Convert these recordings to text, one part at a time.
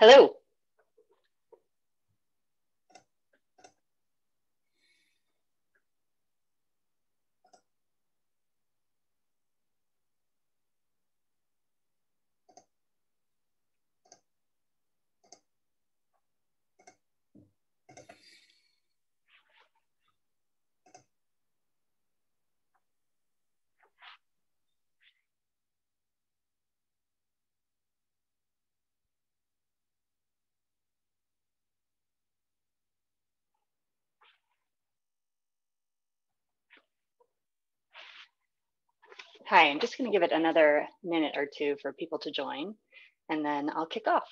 Hello. Hi, I'm just going to give it another minute or two for people to join, and then I'll kick off.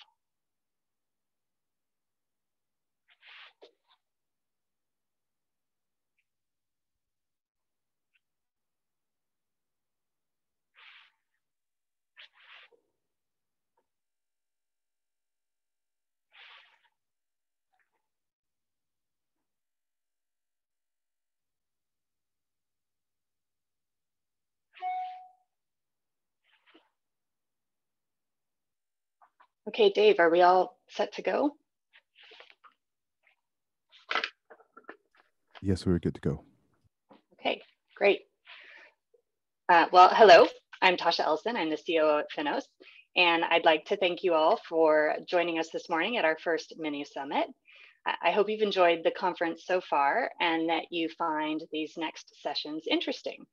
Okay, Dave, are we all set to go? Yes, we're good to go. Okay, great. Uh, well, hello, I'm Tosha Ellison. I'm the COO at Finos, and I'd like to thank you all for joining us this morning at our first mini summit. I hope you've enjoyed the conference so far and that you find these next sessions interesting.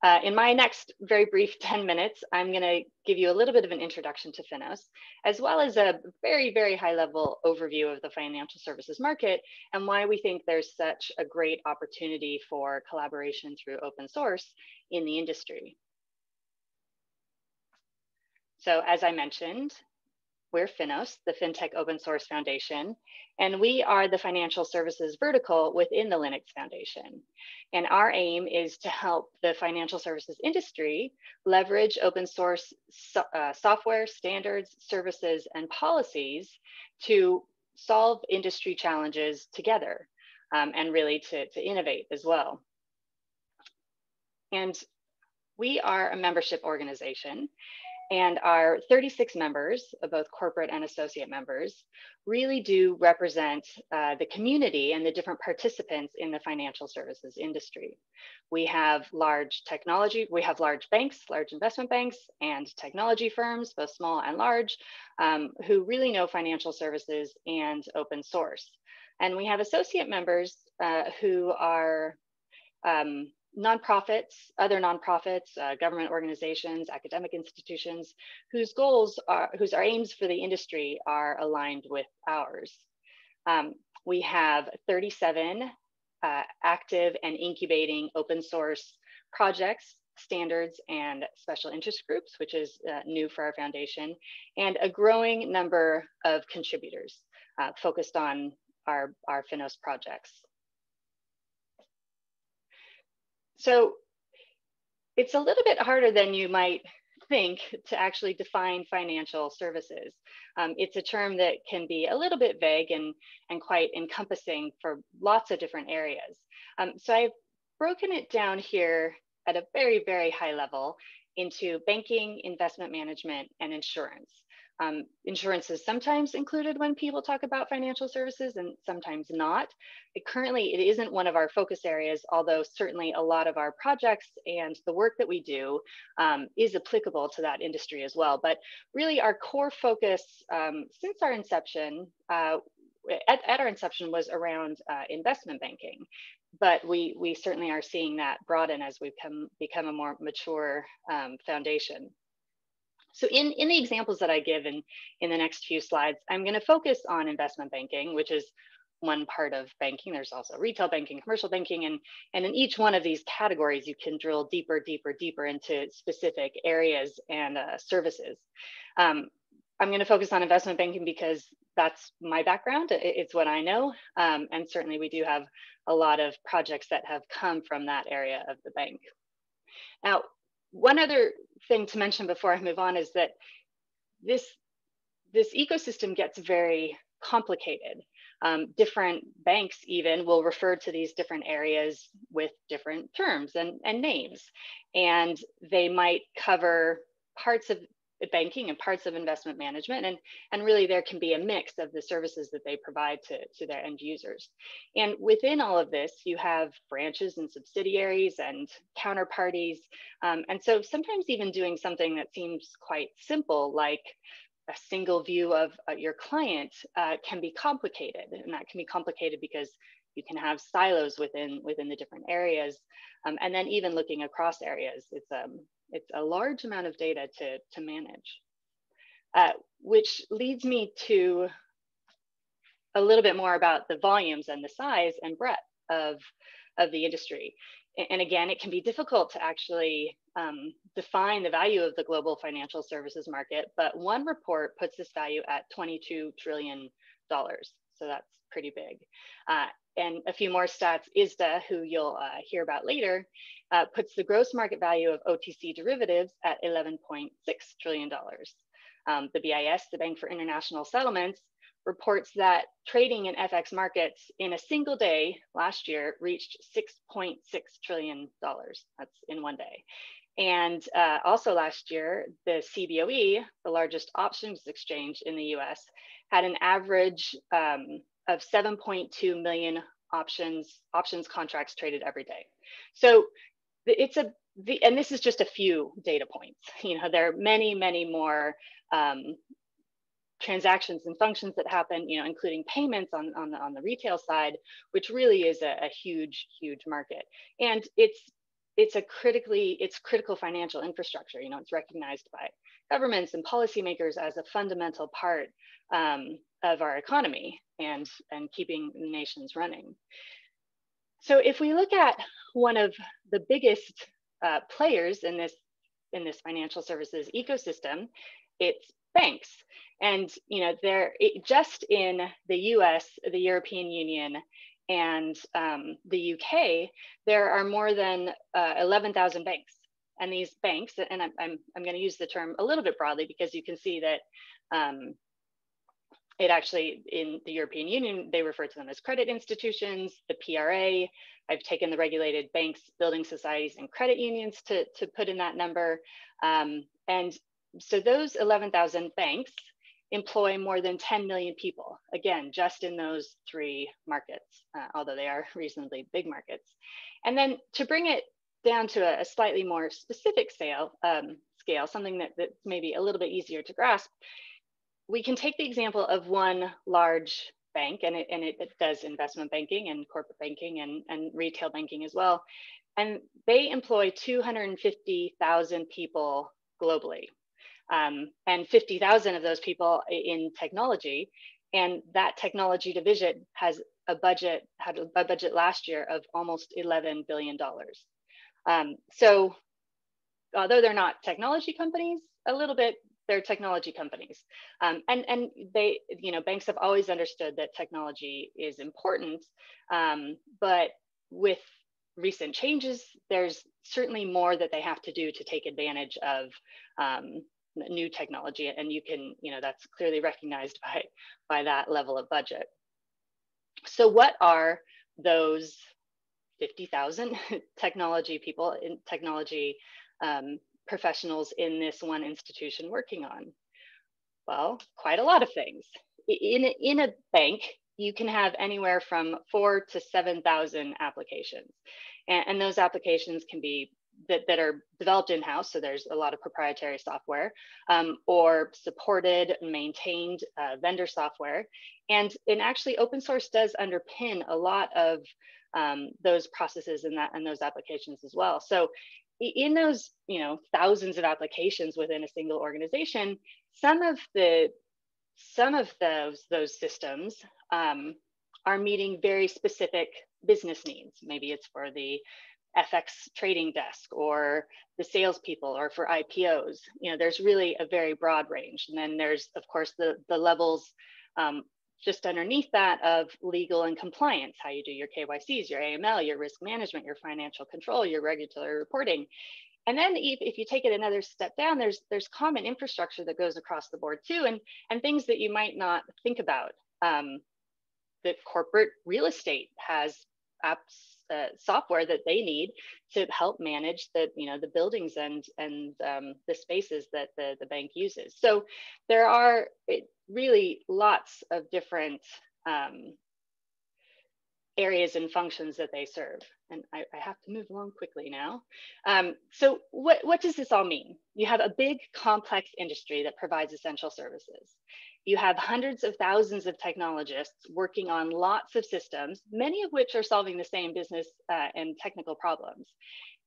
Uh, in my next very brief 10 minutes, I'm going to give you a little bit of an introduction to Finos, as well as a very, very high level overview of the financial services market and why we think there's such a great opportunity for collaboration through open source in the industry. So as I mentioned, we're Finos, the FinTech Open Source Foundation, and we are the financial services vertical within the Linux Foundation. And our aim is to help the financial services industry leverage open source so, uh, software, standards, services, and policies to solve industry challenges together um, and really to, to innovate as well. And we are a membership organization and our 36 members, both corporate and associate members, really do represent uh, the community and the different participants in the financial services industry. We have large technology, we have large banks, large investment banks, and technology firms, both small and large, um, who really know financial services and open source. And we have associate members uh, who are um, nonprofits, other nonprofits, uh, government organizations, academic institutions, whose goals are, whose our aims for the industry are aligned with ours. Um, we have 37 uh, active and incubating open source projects, standards, and special interest groups, which is uh, new for our foundation, and a growing number of contributors uh, focused on our, our Finos projects. So it's a little bit harder than you might think to actually define financial services. Um, it's a term that can be a little bit vague and, and quite encompassing for lots of different areas. Um, so I've broken it down here at a very, very high level into banking, investment management, and insurance. Um, insurance is sometimes included when people talk about financial services and sometimes not. It currently, it isn't one of our focus areas, although certainly a lot of our projects and the work that we do um, is applicable to that industry as well. But really our core focus um, since our inception, uh, at, at, our inception was around uh, investment banking but we we certainly are seeing that broaden as we've become a more mature um, foundation. So in, in the examples that I give in, in the next few slides, I'm gonna focus on investment banking, which is one part of banking. There's also retail banking, commercial banking, and, and in each one of these categories, you can drill deeper, deeper, deeper into specific areas and uh, services. Um, I'm going to focus on investment banking because that's my background. It's what I know. Um, and certainly we do have a lot of projects that have come from that area of the bank. Now, one other thing to mention before I move on is that this, this ecosystem gets very complicated. Um, different banks even will refer to these different areas with different terms and, and names. And they might cover parts of banking and parts of investment management. And, and really there can be a mix of the services that they provide to, to their end users. And within all of this, you have branches and subsidiaries and counterparties. Um, and so sometimes even doing something that seems quite simple, like a single view of uh, your client uh, can be complicated. And that can be complicated because you can have silos within within the different areas um, and then even looking across areas it's um it's a large amount of data to to manage uh, which leads me to a little bit more about the volumes and the size and breadth of of the industry and again it can be difficult to actually um, define the value of the global financial services market but one report puts this value at 22 trillion dollars so that's pretty big. Uh, and a few more stats, ISDA, who you'll uh, hear about later, uh, puts the gross market value of OTC derivatives at $11.6 trillion. Um, the BIS, the Bank for International Settlements, reports that trading in FX markets in a single day last year reached $6.6 trillion. That's in one day. And uh, also last year, the CBOE, the largest options exchange in the US, had an average um, of 7.2 million options options contracts traded every day. So it's a the, and this is just a few data points. You know, there are many, many more um, transactions and functions that happen, you know, including payments on, on, the, on the retail side, which really is a, a huge, huge market. And it's it's a critically it's critical financial infrastructure you know it's recognized by governments and policymakers as a fundamental part um, of our economy and and keeping nations running so if we look at one of the biggest uh, players in this in this financial services ecosystem it's banks and you know they're just in the us the european union and um, the UK, there are more than uh, 11,000 banks. And these banks, and I'm, I'm, I'm going to use the term a little bit broadly because you can see that um, it actually, in the European Union, they refer to them as credit institutions, the PRA. I've taken the regulated banks, building societies, and credit unions to, to put in that number. Um, and so those 11,000 banks employ more than 10 million people, again, just in those three markets, uh, although they are reasonably big markets. And then to bring it down to a, a slightly more specific sale, um, scale, something that, that's maybe a little bit easier to grasp, we can take the example of one large bank, and it, and it, it does investment banking and corporate banking and, and retail banking as well. And they employ 250,000 people globally um, and 50,000 of those people in technology. And that technology division has a budget, had a budget last year of almost $11 billion. Um, so although they're not technology companies, a little bit they're technology companies. Um, and, and they, you know, banks have always understood that technology is important, um, but with recent changes, there's certainly more that they have to do to take advantage of um, new technology and you can you know that's clearly recognized by by that level of budget so what are those 50,000 technology people in technology um, professionals in this one institution working on well quite a lot of things in in a bank you can have anywhere from four to 7,000 applications. And, and, those applications can be that, that are developed in-house, so there's a lot of proprietary software, um, or supported, maintained uh, vendor software. And, and actually open source does underpin a lot of um, those processes and that and those applications as well. So in those you know thousands of applications within a single organization, some of the some of those those systems um, are meeting very specific business needs. Maybe it's for the FX trading desk or the salespeople or for IPOs. You know, there's really a very broad range. And then there's, of course, the, the levels um, just underneath that of legal and compliance, how you do your KYCs, your AML, your risk management, your financial control, your regulatory reporting. And then if, if you take it another step down, there's there's common infrastructure that goes across the board too, and, and things that you might not think about. Um, that corporate real estate has apps uh, software that they need to help manage the you know the buildings and and um, the spaces that the, the bank uses so there are really lots of different um, areas and functions that they serve. And I, I have to move along quickly now. Um, so what, what does this all mean? You have a big complex industry that provides essential services. You have hundreds of thousands of technologists working on lots of systems, many of which are solving the same business uh, and technical problems.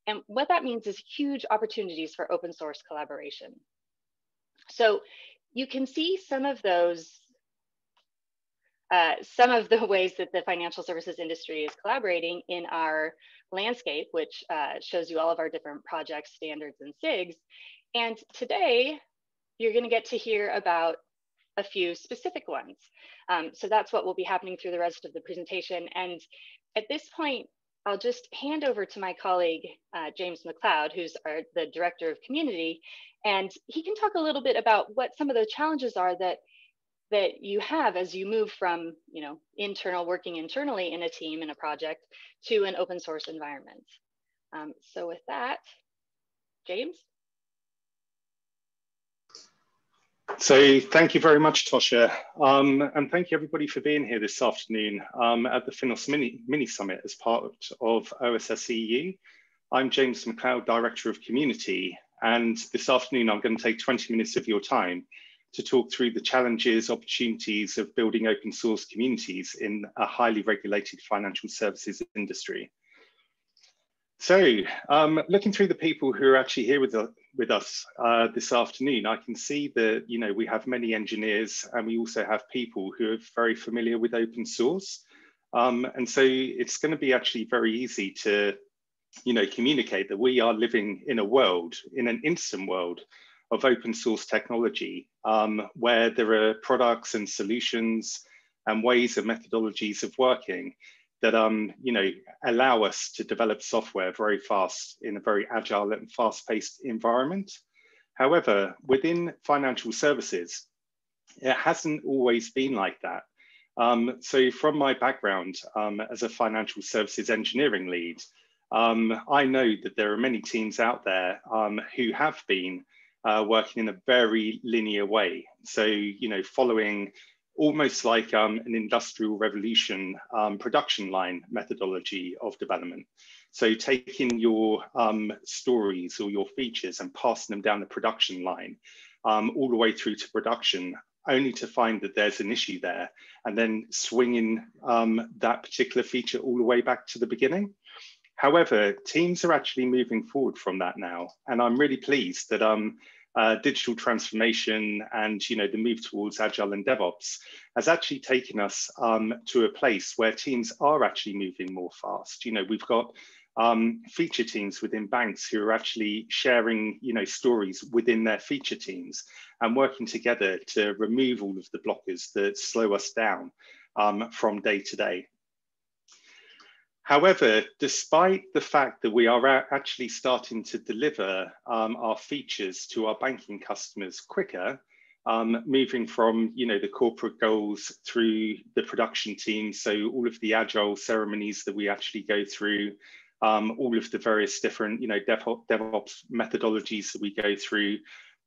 And what that means is huge opportunities for open source collaboration. So you can see some of those uh, some of the ways that the financial services industry is collaborating in our landscape, which uh, shows you all of our different projects, standards, and SIGs. And today, you're going to get to hear about a few specific ones. Um, so that's what will be happening through the rest of the presentation. And at this point, I'll just hand over to my colleague, uh, James McLeod, who's our, the Director of Community, and he can talk a little bit about what some of the challenges are that that you have as you move from you know internal working internally in a team in a project to an open source environment um, so with that james so thank you very much tosha um, and thank you everybody for being here this afternoon um, at the finos mini, mini summit as part of osseu i'm james mcleod director of community and this afternoon i'm going to take 20 minutes of your time to talk through the challenges, opportunities of building open source communities in a highly regulated financial services industry. So um, looking through the people who are actually here with, the, with us uh, this afternoon, I can see that you know we have many engineers and we also have people who are very familiar with open source. Um, and so it's going to be actually very easy to you know, communicate that we are living in a world, in an instant world of open source technology, um, where there are products and solutions and ways and methodologies of working that um, you know allow us to develop software very fast in a very agile and fast-paced environment. However, within financial services, it hasn't always been like that. Um, so from my background um, as a financial services engineering lead, um, I know that there are many teams out there um, who have been uh, working in a very linear way. So, you know, following almost like um, an industrial revolution um, production line methodology of development. So taking your um, stories or your features and passing them down the production line um, all the way through to production, only to find that there's an issue there, and then swinging um, that particular feature all the way back to the beginning. However, teams are actually moving forward from that now, and I'm really pleased that um, uh, digital transformation and you know the move towards agile and DevOps has actually taken us um, to a place where teams are actually moving more fast. You know, we've got um, feature teams within banks who are actually sharing you know stories within their feature teams and working together to remove all of the blockers that slow us down um, from day to day. However, despite the fact that we are actually starting to deliver um, our features to our banking customers quicker, um, moving from you know the corporate goals through the production team, so all of the agile ceremonies that we actually go through, um, all of the various different you know DevOps methodologies that we go through,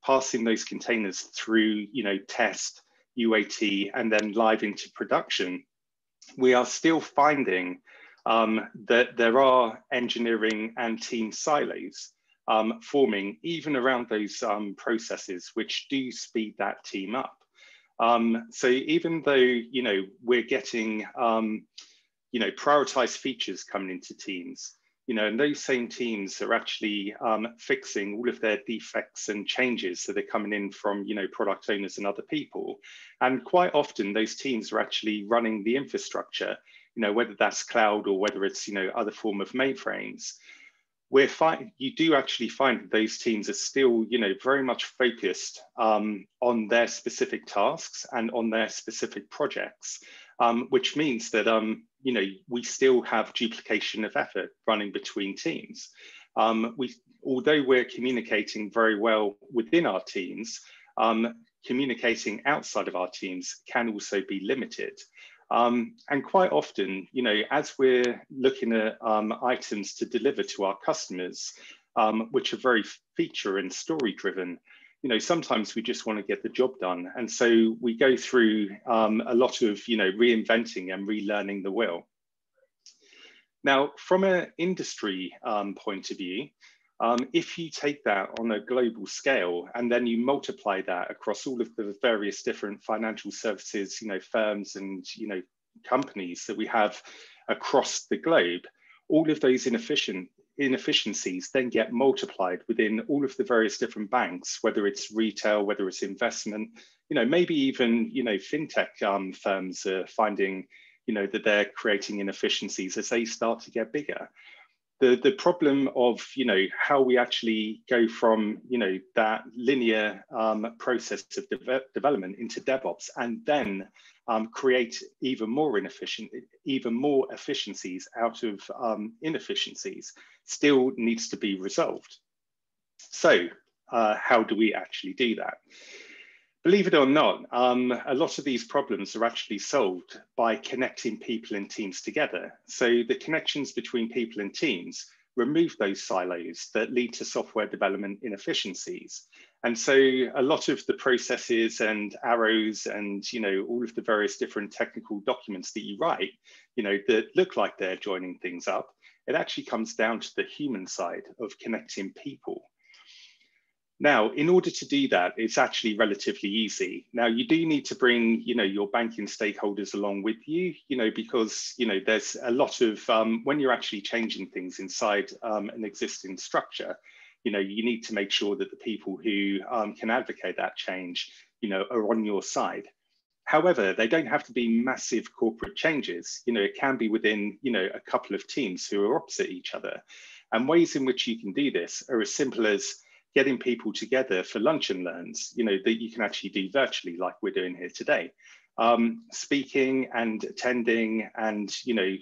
passing those containers through you know test, UAT, and then live into production, we are still finding um, that there are engineering and team silos um, forming even around those um, processes, which do speed that team up. Um, so even though, you know, we're getting, um, you know, prioritized features coming into teams, you know, and those same teams are actually um, fixing all of their defects and changes that are coming in from, you know, product owners and other people. And quite often those teams are actually running the infrastructure you know, whether that's cloud or whether it's, you know, other form of mainframes, we're find, you do actually find that those teams are still, you know, very much focused um, on their specific tasks and on their specific projects, um, which means that, um, you know, we still have duplication of effort running between teams. Um, we, although we're communicating very well within our teams, um, communicating outside of our teams can also be limited. Um, and quite often, you know, as we're looking at um, items to deliver to our customers, um, which are very feature and story driven, you know, sometimes we just want to get the job done. And so we go through um, a lot of, you know, reinventing and relearning the wheel. Now, from an industry um, point of view, um, if you take that on a global scale and then you multiply that across all of the various different financial services, you know, firms and, you know, companies that we have across the globe, all of those inefficient inefficiencies then get multiplied within all of the various different banks, whether it's retail, whether it's investment, you know, maybe even, you know, fintech um, firms are finding, you know, that they're creating inefficiencies as they start to get bigger the the problem of you know how we actually go from you know that linear um, process of de development into DevOps and then um, create even more inefficient, even more efficiencies out of um, inefficiencies still needs to be resolved. So uh, how do we actually do that? Believe it or not, um, a lot of these problems are actually solved by connecting people and teams together. So the connections between people and teams remove those silos that lead to software development inefficiencies. And so a lot of the processes and arrows and you know all of the various different technical documents that you write, you know, that look like they're joining things up, it actually comes down to the human side of connecting people. Now, in order to do that, it's actually relatively easy. Now, you do need to bring, you know, your banking stakeholders along with you, you know, because, you know, there's a lot of, um, when you're actually changing things inside um, an existing structure, you know, you need to make sure that the people who um, can advocate that change, you know, are on your side. However, they don't have to be massive corporate changes. You know, it can be within, you know, a couple of teams who are opposite each other. And ways in which you can do this are as simple as getting people together for lunch and learns, you know, that you can actually do virtually like we're doing here today. Um, speaking and attending and, you know,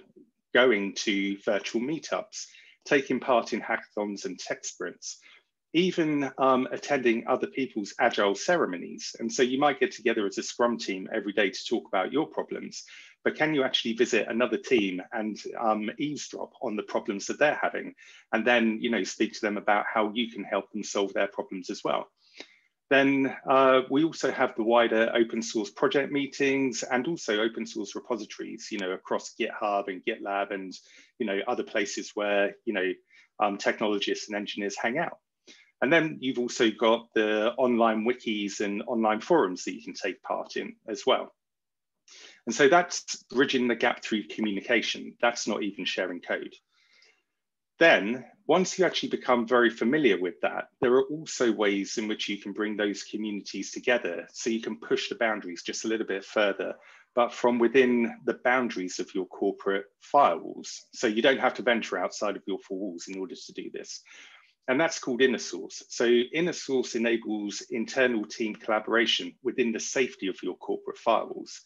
going to virtual meetups, taking part in hackathons and tech sprints, even um, attending other people's agile ceremonies. And so you might get together as a scrum team every day to talk about your problems, but can you actually visit another team and um, eavesdrop on the problems that they're having? And then you know speak to them about how you can help them solve their problems as well. Then uh, we also have the wider open source project meetings and also open source repositories you know across github and gitlab and you know other places where you know um, technologists and engineers hang out. And then you've also got the online wikis and online forums that you can take part in as well and so that's bridging the gap through communication. That's not even sharing code. Then, once you actually become very familiar with that, there are also ways in which you can bring those communities together so you can push the boundaries just a little bit further, but from within the boundaries of your corporate firewalls. So you don't have to venture outside of your four walls in order to do this. And that's called inner source. So inner source enables internal team collaboration within the safety of your corporate firewalls.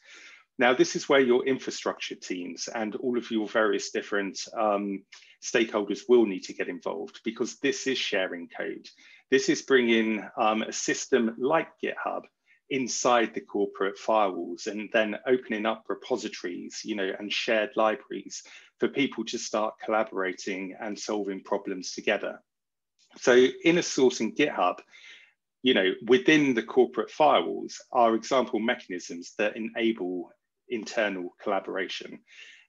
Now, this is where your infrastructure teams and all of your various different um, stakeholders will need to get involved because this is sharing code. This is bringing um, a system like GitHub inside the corporate firewalls and then opening up repositories, you know, and shared libraries for people to start collaborating and solving problems together. So inner sourcing GitHub, you know, within the corporate firewalls are example mechanisms that enable internal collaboration.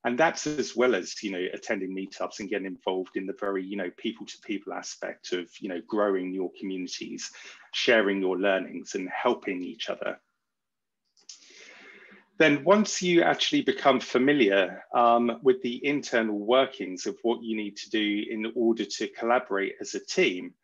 And that's as well as, you know, attending meetups and getting involved in the very, you know, people to people aspect of, you know, growing your communities, sharing your learnings and helping each other. Then once you actually become familiar um, with the internal workings of what you need to do in order to collaborate as a team,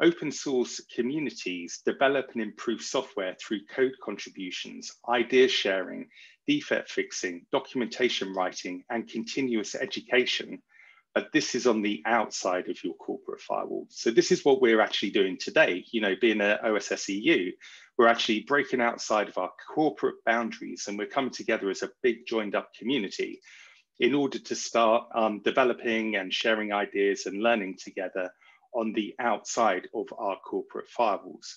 open source communities develop and improve software through code contributions, idea sharing, defect fixing, documentation writing, and continuous education. But this is on the outside of your corporate firewall. So this is what we're actually doing today. You know, being an OSS EU, we're actually breaking outside of our corporate boundaries and we're coming together as a big joined up community in order to start um, developing and sharing ideas and learning together on the outside of our corporate firewalls.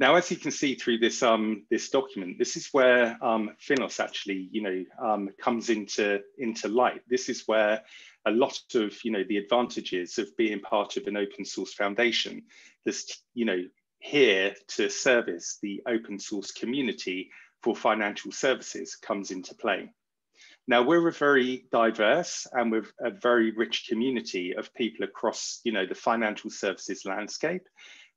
Now, as you can see through this, um, this document, this is where um, Finos actually, you know, um, comes into, into light. This is where a lot of, you know, the advantages of being part of an open source foundation that's, you know, here to service the open source community for financial services comes into play. Now we're a very diverse and we're a very rich community of people across, you know, the financial services landscape.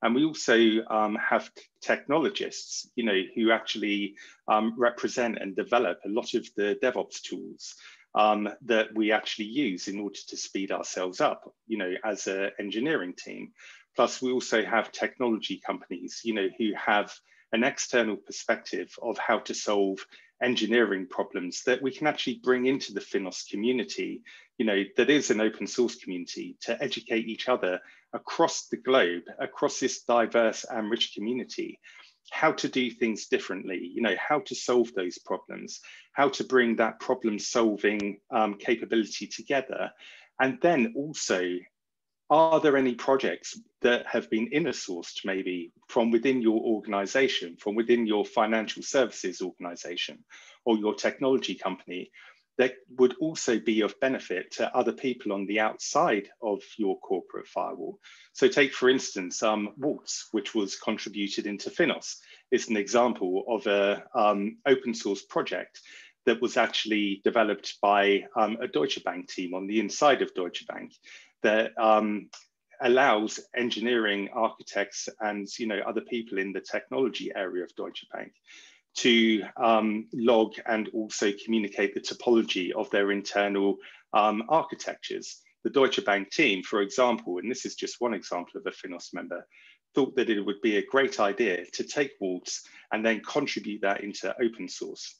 And we also um, have technologists, you know, who actually um, represent and develop a lot of the DevOps tools um, that we actually use in order to speed ourselves up, you know, as an engineering team. Plus, we also have technology companies, you know, who have an external perspective of how to solve engineering problems that we can actually bring into the Finos community, you know, that is an open source community to educate each other across the globe, across this diverse and rich community, how to do things differently, you know, how to solve those problems, how to bring that problem solving um, capability together. And then also are there any projects that have been inner sourced maybe from within your organization, from within your financial services organization or your technology company that would also be of benefit to other people on the outside of your corporate firewall. So take, for instance, um, Waltz, which was contributed into Finos, is an example of a um, open source project that was actually developed by um, a Deutsche Bank team on the inside of Deutsche Bank that um, allows engineering architects and you know other people in the technology area of Deutsche Bank to um, log and also communicate the topology of their internal um, architectures. The Deutsche Bank team, for example, and this is just one example of a Finos member, thought that it would be a great idea to take Waltz and then contribute that into open source.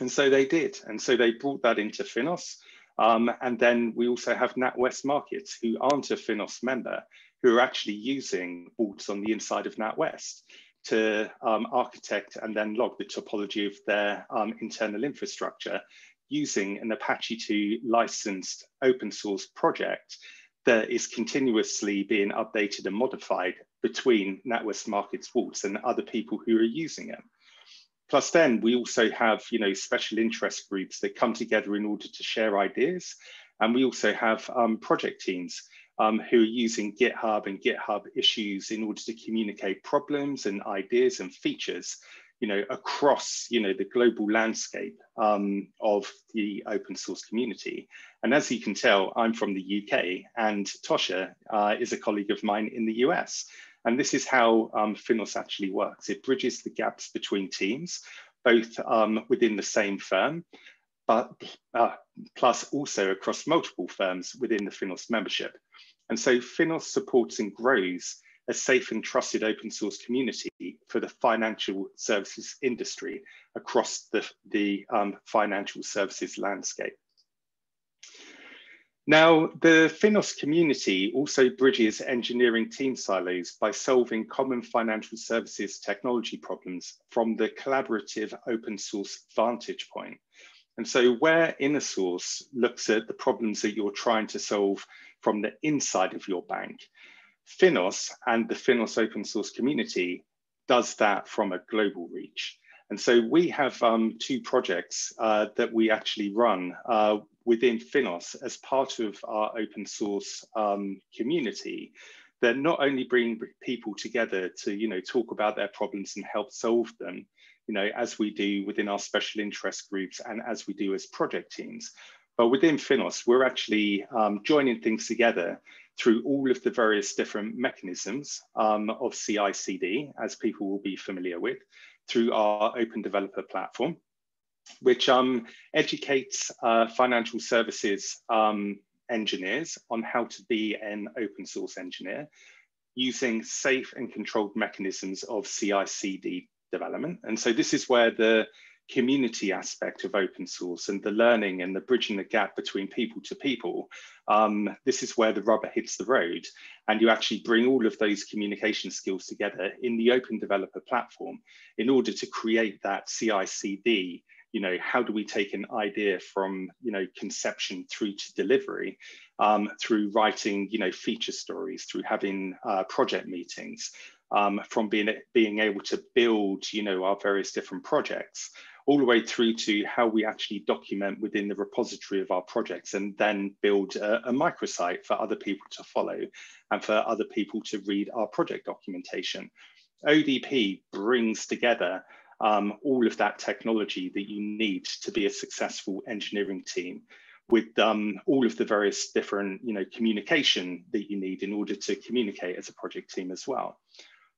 And so they did. And so they brought that into Finos. Um, and then we also have NatWest Markets, who aren't a Finos member, who are actually using Waltz on the inside of NatWest to um, architect and then log the topology of their um, internal infrastructure using an Apache 2 licensed open source project that is continuously being updated and modified between NatWest Markets Waltz and other people who are using it. Plus then we also have, you know, special interest groups that come together in order to share ideas. And we also have um, project teams um, who are using GitHub and GitHub issues in order to communicate problems and ideas and features, you know, across, you know, the global landscape um, of the open source community. And as you can tell, I'm from the UK and Tosha uh, is a colleague of mine in the US. And this is how um, Finos actually works. It bridges the gaps between teams, both um, within the same firm, but uh, plus also across multiple firms within the Finos membership. And so Finos supports and grows a safe and trusted open source community for the financial services industry across the, the um, financial services landscape. Now, the Finos community also bridges engineering team silos by solving common financial services technology problems from the collaborative open source vantage point. And so where InnerSource looks at the problems that you're trying to solve from the inside of your bank, Finos and the Finos open source community does that from a global reach. And so we have um, two projects uh, that we actually run uh, within Finos as part of our open source um, community that not only bring people together to you know talk about their problems and help solve them, you know as we do within our special interest groups and as we do as project teams, but within Finos we're actually um, joining things together through all of the various different mechanisms um, of CI/CD, as people will be familiar with, through our open developer platform, which um, educates uh, financial services um, engineers on how to be an open source engineer using safe and controlled mechanisms of CI/CD development. And so this is where the community aspect of open source and the learning and the bridging the gap between people to people, um, this is where the rubber hits the road. And you actually bring all of those communication skills together in the open developer platform in order to create that CI CD. You know, how do we take an idea from, you know, conception through to delivery um, through writing, you know, feature stories, through having uh, project meetings, um, from being, being able to build, you know, our various different projects, all the way through to how we actually document within the repository of our projects and then build a, a microsite for other people to follow and for other people to read our project documentation. ODP brings together um, all of that technology that you need to be a successful engineering team with um, all of the various different you know, communication that you need in order to communicate as a project team as well.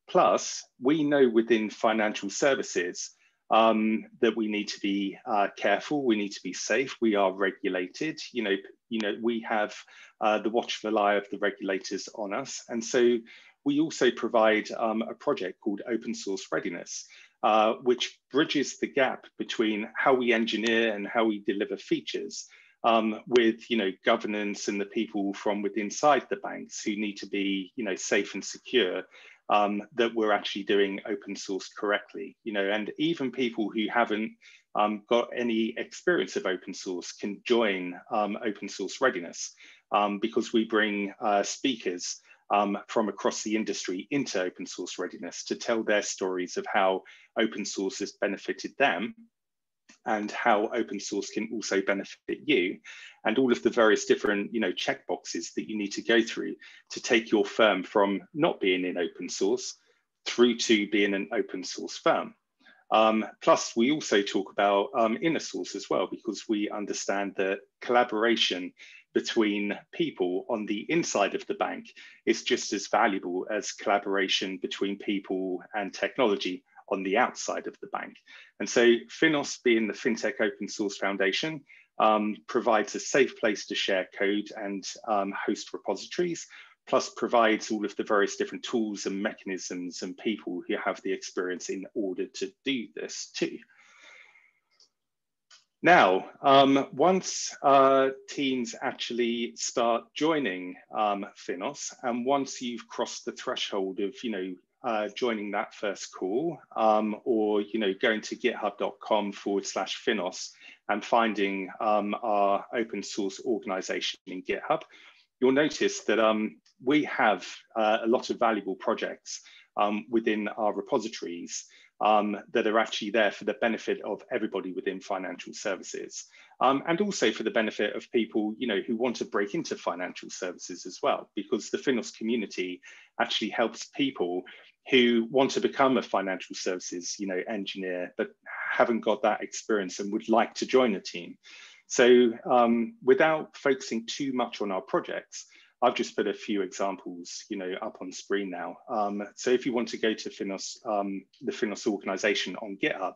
Plus, we know within financial services um, that we need to be uh, careful, we need to be safe, we are regulated, you know, you know we have uh, the watchful eye of the regulators on us. And so we also provide um, a project called Open Source Readiness, uh, which bridges the gap between how we engineer and how we deliver features um, with you know governance and the people from within inside the banks who need to be you know safe and secure um, that we're actually doing open source correctly you know and even people who haven't um, got any experience of open source can join um, open source readiness um, because we bring uh, speakers um, from across the industry into open source readiness to tell their stories of how open source has benefited them and how open source can also benefit you and all of the various different you know checkboxes that you need to go through to take your firm from not being in open source through to being an open source firm. Um, plus we also talk about um, inner source as well because we understand that collaboration between people on the inside of the bank is just as valuable as collaboration between people and technology on the outside of the bank. And so Finos being the FinTech Open Source Foundation um, provides a safe place to share code and um, host repositories, plus provides all of the various different tools and mechanisms and people who have the experience in order to do this too. Now, um, once uh, teams actually start joining um, Finos, and once you've crossed the threshold of, you know, uh, joining that first call, um, or you know, going to github.com forward slash Finos and finding um, our open source organization in GitHub, you'll notice that um, we have uh, a lot of valuable projects um, within our repositories um, that are actually there for the benefit of everybody within financial services. Um, and also for the benefit of people you know, who want to break into financial services as well, because the Finos community actually helps people who want to become a financial services you know, engineer, but haven't got that experience and would like to join a team. So um, without focusing too much on our projects, I've just put a few examples, you know, up on screen now. Um, so if you want to go to Finos, um, the Finos organization on GitHub,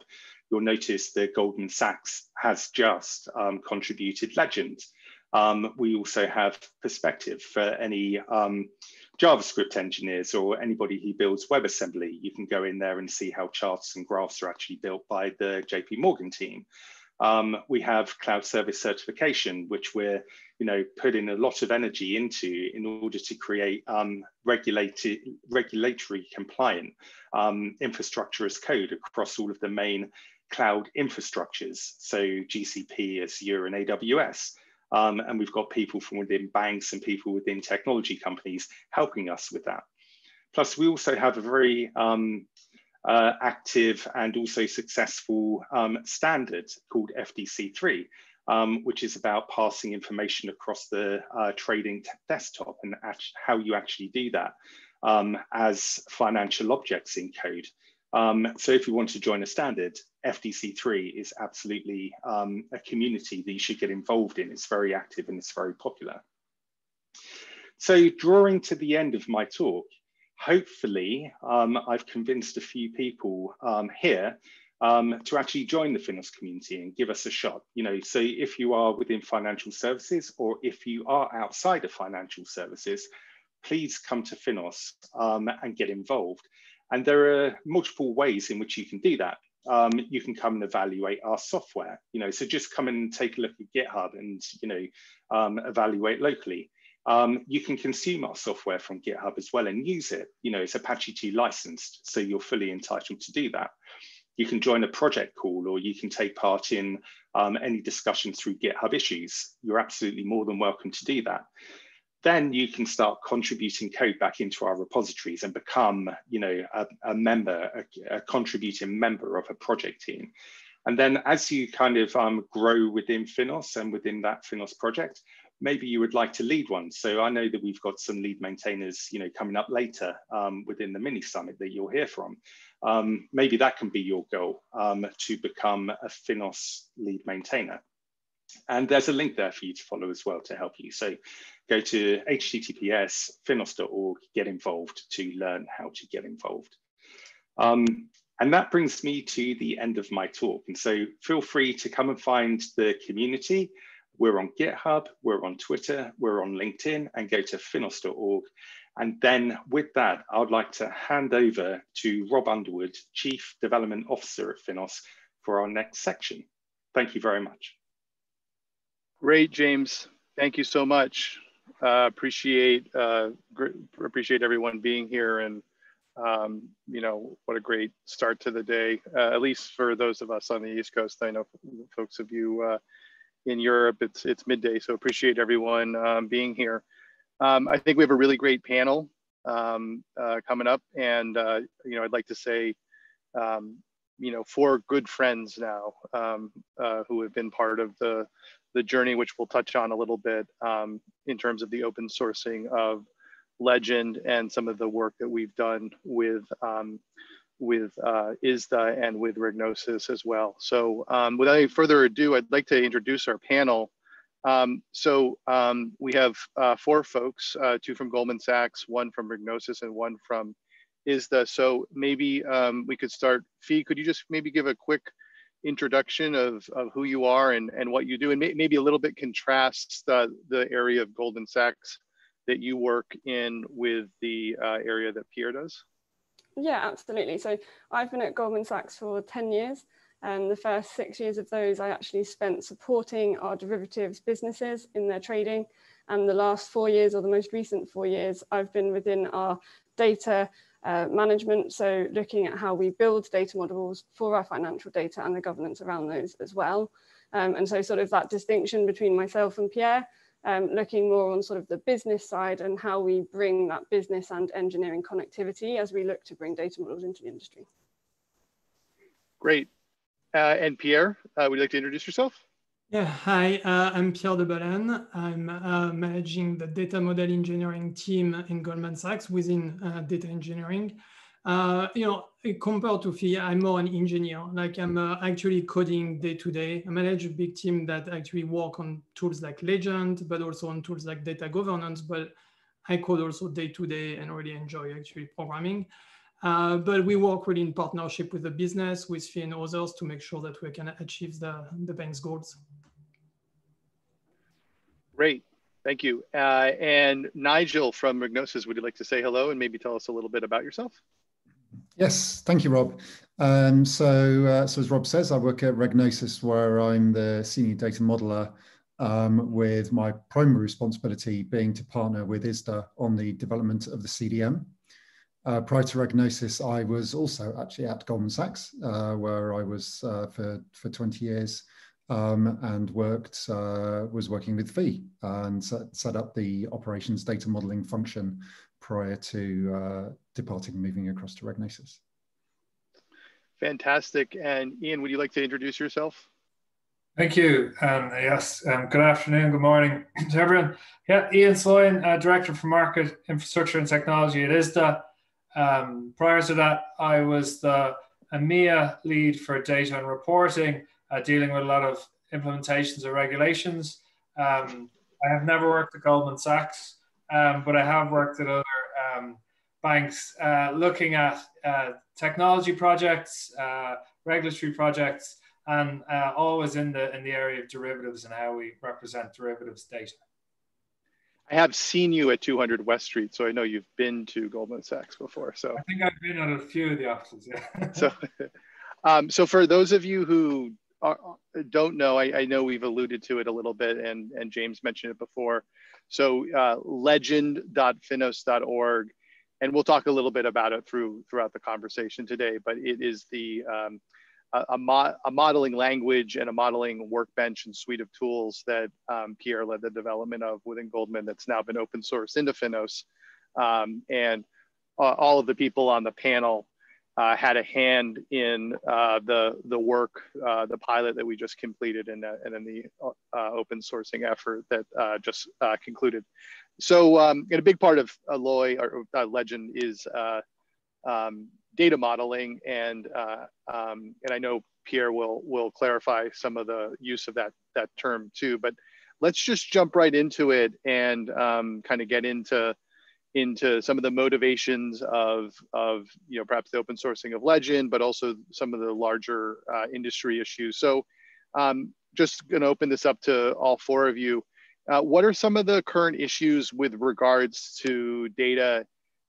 you'll notice that Goldman Sachs has just um, contributed Legend. Um, we also have Perspective for any um, JavaScript engineers or anybody who builds WebAssembly. You can go in there and see how charts and graphs are actually built by the JP Morgan team. Um, we have cloud service certification, which we're you know, putting a lot of energy into in order to create um, regulated, regulatory compliant um, infrastructure as code across all of the main cloud infrastructures. So GCP, Azure, and AWS. Um, and we've got people from within banks and people within technology companies helping us with that. Plus, we also have a very um, uh, active and also successful um, standard called FDC3, um, which is about passing information across the uh, trading desktop and how you actually do that um, as financial objects in code. Um, so if you want to join a standard, FDC3 is absolutely um, a community that you should get involved in. It's very active and it's very popular. So drawing to the end of my talk, hopefully um, I've convinced a few people um, here um, to actually join the Finos community and give us a shot. You know, so if you are within financial services or if you are outside of financial services, please come to Finos um, and get involved. And there are multiple ways in which you can do that. Um, you can come and evaluate our software. You know, so just come and take a look at GitHub and you know um, evaluate locally. Um, you can consume our software from GitHub as well and use it. You know, it's Apache 2 licensed, so you're fully entitled to do that. You can join a project call or you can take part in um, any discussion through GitHub issues. You're absolutely more than welcome to do that. then you can start contributing code back into our repositories and become, you know, a, a member, a, a, contributing member of a project team. And then as you kind of um, grow within Finos and within that Finos project, maybe you would like to lead one. So I know that we've got some lead maintainers, you know, coming up later um, within the mini summit that you'll hear from. Um, maybe that can be your goal um, to become a Finos lead maintainer. And there's a link there for you to follow as well to help you. So go to https finos.org, get involved to learn how to get involved. Um, and that brings me to the end of my talk. And so feel free to come and find the community. We're on GitHub, we're on Twitter, we're on LinkedIn, and go to finos.org. And then with that, I would like to hand over to Rob Underwood, Chief Development Officer at Finos, for our next section. Thank you very much. Great, James. Thank you so much. Uh, appreciate uh, appreciate everyone being here, and um, you know what a great start to the day. Uh, at least for those of us on the East Coast, I know folks of you uh, in Europe, it's it's midday, so appreciate everyone um, being here. Um, I think we have a really great panel um, uh, coming up, and uh, you know I'd like to say, um, you know, four good friends now um, uh, who have been part of the the journey, which we'll touch on a little bit um, in terms of the open sourcing of Legend and some of the work that we've done with with uh, ISDA and with REGnosys as well. So um, without any further ado, I'd like to introduce our panel. Um, so um, we have uh, four folks, uh, two from Goldman Sachs, one from REGnosys and one from ISDA. So maybe um, we could start, Fee, could you just maybe give a quick introduction of, of who you are and, and what you do and may, maybe a little bit contrasts the, the area of Goldman Sachs that you work in with the uh, area that Pierre does? Yeah, absolutely. So I've been at Goldman Sachs for 10 years. And the first six years of those, I actually spent supporting our derivatives businesses in their trading. And the last four years, or the most recent four years, I've been within our data uh, management. So looking at how we build data models for our financial data and the governance around those as well. Um, and so sort of that distinction between myself and Pierre um, looking more on sort of the business side and how we bring that business and engineering connectivity as we look to bring data models into the industry. Great. Uh, and Pierre, uh, would you like to introduce yourself? Yeah, hi, uh, I'm Pierre de Belen. I'm uh, managing the data model engineering team in Goldman Sachs within uh, data engineering. Uh, you know, compared to Fee, I'm more an engineer. Like I'm uh, actually coding day to day. I manage a big team that actually work on tools like Legend, but also on tools like data governance. But I code also day to day and really enjoy actually programming. Uh, but we work really in partnership with the business, with Fee and others to make sure that we can achieve the, the bank's goals. Great. Thank you. Uh, and Nigel from REGnosys, would you like to say hello and maybe tell us a little bit about yourself? Yes, thank you, Rob. Um, so, uh, so as Rob says, I work at REGnosys, where I'm the senior data modeler, um, with my primary responsibility being to partner with ISDA on the development of the CDM. Uh, prior to REGnosys, I was also actually at Goldman Sachs, uh, where I was uh, for for 20 years, um, and worked uh, was working with Fee and set, set up the operations data modeling function prior to uh, departing and moving across to REGnosys. Fantastic. And Ian, would you like to introduce yourself? Thank you. Um, yes, um, good afternoon, good morning to everyone. Yeah, Ian Sloyan, uh, Director for Market Infrastructure and Technology at ISDA. Um, prior to that, I was the EMEA lead for data and reporting, uh, dealing with a lot of implementations of regulations. Um, I have never worked at Goldman Sachs, um, but I have worked at other um, banks uh, looking at uh, technology projects, uh, regulatory projects, and uh, always in the in the area of derivatives and how we represent derivatives data. I have seen you at 200 West Street, so I know you've been to Goldman Sachs before. So I think I've been at a few of the offices. Yeah. so, um, so for those of you who are, don't know, I, I, know we've alluded to it a little bit, and and James mentioned it before. So uh, legend.finos.org, and we'll talk a little bit about it through throughout the conversation today. But it is the um, a, mo a, modeling language and a modeling workbench and suite of tools that um, Pierre led the development of within Goldman that's now been open sourced into Finos. Um, and uh, all of the people on the panel uh, had a hand in uh, the, the work, uh, the pilot that we just completed and, and then the uh, open sourcing effort that uh, just concluded. So um, and a big part of Alloy or Legend is um, data modeling and uh, um, and I know Pierre will will clarify some of the use of that that term too. But let's just jump right into it and um, kind of get into into some of the motivations of of you know perhaps the open sourcing of Legend, but also some of the larger uh, industry issues. So um, just going to open this up to all four of you. Uh, what are some of the current issues with regards to data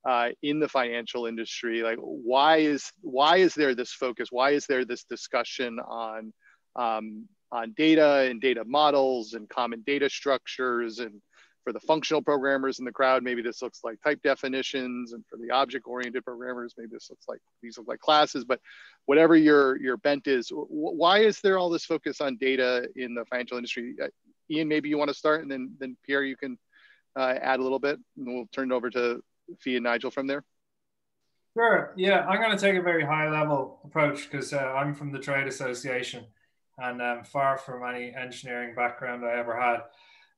uh, in the financial industry like why is why is there this focus why is there this discussion on um, on data and data models and common data structures and for the functional programmers in the crowd maybe this looks like type definitions and for the object oriented programmers maybe this looks like these look like classes but whatever your your bent is why is there all this focus on data in the financial industry uh, ian maybe you want to start and then then pierre you can uh, add a little bit and we'll turn it over to Fee and Nigel from there? Sure. Yeah, I'm going to take a very high level approach because uh, I'm from the trade association and um, far from any engineering background I ever had.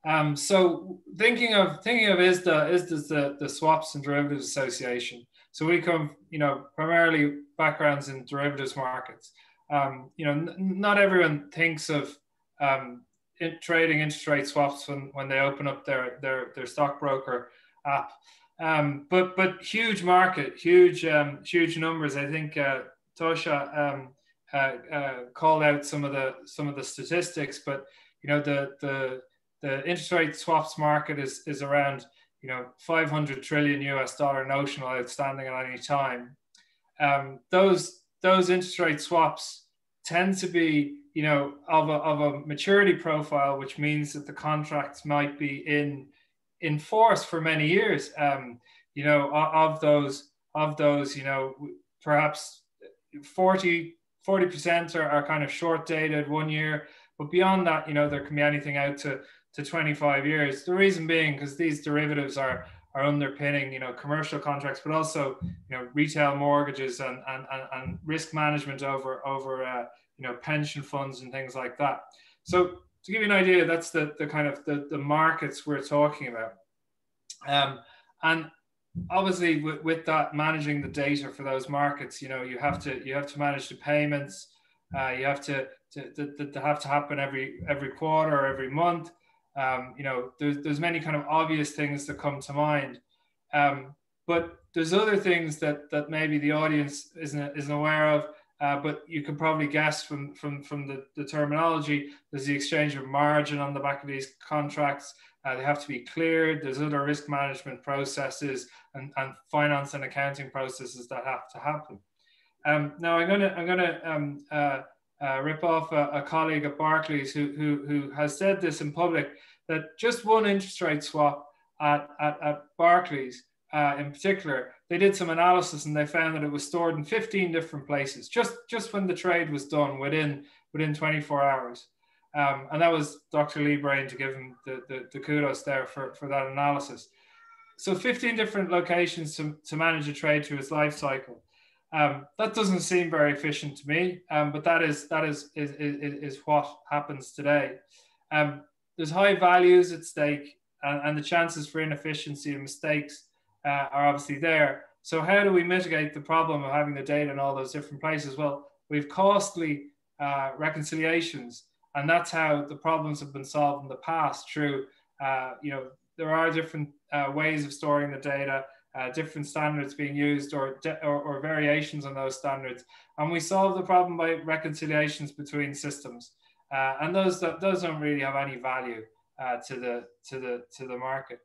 Um, so thinking of thinking of ISDA, ISDA is the, the Swaps and Derivatives Association. So we come, you know, primarily backgrounds in derivatives markets. Um, you know, n- not everyone thinks of um, in trading interest rate swaps when, when they open up their, their, their stockbroker app. Um, but but huge market, huge um, huge numbers. I think uh, Tosha um, uh, uh, called out some of the some of the statistics, but you know the the the interest rate swaps market is is around you know 500 trillion US dollar notional outstanding at any time. Um, those those interest rate swaps tend to be you know of a, of a maturity profile, which means that the contracts might be in in force for many years. Um, you know, of those, of those, you know, perhaps 40 percent are, are kind of short dated, one year. But beyond that, you know, there can be anything out to to 25 years. The reason being because these derivatives are are underpinning, you know, commercial contracts, but also, you know, retail mortgages and and, and, and risk management over over uh, you know pension funds and things like that. So to give you an idea, that's the, the kind of the, the markets we're talking about. Um, and obviously with, with, that managing the data for those markets, you know, you have to you have to manage the payments. Uh, you have to to, to, to, have to happen every every quarter or every month. Um, you know, there's there's many kind of obvious things that come to mind. Um, but there's other things that that maybe the audience isn't isn't aware of uh, but you can probably guess from from from the, the terminology. There's the exchange of margin on the back of these contracts. Uh, they have to be cleared. There's other risk management processes and, and finance and accounting processes that have to happen. Um, now I'm gonna I'm gonna um, uh, uh, rip off a, a, colleague at Barclays who, who who has said this in public that just one interest rate swap at, at, at Barclays uh, in particular, they did some analysis and they found that it was stored in 15 different places just just when the trade was done within within 24 hours. Um, and that was Dr. Lee Braine to give him the, the, the, kudos there for, for that analysis. So 15 different locations to, to manage a trade through its life cycle. Um, that doesn't seem very efficient to me, um, but that is that is is, is, is what happens today. Um, there's high values at stake, and, and the chances for inefficiency and mistakes uh, are obviously there. So how do we mitigate the problem of having the data in all those different places? Well, we've costly uh, reconciliations, and that's how the problems have been solved in the past. Through, uh, you know, there are different uh, ways of storing the data, uh, different standards being used, or, or, or variations on those standards, and we solve the problem by reconciliations between systems. Uh, and those that, those don't really have any value to the to the to the market.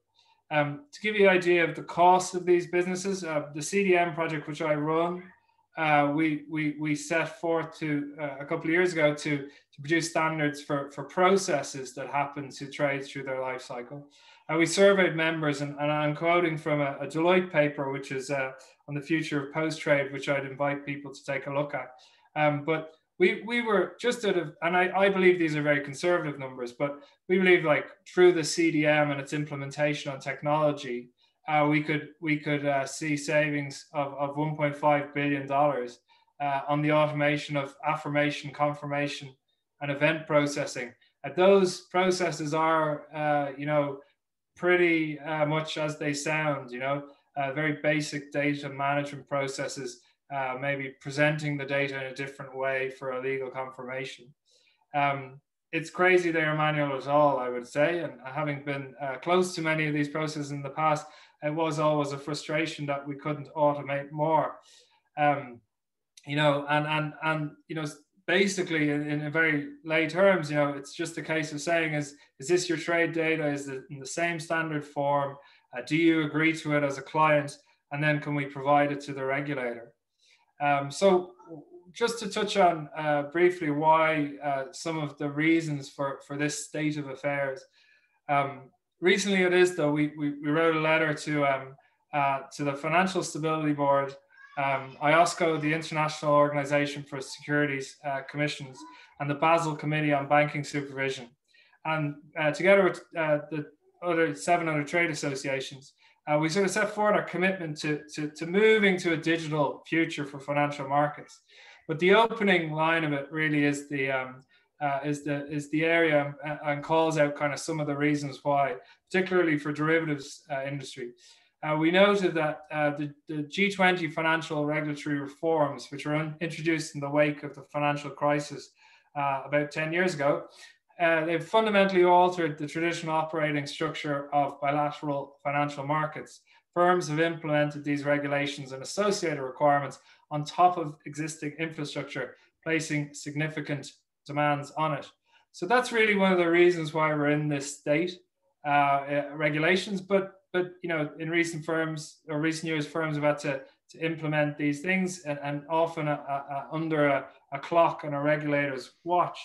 Um, to give you an idea of the cost of these businesses, uh, the CDM project, which I run, uh, we, we, we set forth to uh, a couple of years ago to, to produce standards for, for processes that happen to trade through their life cycle. Uh, we surveyed members, and, and I'm quoting from a, a Deloitte paper, which is uh, on the future of post trade, which I'd invite people to take a look at. Um, but we we were just out of, and I, I believe these are very conservative numbers, but we believe like through the CDM and its implementation on technology, uh, we could we could uh, see savings of, of 1.5 billion dollars uh, on the automation of affirmation, confirmation, and event processing. those processes are, uh, you know, pretty uh, much as they sound. You know, very basic data management processes uh, maybe presenting the data in a different way for a legal confirmation. Um, it's crazy they are manual at all, I would say. And having been uh, close to many of these processes in the past, it was always a frustration that we couldn't automate more. Um, you know, and and and you know, basically in, in very lay terms, you know, it's just a case of saying, is is this your trade data? Is it in the same standard form? Uh, do you agree to it as a client? And then can we provide it to the regulator? Um, so just to touch on uh, briefly why uh, some of the reasons for, for this state of affairs. Um, recently it is though, we, we, we wrote a letter to, um, uh, to the Financial Stability Board, um, IOSCO, the International Organization for Securities uh, Commissions, and the Basel Committee on Banking Supervision. And uh, together with uh, the other seven other trade associations, uh, we sort of set forward our commitment to, to, to moving to a digital future for financial markets. But the opening line of it really is the um, uh, is the is the area and, and, calls out kind of some of the reasons why, particularly for derivatives uh, industry. Uh, we noted that uh, the, the, G20 financial regulatory reforms, which were introduced in the wake of the financial crisis uh, about 10 years ago, uh, they've fundamentally altered the traditional operating structure of bilateral financial markets. Firms have implemented these regulations and associated requirements on top of existing infrastructure, placing significant demands on it. So that's really one of the reasons why we're in this state. Uh, regulations, but but you know, in recent firms or recent years, firms have had to, to implement these things, and, and often a, a, under a, a clock and a regulator's watch.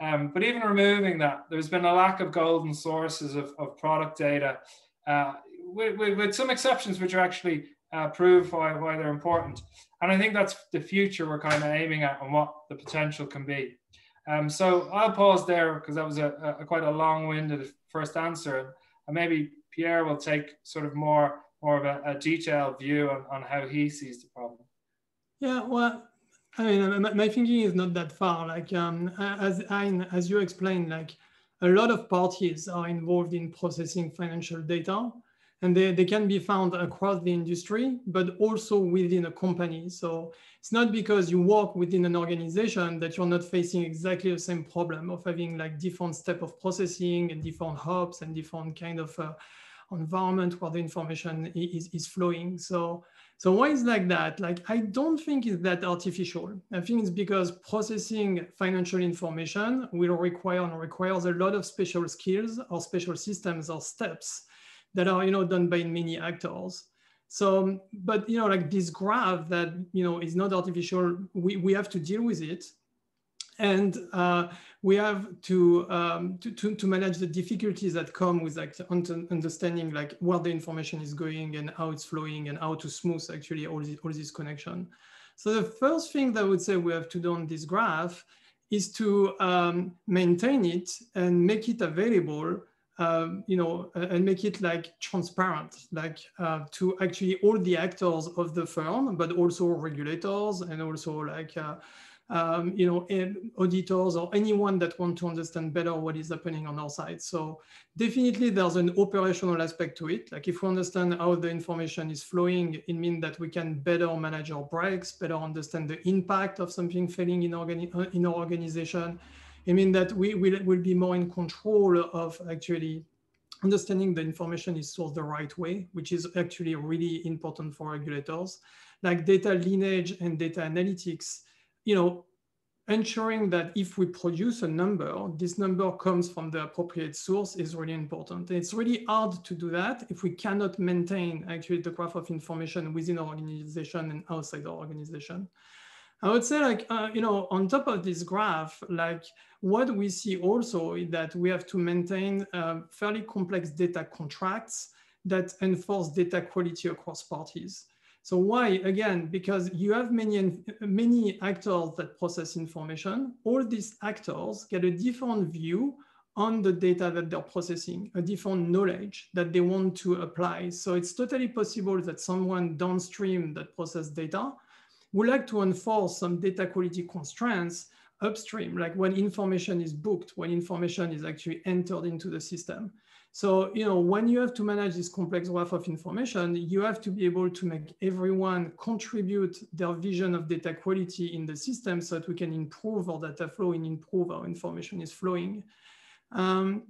Um, but even removing that, there's been a lack of golden sources of, of product data, uh, with, with, with, some exceptions which are actually uh, prove why, why they're important. And I think that's the future we're kind of aiming at and what the potential can be. Um, so I'll pause there because that was a, a, quite a long-winded first answer. And maybe Pierre will take sort of more more of a, a detailed view on, on how he sees the problem. Yeah, well, I mean, my thinking is not that far. Like um, as I, as you explained, like a lot of parties are involved in processing financial data, and they, they can be found across the industry, but also within a company. So it's not because you work within an organization that you're not facing exactly the same problem of having like different step of processing and different hubs and different kind of uh, environment where the information is, is flowing. So so why is like that? Like, I don't think it's that artificial. I think it's because processing financial information will require and requires a lot of special skills or special systems or steps that are, you know, done by many actors. So, but, you know, like this graph that, you know, is not artificial, we, we have to deal with it. And uh, we have to, um, to, to, to, manage the difficulties that come with like understanding like where the information is going and how it's flowing and how to smooth actually all this, all this connection. So the first thing that I would say we have to do on this graph is to um, maintain it and make it available, um, you know, and make it like transparent, like uh, to actually all the actors of the firm, but also regulators and also like uh, um, you know, auditors or anyone that want to understand better what is happening on our side. So definitely there's an operational aspect to it. Like if we understand how the information is flowing, it means that we can better manage our breaks, better understand the impact of something failing in, organi uh, in our organization. It means that we will, will be more in control of actually understanding the information is sourced the right way, which is actually really important for regulators. Like data lineage and data analytics, you know, ensuring that if we produce a number, this number comes from the appropriate source is really important. And it's really hard to do that if we cannot maintain actually the graph of information within our organization and outside our organization. I would say like, uh, you know, on top of this graph, like what we see also is that we have to maintain uh, fairly complex data contracts that enforce data quality across parties. So why? Again, because you have many, many actors that process information. All these actors get a different view on the data that they're processing, a different knowledge that they want to apply. So it's totally possible that someone downstream that process data would like to enforce some data quality constraints upstream, like when information is booked, when information is actually entered into the system. So, you know, when you have to manage this complex graph of information, you have to be able to make everyone contribute their vision of data quality in the system so that we can improve our data flow and improve our information is flowing. Um,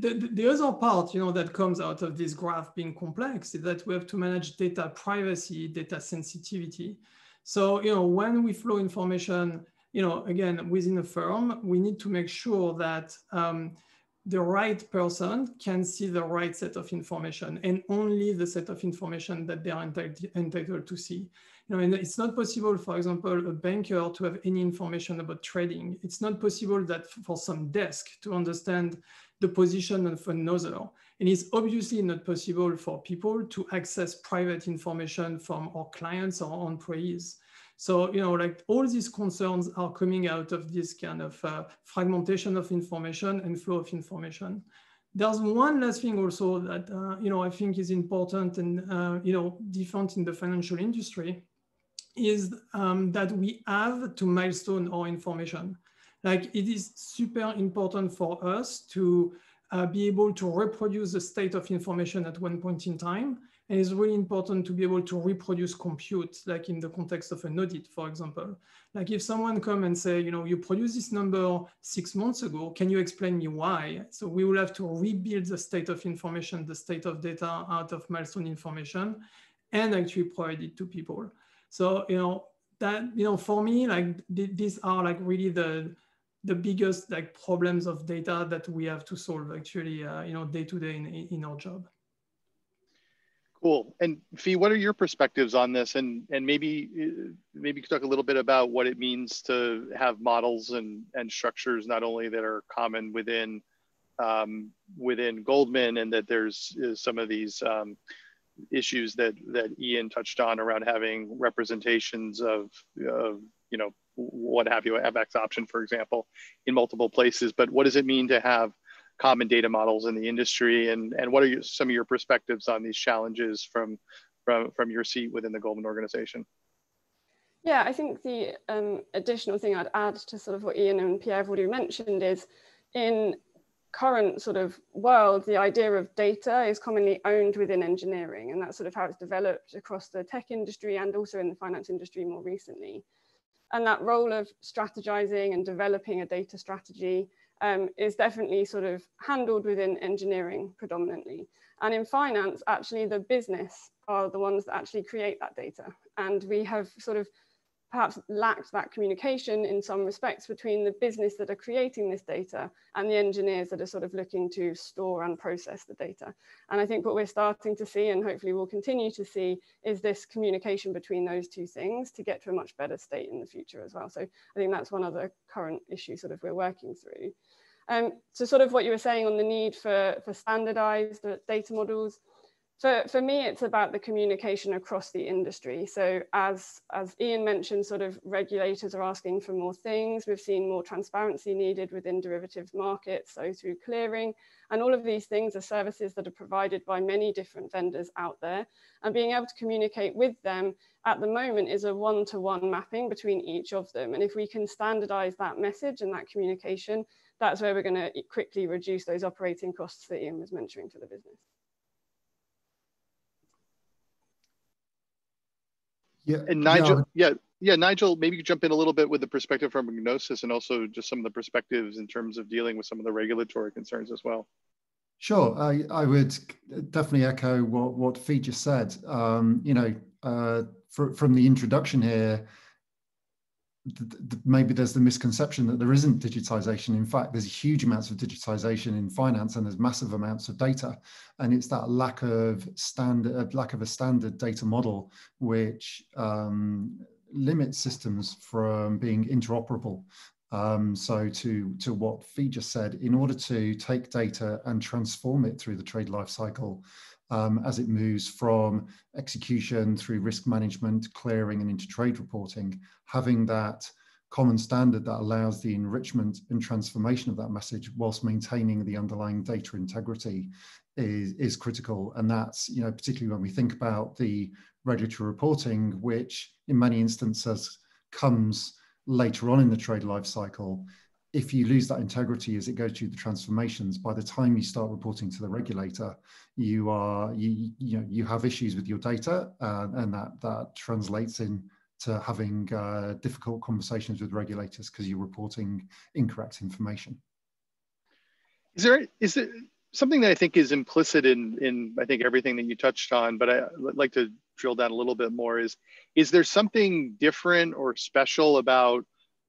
the, the other part, you know, that comes out of this graph being complex is that we have to manage data privacy, data sensitivity. So, you know, when we flow information, you know, again, within a firm, we need to make sure that um, the right person can see the right set of information and only the set of information that they are entitled to see. You know, and it's not possible, for example, a banker to have any information about trading. It's not possible that for some desk to understand the position of another. And it's obviously not possible for people to access private information from our clients or employees. So, you know, like all these concerns are coming out of this kind of uh, fragmentation of information and flow of information. There's one last thing also that, uh, you know, I think is important and, uh, you know, different in the financial industry is um, that we have to milestone our information. Like it is super important for us to uh, be able to reproduce the state of information at one point in time. And it's really important to be able to reproduce compute, like in the context of an audit, for example. Like if someone come and say, you know, you produced this number six months ago, can you explain me why? So we will have to rebuild the state of information, the state of data out of milestone information and actually provide it to people. So, you know, that, you know, for me, like th these are like really the, the biggest like problems of data that we have to solve actually, uh, you know, day to day in, in our job. Cool. And Fee, what are your perspectives on this? And and maybe maybe you could talk a little bit about what it means to have models and and structures not only that are common within um, within Goldman, and that there's some of these um, issues that that Ian touched on around having representations of of you know what have you FX option for example in multiple places but what does it mean to have common data models in the industry and and what are your, some of your perspectives on these challenges from from from your seat within the Goldman organization yeah I think the um, additional thing I'd add to sort of what Ian and Pierre have already mentioned is in current sort of world, the idea of data is commonly owned within engineering, and that's sort of how it's developed across the tech industry and also in the finance industry more recently. And that role of strategizing and developing a data strategy um, is definitely sort of handled within engineering predominantly. And in finance, actually the business are the ones that actually create that data. And we have sort of perhaps lacked that communication in some respects between the business that are creating this data and the engineers that are sort of looking to store and process the data. And I think what we're starting to see, and hopefully we'll continue to see, is this communication between those two things to get to a much better state in the future as well. So I think that's one other current issue sort of we're working through. Um, so sort of what you were saying on the need for, for standardized data models, for, for me, it's about the communication across the industry. So as, as Ian mentioned, sort of regulators are asking for more things. We've seen more transparency needed within derivatives markets, so through clearing. And all of these things are services that are provided by many different vendors out there. And being able to communicate with them at the moment is a one-to-one -one mapping between each of them. And if we can standardize that message and that communication, that's where we're going to quickly reduce those operating costs that Ian was mentioning for the business. Yeah. And Nigel, yeah, yeah, yeah, Nigel, maybe you jump in a little bit with the perspective from Gnosis and also just some of the perspectives in terms of dealing with some of the regulatory concerns as well. Sure, I, I would definitely echo what what Fee just said. Um, you know, uh, for, from the introduction here, maybe there's the misconception that there isn't digitization. In fact, there's huge amounts of digitization in finance and there's massive amounts of data. And it's that lack of standard, lack of a standard data model, which um, limits systems from being interoperable. Um, so to, to what Fee just said, in order to take data and transform it through the trade life cycle, um, as it moves from execution through risk management, clearing, and into trade reporting, having that common standard that allows the enrichment and transformation of that message whilst maintaining the underlying data integrity is, is critical. And that's, you know, particularly when we think about the regulatory reporting, which in many instances comes later on in the trade life cycle, if you lose that integrity as it goes through the transformations, by the time you start reporting to the regulator, you are you you know you have issues with your data, uh, and that that translates in to having uh, difficult conversations with regulators because you're reporting incorrect information. Is there is it something that I think is implicit in in I think everything that you touched on, but I, would like to drill down a little bit more. Is is there something different or special about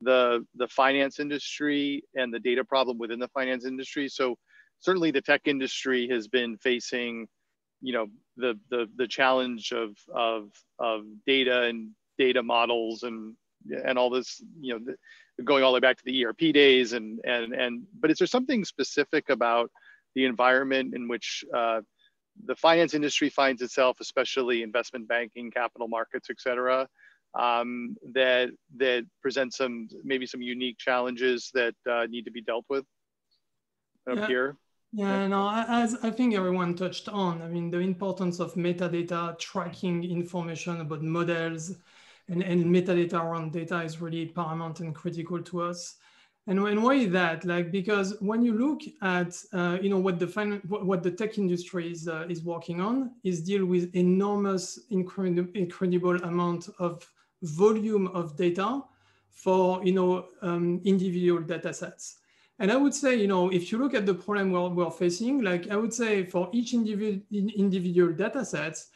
the the finance industry and the data problem within the finance industry? So certainly the tech industry has been facing, you know, the the the challenge of of of data and data models and and all this, you know, going all the way back to the ERP days and and and. But is there something specific about the environment in which uh, the finance industry finds itself, especially investment banking, capital markets, et cetera, um, that that present some maybe some unique challenges that uh, need to be dealt with up yeah. here. Yeah, no, as I think everyone touched on, I mean, the importance of metadata, tracking information about models, and, and metadata around data is really paramount and critical to us. And, and why is that? Like because when you look at uh, you know what the fin- what the tech industry is uh, is working on is deal with enormous incredible incredible amount of volume of data for you know um, individual data sets. And I would say, you know, if you look at the problem we're, we're facing, like I would say for each individual individual data sets,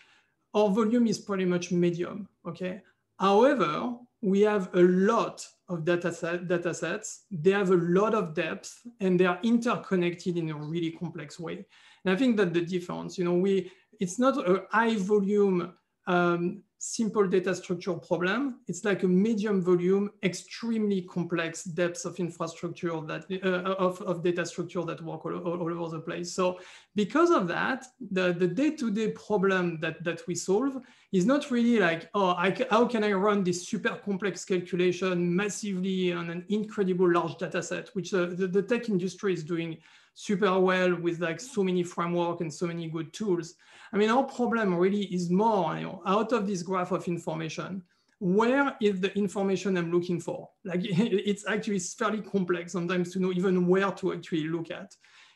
our volume is pretty much medium. Okay. However, we have a lot of data, set, data sets. They have a lot of depth and they are interconnected in a really complex way. And I think that the difference, you know, we it's not a high volume um, simple data structure problem. It's like a medium volume, extremely complex depths of infrastructure that uh, of, of data structure that work all, all, all, over the place. So because of that, the, the day-to-day problem that, that we solve is not really like, oh, I, how can I run this super complex calculation massively on an incredible large data set, which the, the tech industry is doing super well with like so many framework and so many good tools. I mean, our problem really is more you know, out of this graph of information, where is the information I'm looking for? Like it's actually fairly complex sometimes to know even where to actually look at.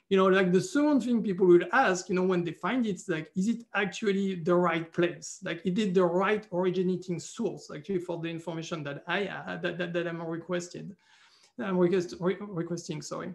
You know, like the second thing people will ask, you know, when they find it, like, is it actually the right place? Like, is it the right originating source actually for the information that I uh, that, that, that I'm requested, I'm request, re requesting, sorry.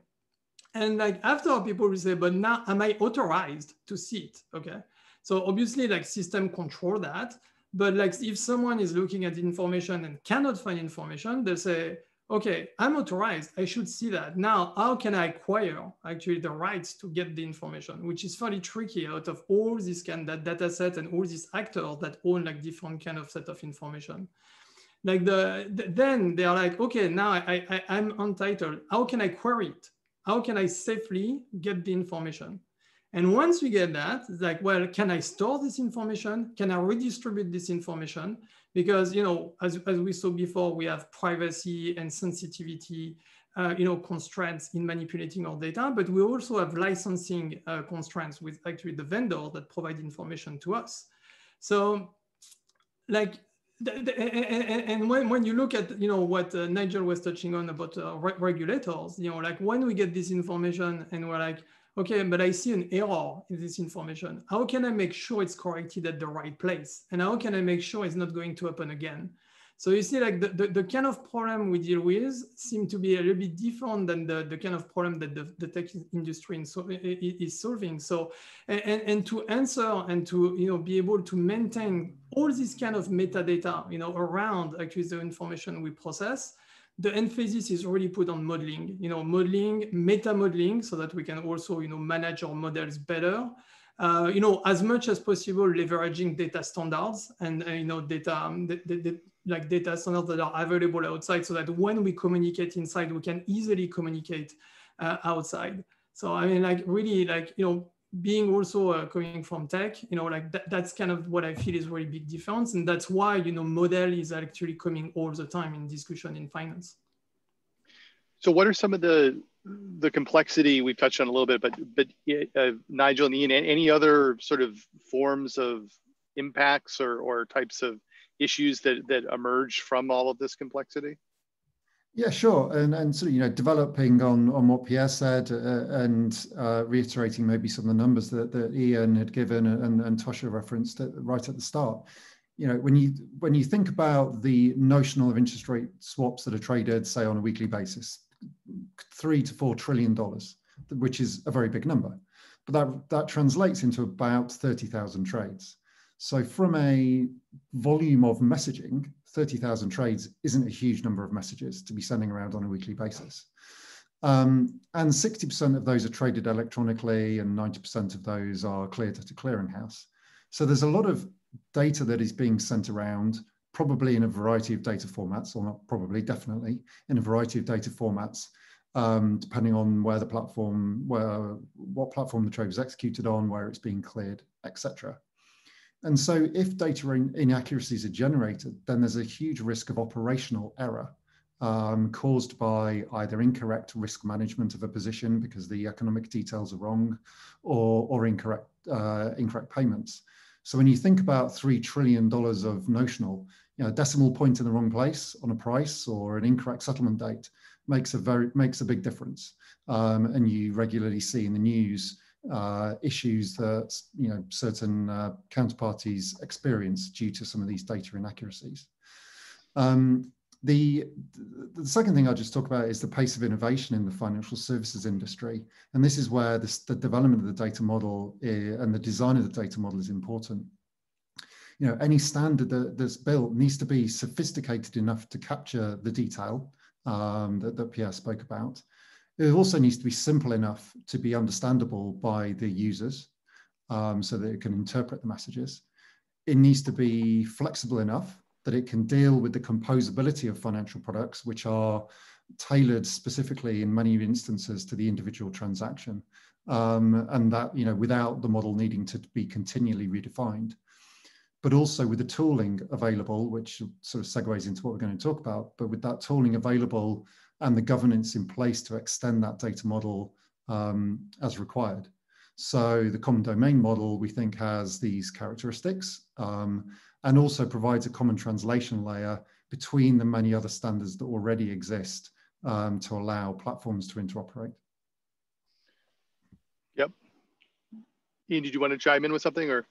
And like after people will say, but now am I authorized to see it? Okay. So obviously like system control that, but like if someone is looking at information and cannot find information, they say, okay, I'm authorized, I should see that. Now, how can I acquire actually the rights to get the information, which is fairly tricky out of all these kind of data set and all these actors that own like different kind of set of information. Like the, the then they are like, okay, now I, I, I'm entitled, how can I query it? How can I safely get the information? And once we get that, it's like, well, can I store this information? Can I redistribute this information? Because, you know, as, as we saw before, we have privacy and sensitivity, uh, you know, constraints in manipulating our data, but we also have licensing uh, constraints with actually the vendor that provide information to us. So like, and when, when you look at you know what uh, Nigel was touching on about uh, re regulators, you know, like when we get this information and we're like, okay, but I see an error in this information. How can I make sure it's corrected at the right place? And how can I make sure it's not going to happen again? So you see like the, the, the kind of problem we deal with seem to be a little bit different than the, the kind of problem that the, the tech industry is solving. So, and, and to answer and to, you know, be able to maintain all this kind of metadata, you know, around actually the information we process, the emphasis is really put on modeling, you know, modeling, meta modeling, so that we can also, you know, manage our models better. Uh, you know, as much as possible, leveraging data standards and, uh, you know, data, um, the, like data standards that are available outside so that when we communicate inside, we can easily communicate uh, outside. So, I mean, like really like, you know, being also uh, coming from tech, you know, like that, that's kind of what I feel is really big difference. And that's why, you know, model is actually coming all the time in discussion in finance. So what are some of the the complexity we've touched on a little bit, but but uh, Nigel and Ian, any other sort of forms of impacts or, or types of issues that, that emerge from all of this complexity? Yeah, sure. And, and sort of, you know, developing on, on what Pierre said uh, and uh, reiterating maybe some of the numbers that, that Ian had given and, and Tosha referenced at, right at the start. You know, when you when you think about the notional of interest rate swaps that are traded, say on a weekly basis, three to four trillion dollars, which is a very big number, but that that translates into about thirty thousand trades. So from a volume of messaging, 30,000 trades isn't a huge number of messages to be sending around on a weekly basis. Um, and 60% of those are traded electronically and 90% of those are cleared at a clearinghouse. So there's a lot of data that is being sent around, probably in a variety of data formats, or not probably, definitely, in a variety of data formats, um, depending on where the platform, where what platform the trade was executed on, where it's being cleared, etc. And so if data inaccuracies are generated, then there's a huge risk of operational error um, caused by either incorrect risk management of a position because the economic details are wrong or, or incorrect, uh, incorrect payments. So when you think about $3 trillion of notional, you know, a decimal point in the wrong place on a price or an incorrect settlement date makes a very makes a big difference. Um, and you regularly see in the news uh, issues that you know certain uh, counterparties experience due to some of these data inaccuracies. Um, the, the second thing I'll just talk about is the pace of innovation in the financial services industry. And this is where this, the development of the data model is, and the design of the data model is important. You know, any standard that, that's built needs to be sophisticated enough to capture the detail um, that, that Pierre spoke about, it also needs to be simple enough to be understandable by the users um, so that it can interpret the messages. It needs to be flexible enough that it can deal with the composability of financial products, which are tailored specifically in many instances to the individual transaction. Um, and that, you know, without the model needing to be continually redefined. But also with the tooling available, which sort of segues into what we're going to talk about, but with that tooling available and the governance in place to extend that data model um, as required. So the common domain model, we think, has these characteristics um, and also provides a common translation layer between the many other standards that already exist um, to allow platforms to interoperate. Yep. Ian, did you want to chime in with something or?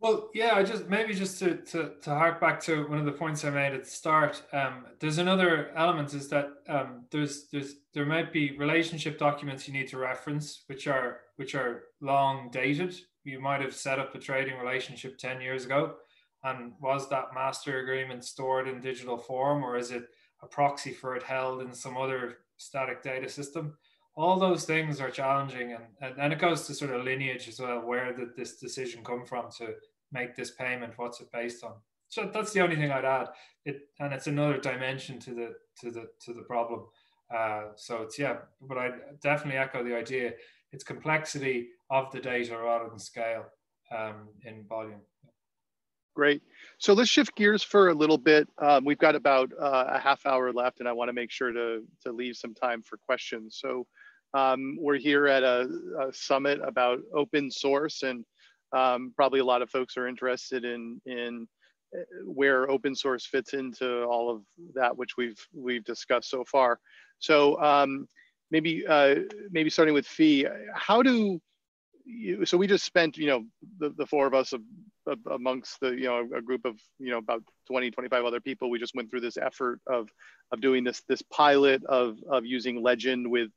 Well, yeah, I just maybe just to, to, to hark back to one of the points I made at the start. Um, there's another element is that um, there's there's there might be relationship documents you need to reference, which are which are long dated. You might have set up a trading relationship ten years ago, and was that master agreement stored in digital form, or is it a proxy for it held in some other static data system? All those things are challenging, and, and, and it goes to sort of lineage as well. Where did this decision come from to make this payment? What's it based on? So that's the only thing I'd add. It and it's another dimension to the to the to the problem. Uh, so it's yeah, but I definitely echo the idea. It's complexity of the data rather than scale um, in volume. Great. So let's shift gears for a little bit. Um, we've got about uh, a half hour left, and I want to make sure to to leave some time for questions. So um, we're here at a, a, summit about open source and um, probably a lot of folks are interested in in uh, where open source fits into all of that which we've we've discussed so far. So um, maybe uh, maybe starting with Fee, how do you, so we just spent you know the, the four of us amongst the you know a group of you know about 20 25 other people we just went through this effort of of doing this this pilot of of using legend with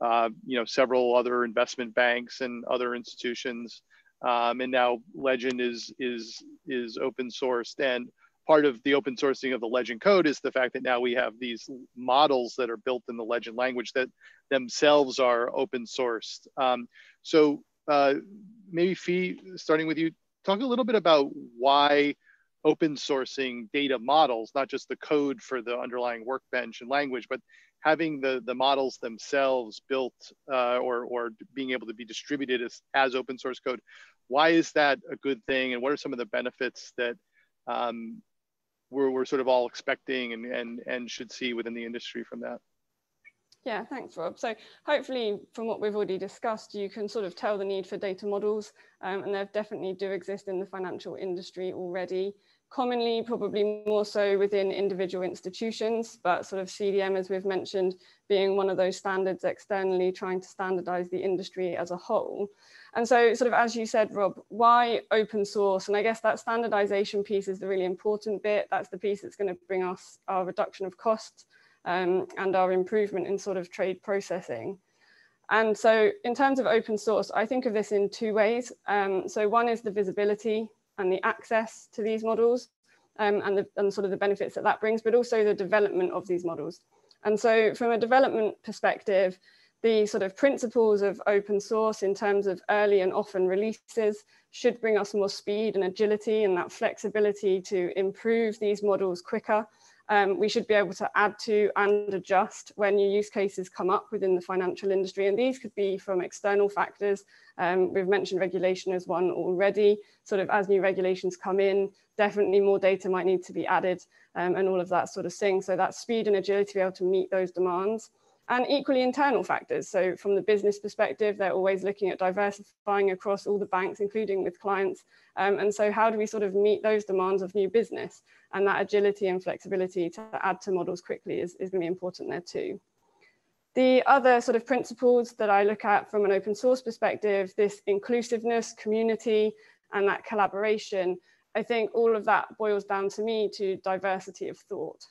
uh, you know several other investment banks and other institutions um, and now Legend is is is open sourced. And part of the open sourcing of the Legend code is the fact that now we have these models that are built in the Legend language that themselves are open sourced. Um, so uh, maybe Fee, starting with you, talk a little bit about why open sourcing data models, not just the code for the underlying workbench and language, but having the, the models themselves built uh, or, or being able to be distributed as, as open source code. Why is that a good thing? And what are some of the benefits that um, we're, we're sort of all expecting and, and, and should see within the industry from that? Yeah, thanks, Rob. So hopefully from what we've already discussed, you can sort of tell the need for data models um, and they definitely do exist in the financial industry already commonly probably more so within individual institutions, but sort of CDM, as we've mentioned, being one of those standards externally trying to standardize the industry as a whole. And so sort of as you said, Rob, why open source? And I guess that standardization piece is the really important bit. That's the piece that's going to bring us our reduction of costs um, and our improvement in sort of trade processing. And so in terms of open source, I think of this in two ways. Um, so one is the visibility and the access to these models um, and, the, and sort of the benefits that that brings, but also the development of these models. And so from a development perspective, the sort of principles of open source in terms of early and often releases should bring us more speed and agility and that flexibility to improve these models quicker um, we should be able to add to and adjust when new use cases come up within the financial industry. And these could be from external factors. Um, we've mentioned regulation as one already. Sort of as new regulations come in, definitely more data might need to be added um, and all of that sort of thing. So that speed and agility to be able to meet those demands and equally internal factors. So from the business perspective, they're always looking at diversifying across all the banks, including with clients. Um, and so how do we sort of meet those demands of new business? And that agility and flexibility to add to models quickly is, is going to be important there too. The other sort of principles that I look at from an open source perspective, this inclusiveness, community, and that collaboration, I think all of that boils down to me to diversity of thought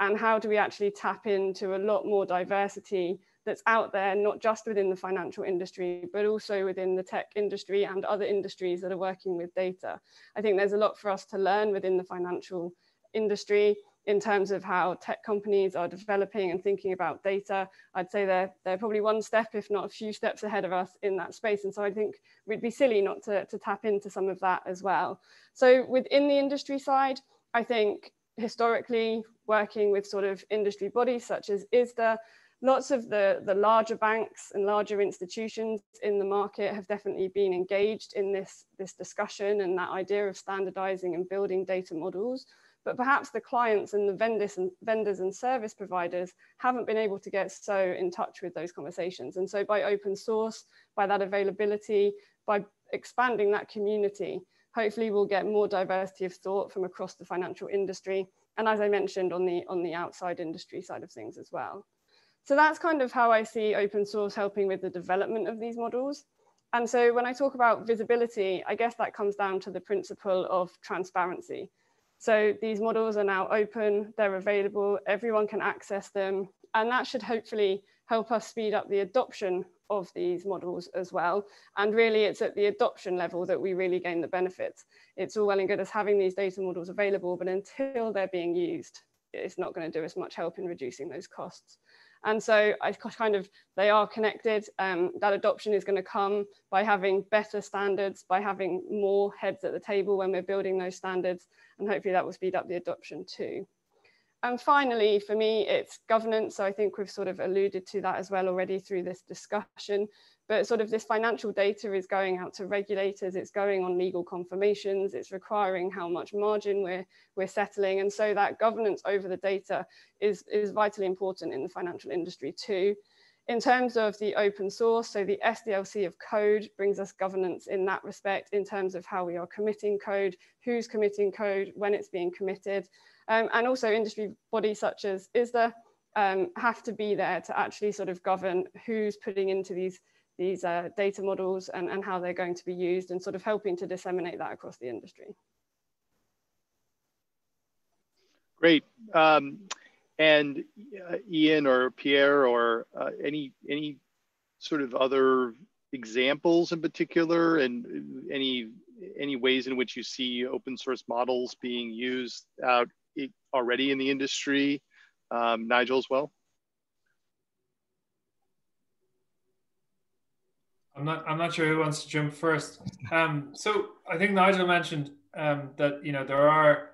and how do we actually tap into a lot more diversity that's out there, not just within the financial industry, but also within the tech industry and other industries that are working with data. I think there's a lot for us to learn within the financial industry in terms of how tech companies are developing and thinking about data. I'd say they're, they're probably one step, if not a few steps ahead of us in that space. And so I think we'd be silly not to, to tap into some of that as well. So within the industry side, I think historically working with sort of industry bodies such as ISDA, lots of the, the larger banks and larger institutions in the market have definitely been engaged in this, this discussion and that idea of standardizing and building data models. But perhaps the clients and the vendors and vendors and service providers haven't been able to get so in touch with those conversations. And so by open source, by that availability, by expanding that community, hopefully we'll get more diversity of thought from across the financial industry. And as I mentioned on the, on the outside industry side of things as well. So that's kind of how I see open source helping with the development of these models. And so when I talk about visibility, I guess that comes down to the principle of transparency. So these models are now open, they're available, everyone can access them, and that should hopefully help us speed up the adoption of these models as well. And really it's at the adoption level that we really gain the benefits. It's all well and good as having these data models available, but until they're being used, it's not going to do us much help in reducing those costs. And so I kind of, they are connected. Um, that adoption is going to come by having better standards, by having more heads at the table when we're building those standards. And hopefully that will speed up the adoption too. And finally, for me, it's governance. So I think we've sort of alluded to that as well already through this discussion. But sort of this financial data is going out to regulators, it's going on legal confirmations, it's requiring how much margin we're, we're settling. And so that governance over the data is, is vitally important in the financial industry too. In terms of the open source, so the SDLC of code brings us governance in that respect in terms of how we are committing code, who's committing code, when it's being committed, um, and also industry bodies such as ISDA um, have to be there to actually sort of govern who's putting into these, these uh, data models and, and how they're going to be used and sort of helping to disseminate that across the industry. Great. Um, and uh, Ian or Pierre or uh, any any sort of other examples in particular and any any ways in which you see open source models being used out already in the industry. Um, Nigel as well. I'm not. I'm not sure who wants to jump first. Um, so I think Nigel mentioned um, that you know there are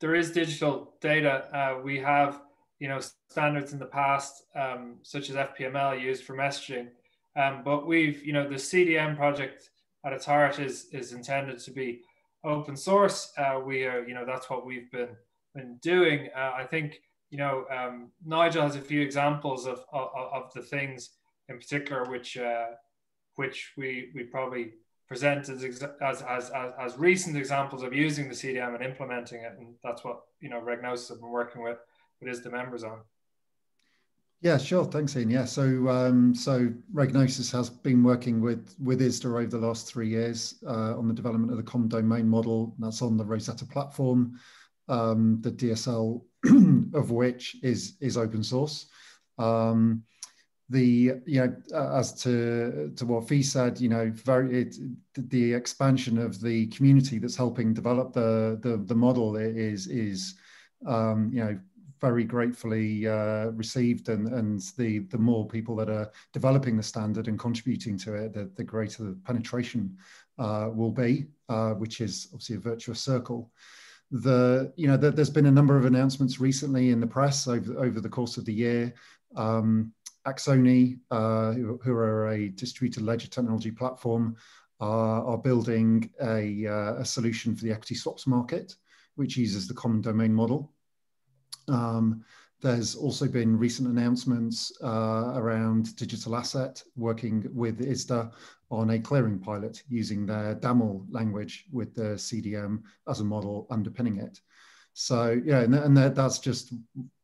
there is digital data. Uh, we have you know standards in the past, um, such as FPML used for messaging, um, but we've you know the CDM project at its heart is is intended to be open source. Uh, we are you know that's what we've been been doing. Uh, I think you know um, Nigel has a few examples of, of, of the things in particular which uh, which we we probably present as, as, as, as, recent examples of using the CDM and implementing it. And that's what, you know, REGnosys have been working with, with ISDA members on. Yeah, sure. Thanks, Ian. Yeah, so um, so REGnosys has been working with with ISDA over the last three years uh, on the development of the common domain model. That's on the Rosetta platform, um, the DSL of which is is open source. Um, the you know as to to what Fee said, you know, very it, the expansion of the community that's helping develop the the, the model is is um, you know very gratefully uh, received, and and the the more people that are developing the standard and contributing to it, the, the greater the penetration uh, will be, uh, which is obviously a virtuous circle. The you know the, there's been a number of announcements recently in the press over over the course of the year. Um, Axoni, uh, who, who, are a distributed ledger technology platform, are building a, uh, a, solution for the equity swaps market, which uses the common domain model. Um, there's also been recent announcements uh, around digital asset working with ISDA on a clearing pilot using their DAML language with the CDM as a model underpinning it. So yeah, and, and that's just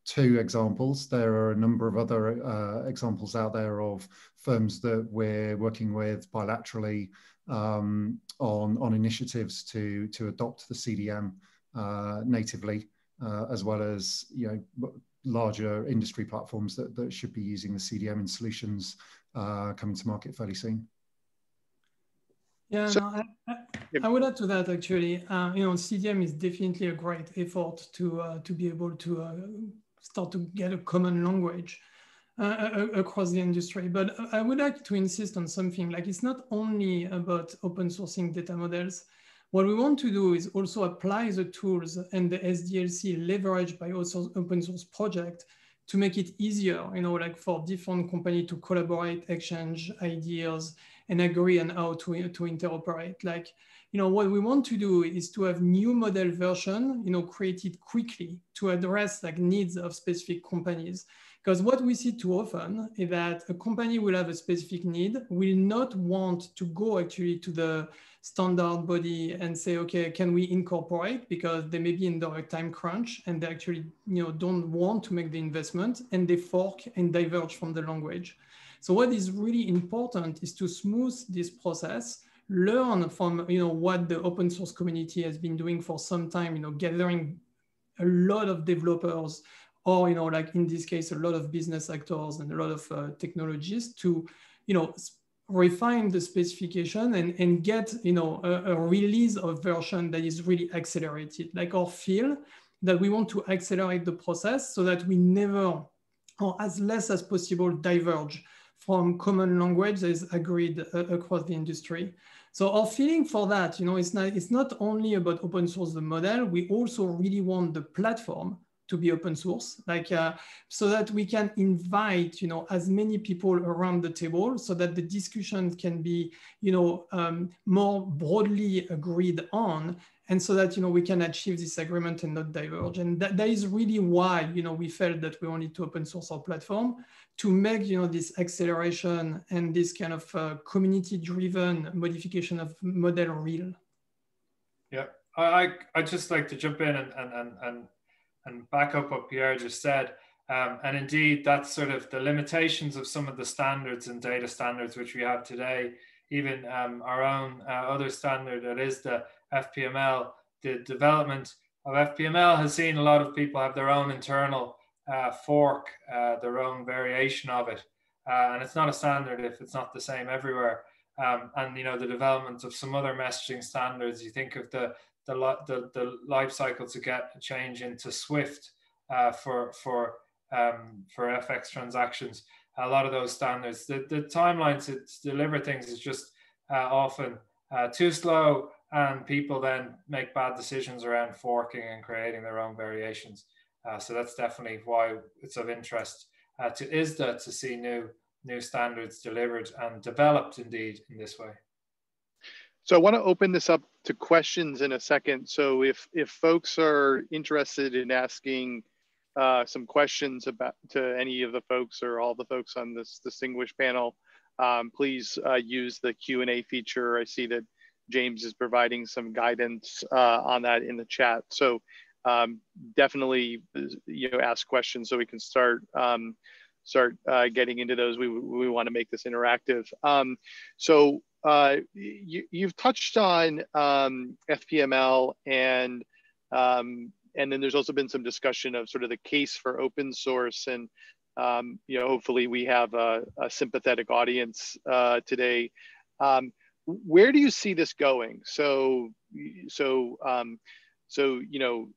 two examples. There are a number of other uh, examples out there of firms that we're working with bilaterally um, on, on initiatives to, to adopt the CDM uh, natively, uh, as well as you know larger industry platforms that, that should be using the CDM in solutions uh, coming to market fairly soon. Yeah, so, no, I, I, I, would add to that actually. Uh, you know, CDM is definitely a great effort to uh, to be able to uh, start to get a common language uh, across the industry. But I would like to insist on something like it's not only about open sourcing data models. What we want to do is also apply the tools and the SDLC leveraged by also open source project to make it easier, you know, like for different company to collaborate, exchange ideas, and agree on how to, to interoperate. Like, you know, what we want to do is to have new model version, you know, created quickly to address like needs of specific companies. Because what we see too often is that a company will have a specific need, will not want to go actually to the standard body and say, okay, can we incorporate? Because they may be in a time crunch and they actually, you know, don't want to make the investment and they fork and diverge from the language. So what is really important is to smooth this process learn from you know what the open source community has been doing for some time you know gathering a lot of developers or you know like in this case a lot of business actors and a lot of uh, technologists to you know refine the specification and, and get you know a, a, release of version that is really accelerated like our feel that we want to accelerate the process so that we never or as less as possible diverge from common language that is agreed uh, across the industry. So our feeling for that, you know, it's not, it's not only about open source the model, we also really want the platform to be open source, like uh, so that we can invite, you know, as many people around the table so that the discussion can be, you know, um, more broadly agreed on and so that you know we can achieve this agreement and not diverge. And that, that is really why you know we felt that we wanted to open source our platform to make you know this acceleration and this kind of uh, community driven modification of model real. Yeah. I i just like to jump in and and and and back up what pierre just said um, and indeed that's sort of the limitations of some of the standards and data standards which we have today even um, our own uh, other standard that is the FPML, the development of FPML has seen a lot of people have their own internal uh, fork, uh, their own variation of it. Uh, and it's not a standard if it's not the same everywhere. Um, and you know the development of some other messaging standards. You think of the the the, the life cycle to get a change into Swift uh, for for um, for FX transactions. A lot of those standards, the the timeline to, to deliver things is just uh, often uh, too slow and people then make bad decisions around forking and creating their own variations. Uh, so that's definitely why it's of interest uh, to ISDA to see new new standards delivered and developed indeed in this way. So I want to open this up to questions in a second. So if if folks are interested in asking uh, some questions about to any of the folks or all the folks on this distinguished panel, um, please uh, use the Q&A feature. I see that James is providing some guidance uh, on that in the chat. So um, definitely, you know, ask questions so we can start um, start uh, getting into those. We, we want to make this interactive. Um, so uh, you, have touched on um, FPML and um, and then there's also been some discussion of sort of the case for open source and um, you know hopefully we have a, a sympathetic audience uh, today. Um, where do you see this going? So so um, so you know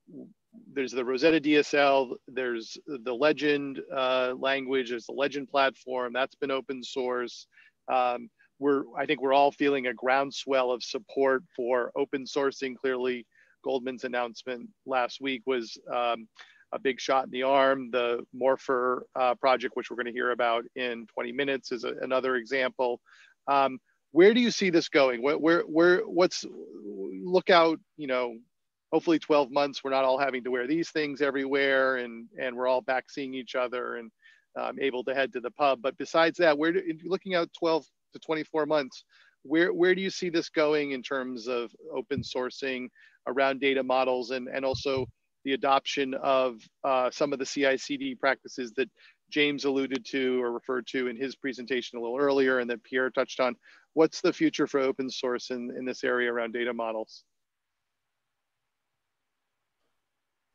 there's the Rosetta DSL, there's the Legend uh, language, there's the Legend platform that's been open source. Um, we're, I think we're all feeling a groundswell of support for open sourcing. Clearly, Goldman's announcement last week was um, a big shot in the arm. The Morphir uh, project, which we're going to hear about in 20 minutes, is a, another example. Um, where do you see this going? Where, where, where, what's, look out, you know, hopefully 12 months we're not all having to wear these things everywhere and and we're all back seeing each other and um, able to head to the pub but besides that where do, looking out 12 to 24 months where where do you see this going in terms of open sourcing around data models and and also the adoption of uh, some of the CI/CD practices that James alluded to or referred to in his presentation a little earlier, and that Pierre touched on. What's the future for open source in, in this area around data models?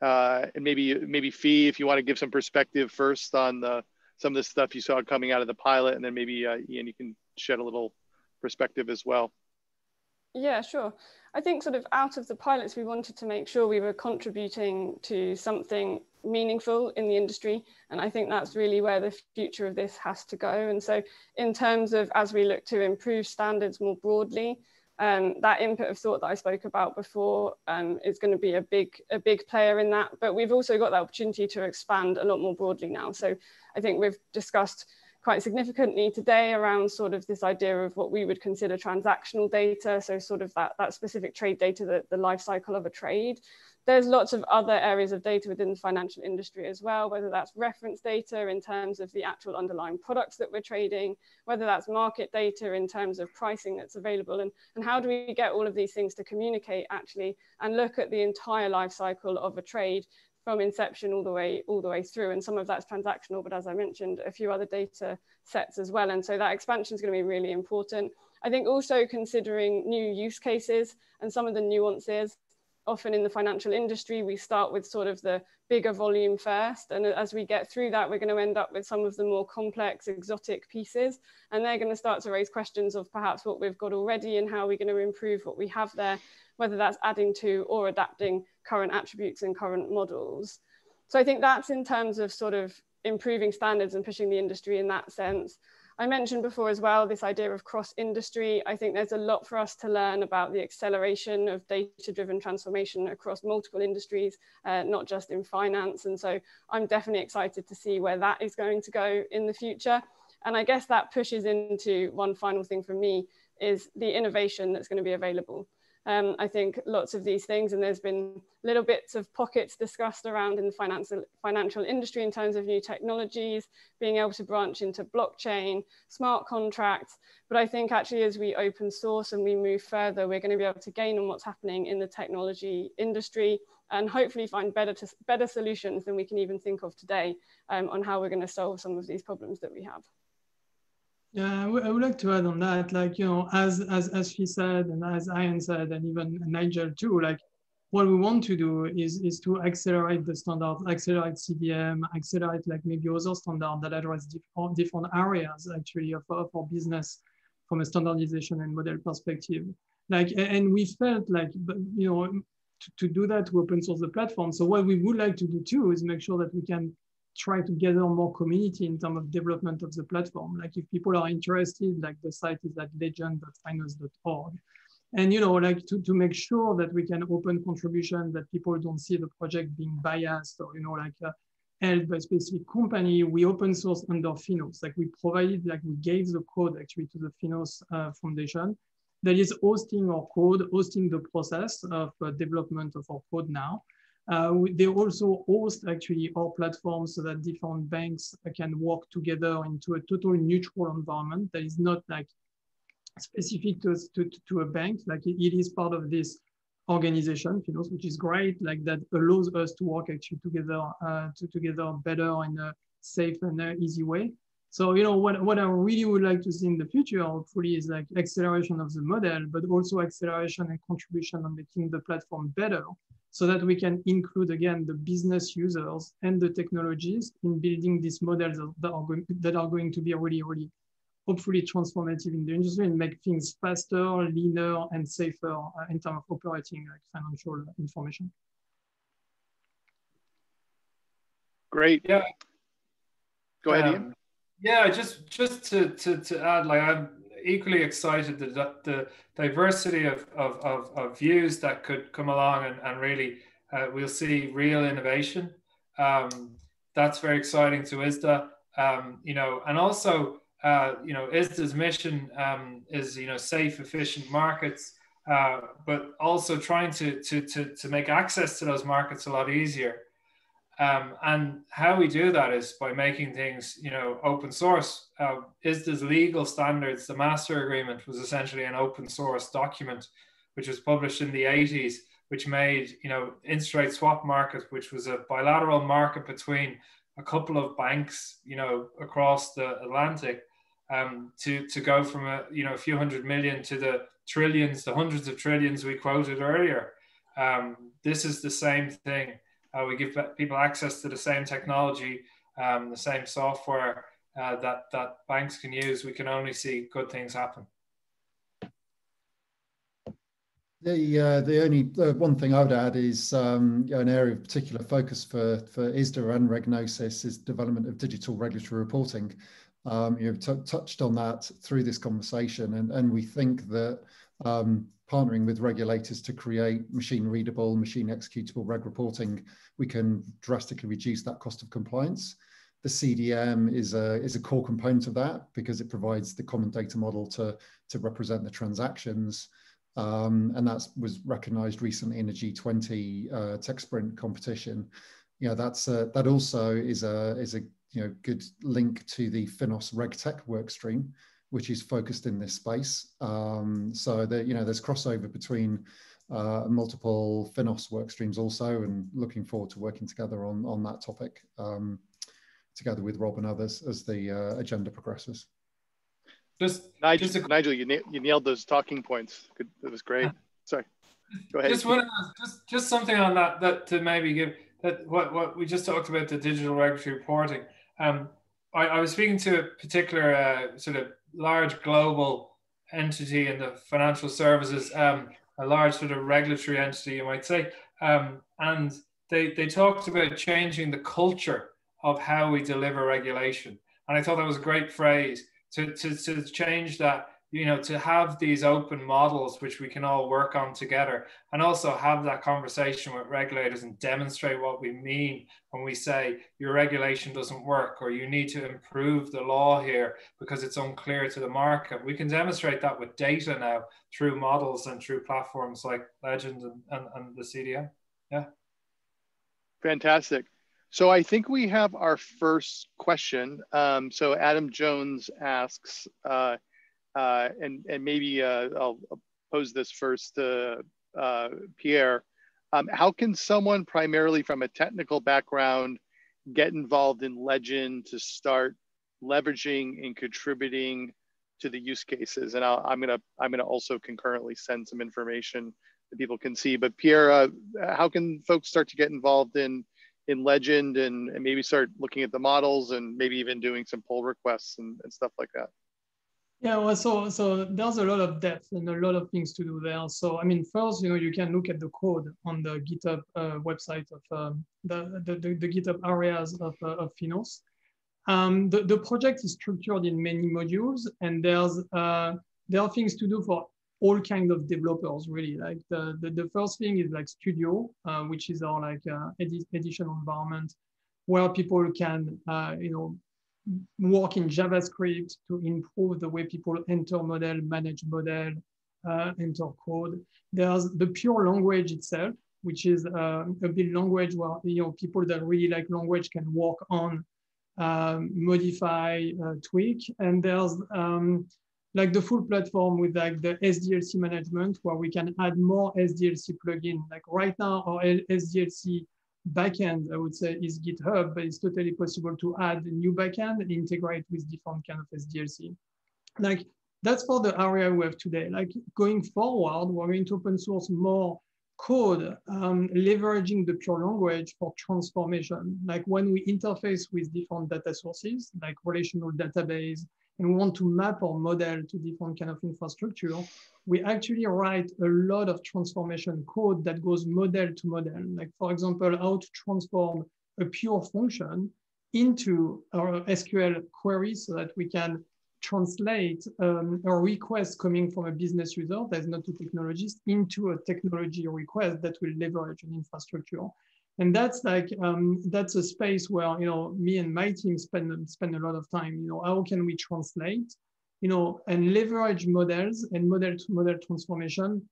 uh, and maybe maybe Fee, if you want to give some perspective first on the some of the stuff you saw coming out of the pilot, and then maybe uh, Ian, you can shed a little perspective as well. Yeah, sure. I think sort of out of the pilots, we wanted to make sure we were contributing to something meaningful in the industry. And I think that's really where the future of this has to go. And so in terms of as we look to improve standards more broadly, um, that input of thought that I spoke about before um, is going to be a big, a big player in that. But we've also got the opportunity to expand a lot more broadly now. So I think we've discussed quite significantly today around sort of this idea of what we would consider transactional data. So sort of that, that specific trade data, the, the life cycle of a trade. There's lots of other areas of data within the financial industry as well, whether that's reference data in terms of the actual underlying products that we're trading, whether that's market data in terms of pricing that's available, and, and how do we get all of these things to communicate actually and look at the entire life cycle of a trade from inception all the way all the way through and some of that's transactional but as i mentioned a few other data sets as well and so that expansion is going to be really important i think also considering new use cases and some of the nuances often in the financial industry, we start with sort of the bigger volume first. And as we get through that, we're going to end up with some of the more complex, exotic pieces. And they're going to start to raise questions of perhaps what we've got already and how we're going to improve what we have there, whether that's adding to or adapting current attributes and current models. So I think that's in terms of sort of improving standards and pushing the industry in that sense. I mentioned before as well this idea of cross industry. I think there's a lot for us to learn about the acceleration of data driven transformation across multiple industries, uh, not just in finance. And so I'm definitely excited to see where that is going to go in the future. And I guess that pushes into one final thing for me is the innovation that's going to be available. Um, I think lots of these things, and there's been little bits of pockets discussed around in the financial, financial industry in terms of new technologies, being able to branch into blockchain, smart contracts. But I think actually as we open source and we move further, we're going to be able to gain on what's happening in the technology industry and hopefully find better, to, better solutions than we can even think of today um, on how we're going to solve some of these problems that we have. Yeah, I, would like to add on that, like, you know, as, as, as she said, and as Ian said, and even Nigel too, like, what we want to do is, is to accelerate the standard, accelerate CDM, accelerate like maybe other standard that address different, different areas actually of, our business from a standardization and model perspective. Like, and we felt like, you know, to, to do that to open source the platform. So what we would like to do too is make sure that we can try to gather more community in terms of development of the platform. Like if people are interested, like the site is at legend.finos.org. And you know, like to, to make sure that we can open contribution, that people don't see the project being biased or you know, like uh, held by a specific company, we open source under Finos. Like we provided, like we gave the code actually to the Finos uh, Foundation that is hosting our code, hosting the process of uh, development of our code now. Uh, they also host actually our platform so that different banks can work together into a total neutral environment that is not like specific to, to, to a bank, like it, is part of this organization, know, which is great, like that allows us to work actually together, uh, to, together better in a safe and easy way. So, you know, what, what I really would like to see in the future, hopefully, is like acceleration of the model, but also acceleration and contribution on making the platform better so that we can include, again, the business users and the technologies in building these models that are going, that are going to be really, really hopefully transformative in the industry and make things faster, leaner, and safer uh, in terms of operating like financial information. Great. Yeah. Go ahead, um, Ian. Yeah, just just to, to, to add, like I'm equally excited that the diversity of, of, of, of views that could come along and, and really uh, we'll see real innovation. Um, that's very exciting to ISDA. Um, you know, and also uh, you know, ISDA's mission um, is, you know, safe, efficient markets, uh, but also trying to, to, to, to make access to those markets a lot easier. Um, and how we do that is by making things, you know, open source. Uh, ISDA's legal standards, the master agreement was essentially an open source document, which was published in the 80s, which made, you know, interest rate swap market, which was a bilateral market between a couple of banks, you know, across the Atlantic, um, to to go from a you know a few hundred million to the trillions, the hundreds of trillions we quoted earlier. Um, this is the same thing. Uh, we give people access to the same technology, um, the same software uh, that that banks can use. We can only see good things happen. The uh, the only uh, one thing I would add is um, you know, an area of particular focus for for ISDA and REGnosys is development of digital regulatory reporting. Um, you've touched on that through this conversation, and, and we think that um, partnering with regulators to create machine readable, machine executable reg reporting, we can drastically reduce that cost of compliance. The CDM is a, is a core component of that because it provides the common data model to, to represent the transactions. Um, and that was recognized recently in a G20 uh, tech sprint competition. Know, that's a, that also is a, is a you know, good link to the Finos RegTech workstream, which is focused in this space. Um, so that you know, there's crossover between uh, multiple Finos work streams also, and looking forward to working together on on that topic um, together with Rob and others as the uh, agenda progresses. Just Nigel, just a, Nigel, you, na- you nailed those talking points. Good, that was great. Sorry, go ahead. Just one, just just something on that that to maybe give that what what we just talked about the digital regulatory reporting. Um, I, I, was speaking to a particular uh, sort of large global entity in the financial services, um, a large sort of regulatory entity, you might say, um, and they they talked about changing the culture of how we deliver regulation, and I thought that was a great phrase to to, to change that you know to have these open models which we can all work on together and also have that conversation with regulators and demonstrate what we mean when we say your regulation doesn't work or you need to improve the law here because it's unclear to the market. We can demonstrate that with data now through models and through platforms like legend and, and, and the cdm yeah. Fantastic. So I think we have our first question. Um, so Adam Jones asks, uh, uh, and, and maybe uh, I'll pose this first to uh, Pierre. Um, how can someone primarily from a technical background get involved in Legend to start leveraging and contributing to the use cases? And i am gonna I'm gonna also concurrently send some information that people can see. But Pierre, uh, how can folks start to get involved in in Legend and, and maybe start looking at the models and maybe even doing some pull requests and, and stuff like that? Yeah, well, so so there's a lot of depth and a lot of things to do there. So I mean, first, you know, you can look at the code on the GitHub uh, website of um, the, the, the, the, GitHub areas of, uh, of Finos. Um, the, the project is structured in many modules, and there's uh, there are things to do for all kind of developers really. Like the, the, the first thing is like Studio, uh, which is our like uh, edi edition environment where people can, uh, you know, work in JavaScript to improve the way people enter model, manage model, uh, enter code. There's the pure language itself, which is uh, a build language where you know people that really like language can work on, um, modify, uh, tweak, and there's um, like the full platform with like the SDLC management where we can add more SDLC plugin. Like right now, our SDLC backend, I would say, is GitHub, but it's totally possible to add a new backend and integrate with different kind of SDLC. Like that's for the area we have today. Like going forward, we're going to open source more code um, leveraging the pure language for transformation. Like when we interface with different data sources, like relational database, and we want to map our model to different kind of infrastructure, we actually write a lot of transformation code that goes model to model. Like for example, how to transform a pure function into our SQL query so that we can translate um, a request coming from a business user that's not a technologist into a technology request that will leverage an infrastructure. And that's like, um, that's a space where, you know, me and my team spend, spend a lot of time, you know, how can we translate, you know, and leverage models and model to model transformation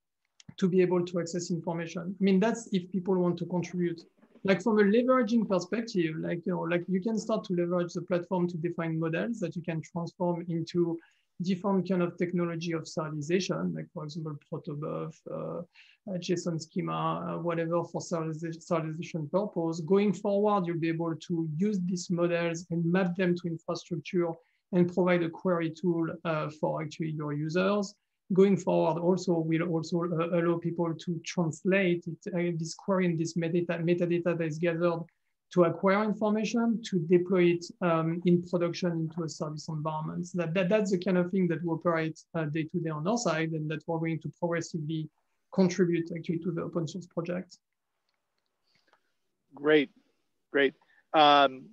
to be able to access information. I mean, that's if people want to contribute like from a leveraging perspective, like you know, like you can start to leverage the platform to define models that you can transform into different kind of technology of serialization, like for example, protobuf, uh, JSON schema, uh, whatever for serialization purpose. Going forward, you'll be able to use these models and map them to infrastructure and provide a query tool uh, for actually your users going forward also will also uh, allow people to translate it, uh, this query and this metadata, metadata that is gathered to acquire information, to deploy it um, in production into a service environment. So that, that, that's the kind of thing that we operate uh, day to day on our side and that we're going to progressively contribute actually to the open source project. Great, great. Um,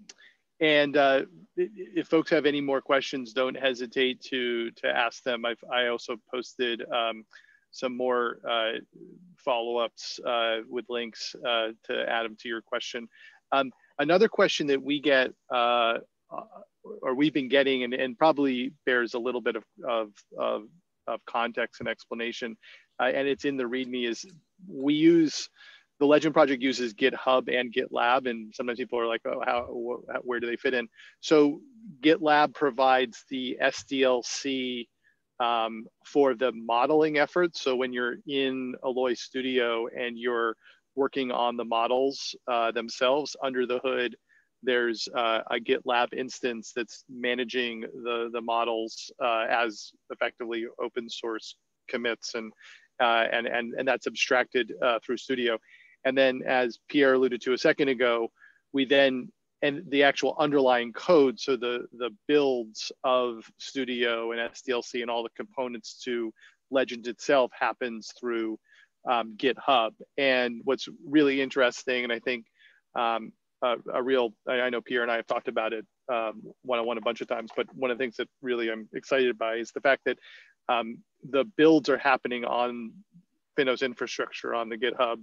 and uh, if folks have any more questions, don't hesitate to to ask them. I've I also posted um, some more uh, follow-ups uh, with links uh, to add them to your question. Um, another question that we get, uh, or we've been getting, and, and probably bears a little bit of of, of, of context and explanation, uh, and it's in the README, is we use the Legend project uses GitHub and GitLab, and sometimes people are like, "Oh, how? Wh where do they fit in?" So GitLab provides the SDLC um, for the modeling effort. So when you're in Alloy Studio and you're working on the models uh, themselves under the hood, there's uh, a GitLab instance that's managing the the models uh, as effectively open source commits and uh, and and and that's abstracted uh, through Studio. And then as Pierre alluded to a second ago, we then, and the actual underlying code, so the, the builds of Studio and SDLC and all the components to Legend itself happens through um, GitHub. And what's really interesting, and I think um, a, a, real, I, I, know Pierre and I have talked about it um, one-on-one a bunch of times, but one of the things that really I'm excited by is the fact that um, the builds are happening on Finos infrastructure on the GitHub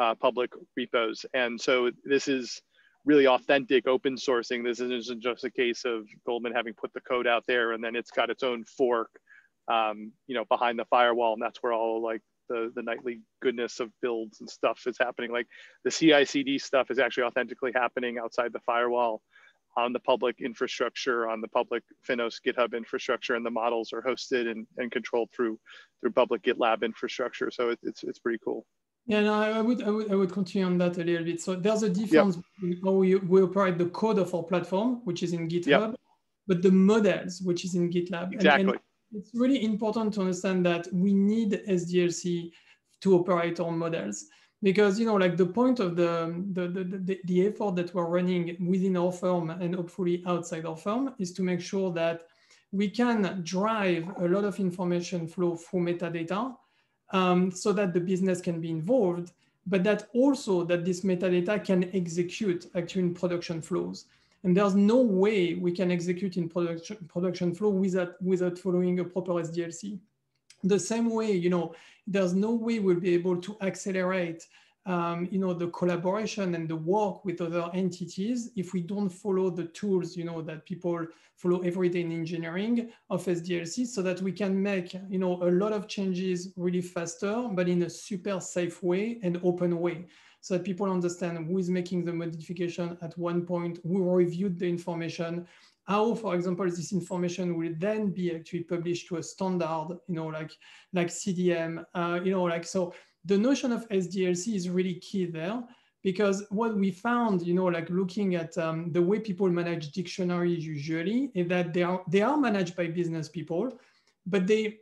uh, public repos. And so this is really authentic open sourcing. This isn't just a case of Goldman having put the code out there and then it's got its own fork, um, you know, behind the firewall. And that's where all like the, the nightly goodness of builds and stuff is happening. Like the CI CD stuff is actually authentically happening outside the firewall on the public infrastructure, on the public Finos GitHub infrastructure, and the models are hosted and, and controlled through through public GitLab infrastructure. So it, it's it's pretty cool. Yeah, no, I would, I would, I would continue on that a little bit. So there's a difference yep. between how we, we operate the code of our platform, which is in GitHub, yep. but the models, which is in GitLab. Exactly. And, and it's really important to understand that we need SDLC to operate on models because you know like the point of the the, the the, effort that we're running within our firm and hopefully outside our firm is to make sure that we can drive a lot of information flow through metadata um, so that the business can be involved, but that also that this metadata can execute actually in production flows. And there's no way we can execute in production, production flow without, without following a proper SDLC. The same way, you know, there's no way we'll be able to accelerate um, you know, the collaboration and the work with other entities if we don't follow the tools, you know, that people follow every day in engineering of SDLC so that we can make, you know, a lot of changes really faster, but in a super safe way and open way so that people understand who is making the modification at one point, who reviewed the information, how, for example, this information will then be actually published to a standard, you know, like, like CDM, uh, you know, like, so the notion of SDLC is really key there because what we found, you know, like looking at um, the way people manage dictionaries usually is that they are, they are managed by business people, but they,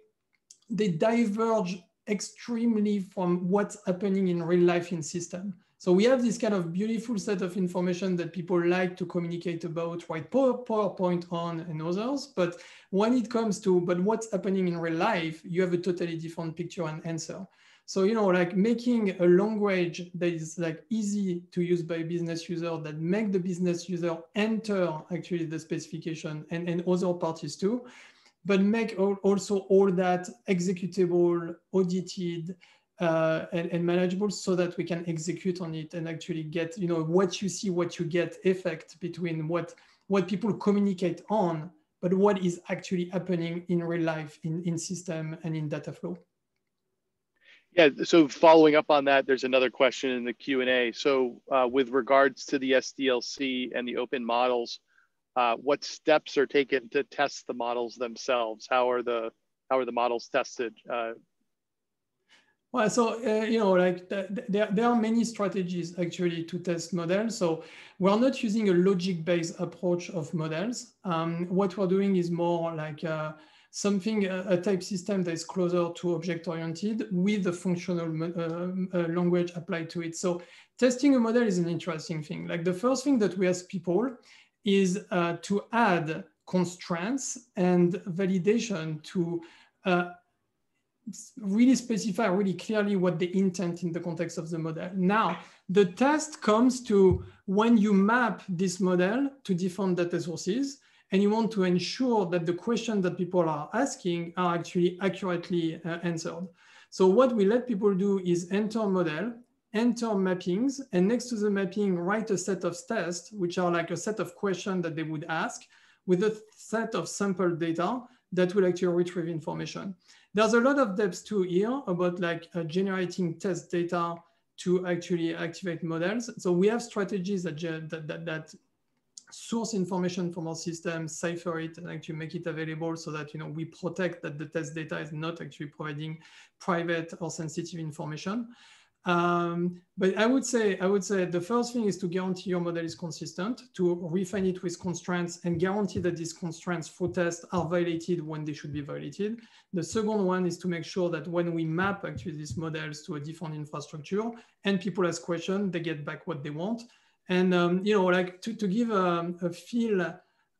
they diverge extremely from what's happening in real life in system. So we have this kind of beautiful set of information that people like to communicate about, write PowerPoint on and others. But when it comes to, but what's happening in real life, you have a totally different picture and answer. So, you know, like making a language that is like easy to use by business user that make the business user enter actually the specification and, and other parties too, but make also all that executable, audited, uh, and, and, manageable so that we can execute on it and actually get, you know, what you see, what you get effect between what, what people communicate on, but what is actually happening in real life in, in system and in data flow. Yeah, so following up on that, there's another question in the Q&A. So uh, with regards to the SDLC and the open models, uh, what steps are taken to test the models themselves? How are the, how are the models tested? Uh, well, so, uh, you know, like the, there, there are many strategies actually to test models. So we're not using a logic-based approach of models. Um, what we're doing is more like uh, something, a, type system that is closer to object-oriented with the functional uh, uh, language applied to it. So testing a model is an interesting thing. Like the first thing that we ask people is uh, to add constraints and validation to uh, really specify really clearly what the intent in the context of the model. Now, the test comes to when you map this model to different data sources, and you want to ensure that the questions that people are asking are actually accurately uh, answered. So what we let people do is enter a model, enter mappings, and next to the mapping, write a set of tests, which are like a set of questions that they would ask with a set of sample data that will actually retrieve information. There's a lot of depth too here about like uh, generating test data to actually activate models. So we have strategies that, that, that, that source information from our system, cipher it, and actually make it available so that you know we protect that the test data is not actually providing private or sensitive information. Um, but I would say I would say the first thing is to guarantee your model is consistent, to refine it with constraints and guarantee that these constraints for tests are violated when they should be violated. The second one is to make sure that when we map actually these models to a different infrastructure and people ask questions, they get back what they want. And um, you know, like to, to give a, a, feel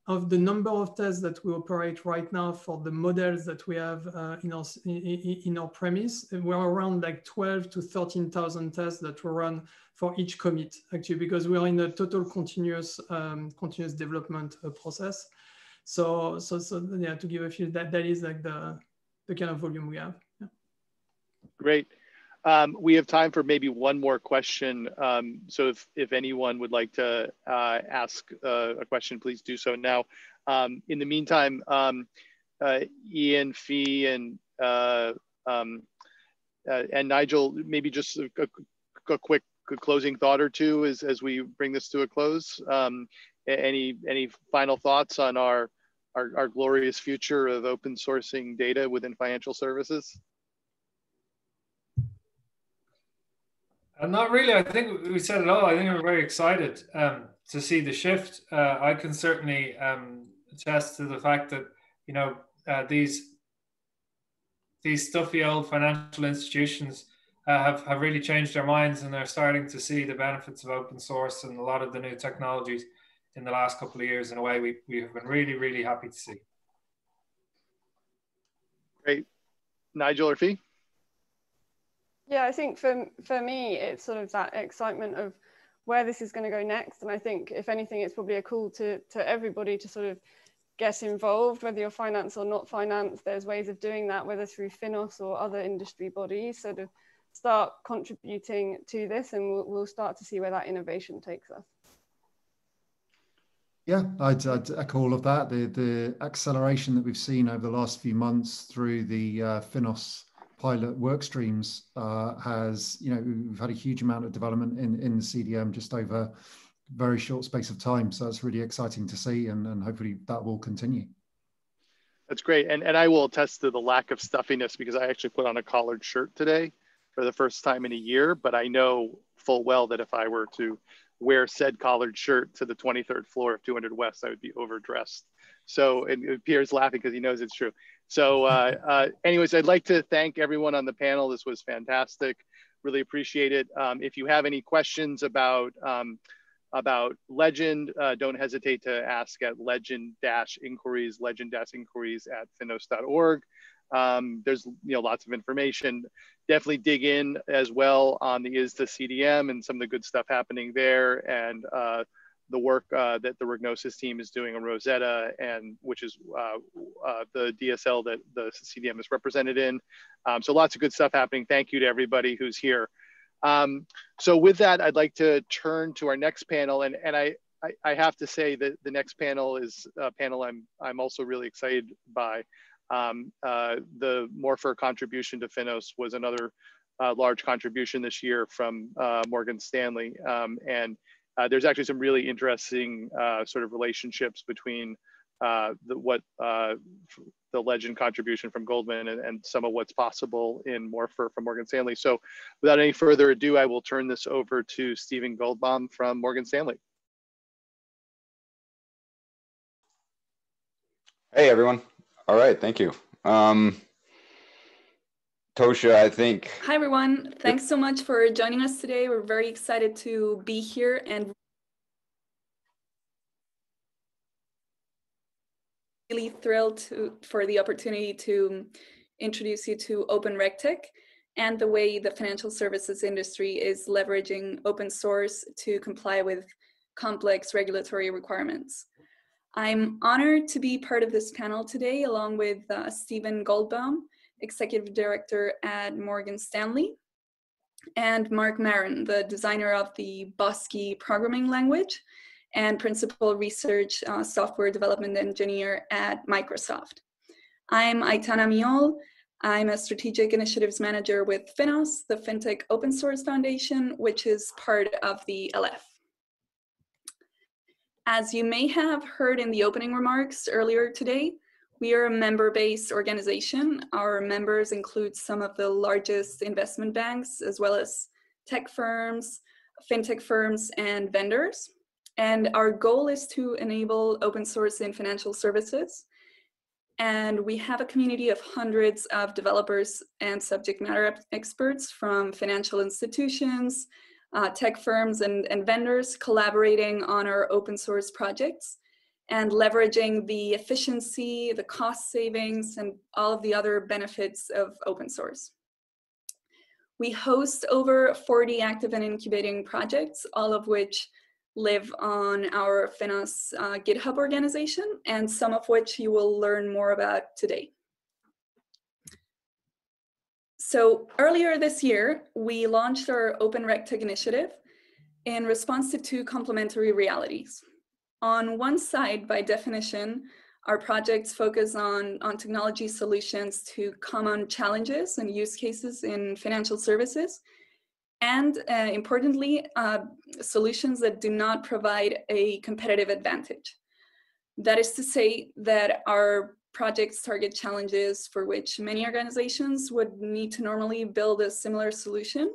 of the number of tests that we operate right now for the models that we have uh, in, our, in, our premise, we're around like 12 to 13,000 tests that we run for each commit, actually, because we're in a total continuous um, continuous development uh, process. So, so, so yeah, to give a feel that that is like the, the kind of volume we have. Yeah. Great. Um, we have time for maybe one more question. Um, so if, if anyone would like to uh, ask uh, a question, please do so now. Um, in the meantime, um, uh, Ian, Fee, and uh, um, uh, and Nigel, maybe just a, a, a, quick closing thought or two as, as we bring this to a close. Um, any any final thoughts on our, our, our glorious future of open sourcing data within financial services? Uh, not really. I think we said it all. I think we're very excited um, to see the shift. Uh, I can certainly um, attest to the fact that you know uh, these these stuffy old financial institutions uh, have have really changed their minds and they're starting to see the benefits of open source and a lot of the new technologies in the last couple of years in a way we, we have been really really happy to see. Great, Nigel or Fee? Yeah, I think for for me, it's sort of that excitement of where this is going to go next. And I think, if anything, it's probably a call to to everybody to sort of get involved, whether you're finance or not finance. There's ways of doing that, whether through Finos or other industry bodies. Sort of start contributing to this, and we'll, we'll start to see where that innovation takes us. Yeah, I'd, I'd, echo all of that. The the acceleration that we've seen over the last few months through the uh, Finos pilot work streams uh, has, you know, we've had a huge amount of development in, in the CDM just over a very short space of time. So it's really exciting to see and, and hopefully that will continue. That's great. And, and I will attest to the lack of stuffiness because I actually put on a collared shirt today for the first time in a year, but I know full well that if I were to wear said collared shirt to the 23rd floor of 200 West, I would be overdressed. So, and Pierre's laughing because he knows it's true. So uh, uh, anyways, I'd like to thank everyone on the panel. This was fantastic. Really appreciate it. Um, if you have any questions about um, about Legend, uh, don't hesitate to ask at legend-inquiries, legend-inquiries at finos.org. Um, there's you know lots of information. Definitely dig in as well on the is the CDM and some of the good stuff happening there. And uh, the work uh, that the REGnosys team is doing on Rosetta, and which is uh, uh, the DSL that the CDM is represented in. Um, so lots of good stuff happening. Thank you to everybody who's here. Um, so with that, I'd like to turn to our next panel, and and I. I, I have to say that the next panel is a panel I'm I'm also really excited by. Um, uh, the Morphir contribution to Finos was another uh, large contribution this year from uh, Morgan Stanley, um, and uh, there's actually some really interesting uh, sort of relationships between uh, the, what uh, the legend contribution from Goldman and, and, some of what's possible in Morphir from Morgan Stanley. So without any further ado, I will turn this over to Stephen Goldbaum from Morgan Stanley. Hey, everyone. All right, thank you. Um, Tosha, I think. Hi, everyone. Thanks so much for joining us today. We're very excited to be here and really thrilled to, for the opportunity to introduce you to Open RegTech and the way the financial services industry is leveraging open source to comply with complex regulatory requirements. I'm honored to be part of this panel today along with uh, Stephen Goldbaum, Executive Director at Morgan Stanley, and Mark Marron, the designer of the Bosque programming language and Principal Research uh, Software Development Engineer at Microsoft. I'm Aitana Myohl. I'm a Strategic Initiatives Manager with Finos, the FinTech Open Source Foundation, which is part of the LF. As you may have heard in the opening remarks earlier today, we are a member-based organization. Our members include some of the largest investment banks, as well as tech firms, fintech firms, and vendors. And our goal is to enable open source in financial services. And we have a community of hundreds of developers and subject matter experts from financial institutions, uh, tech firms, and, and vendors collaborating on our open source projects and leveraging the efficiency, the cost savings, and all of the other benefits of open source. We host over 40 active and incubating projects, all of which live on our Finos uh, GitHub organization, and some of which you will learn more about today. So earlier this year, we launched our Open RegTech initiative in response to two complementary realities on one side, by definition, our projects focus on, on technology solutions to common challenges and use cases in financial services. And uh, importantly, uh, solutions that do not provide a competitive advantage. That is to say that our projects target challenges for which many organizations would need to normally build a similar solution.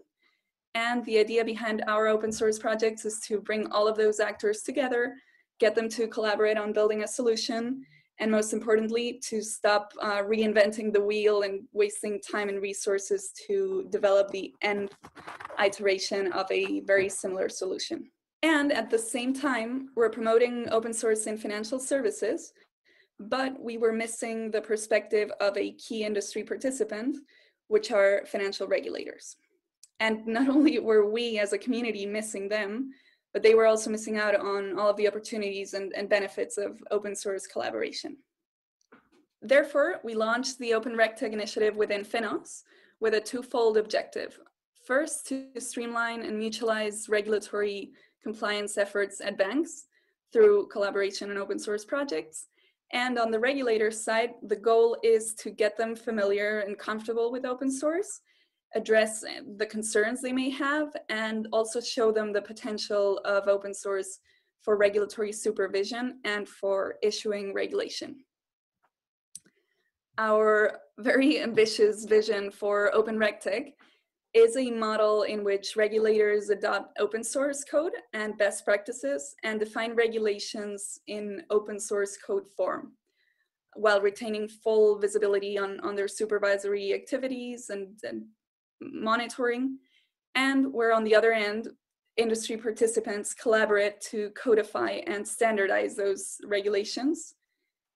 And the idea behind our open source projects is to bring all of those actors together get them to collaborate on building a solution, and most importantly, to stop uh, reinventing the wheel and wasting time and resources to develop the end iteration of a very similar solution. And at the same time, we're promoting open source in financial services, but we were missing the perspective of a key industry participant, which are financial regulators. And not only were we as a community missing them, but they were also missing out on all of the opportunities and, and benefits of open source collaboration. Therefore, we launched the Open RegTech initiative within Finos with a twofold objective. First, to streamline and mutualize regulatory compliance efforts at banks through collaboration and open source projects. And on the regulator side, the goal is to get them familiar and comfortable with open source, address the concerns they may have, and also show them the potential of open source for regulatory supervision and for issuing regulation. Our very ambitious vision for Open RegTech is a model in which regulators adopt open source code and best practices and define regulations in open source code form while retaining full visibility on, on their supervisory activities and, and monitoring. And where on the other end, industry participants collaborate to codify and standardize those regulations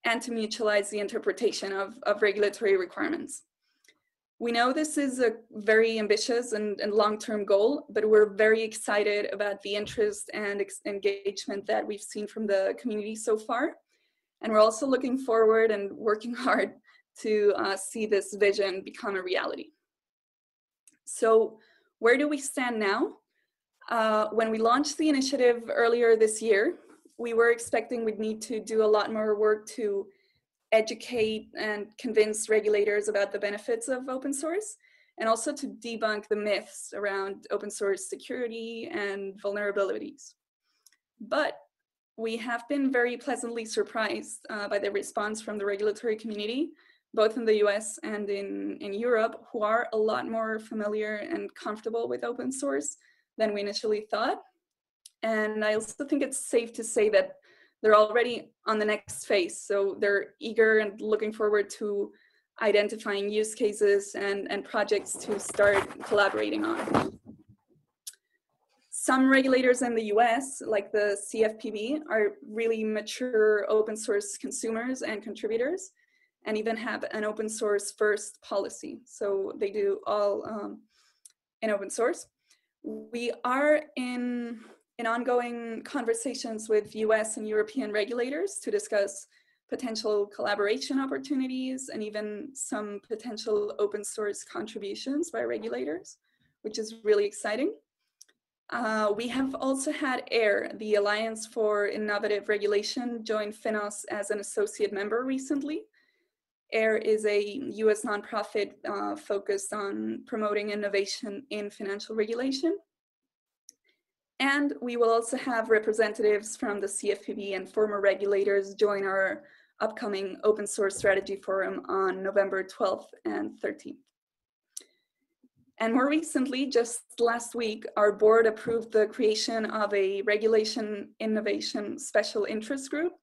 and to mutualize the interpretation of, of regulatory requirements. We know this is a very ambitious and, and long-term goal, but we're very excited about the interest and engagement that we've seen from the community so far. And we're also looking forward and working hard to uh, see this vision become a reality. So where do we stand now? Uh, when we launched the initiative earlier this year, we were expecting we'd need to do a lot more work to educate and convince regulators about the benefits of open source and also to debunk the myths around open source security and vulnerabilities. But we have been very pleasantly surprised uh, by the response from the regulatory community, both in the US and in, in Europe, who are a lot more familiar and comfortable with open source than we initially thought. And I also think it's safe to say that they're already on the next phase. So they're eager and looking forward to identifying use cases and, and projects to start collaborating on. Some regulators in the US, like the CFPB, are really mature open source consumers and contributors, and even have an open source first policy. So they do all um, in open source. We are in in ongoing conversations with US and European regulators to discuss potential collaboration opportunities and even some potential open source contributions by regulators, which is really exciting. Uh, we have also had AIR, the Alliance for Innovative Regulation, join Finos as an associate member recently. AIR is a US nonprofit uh, focused on promoting innovation in financial regulation. And we will also have representatives from the CFPB and former regulators join our upcoming open source strategy forum on November 12th and 13th. And more recently, just last week, our board approved the creation of a regulation innovation special interest group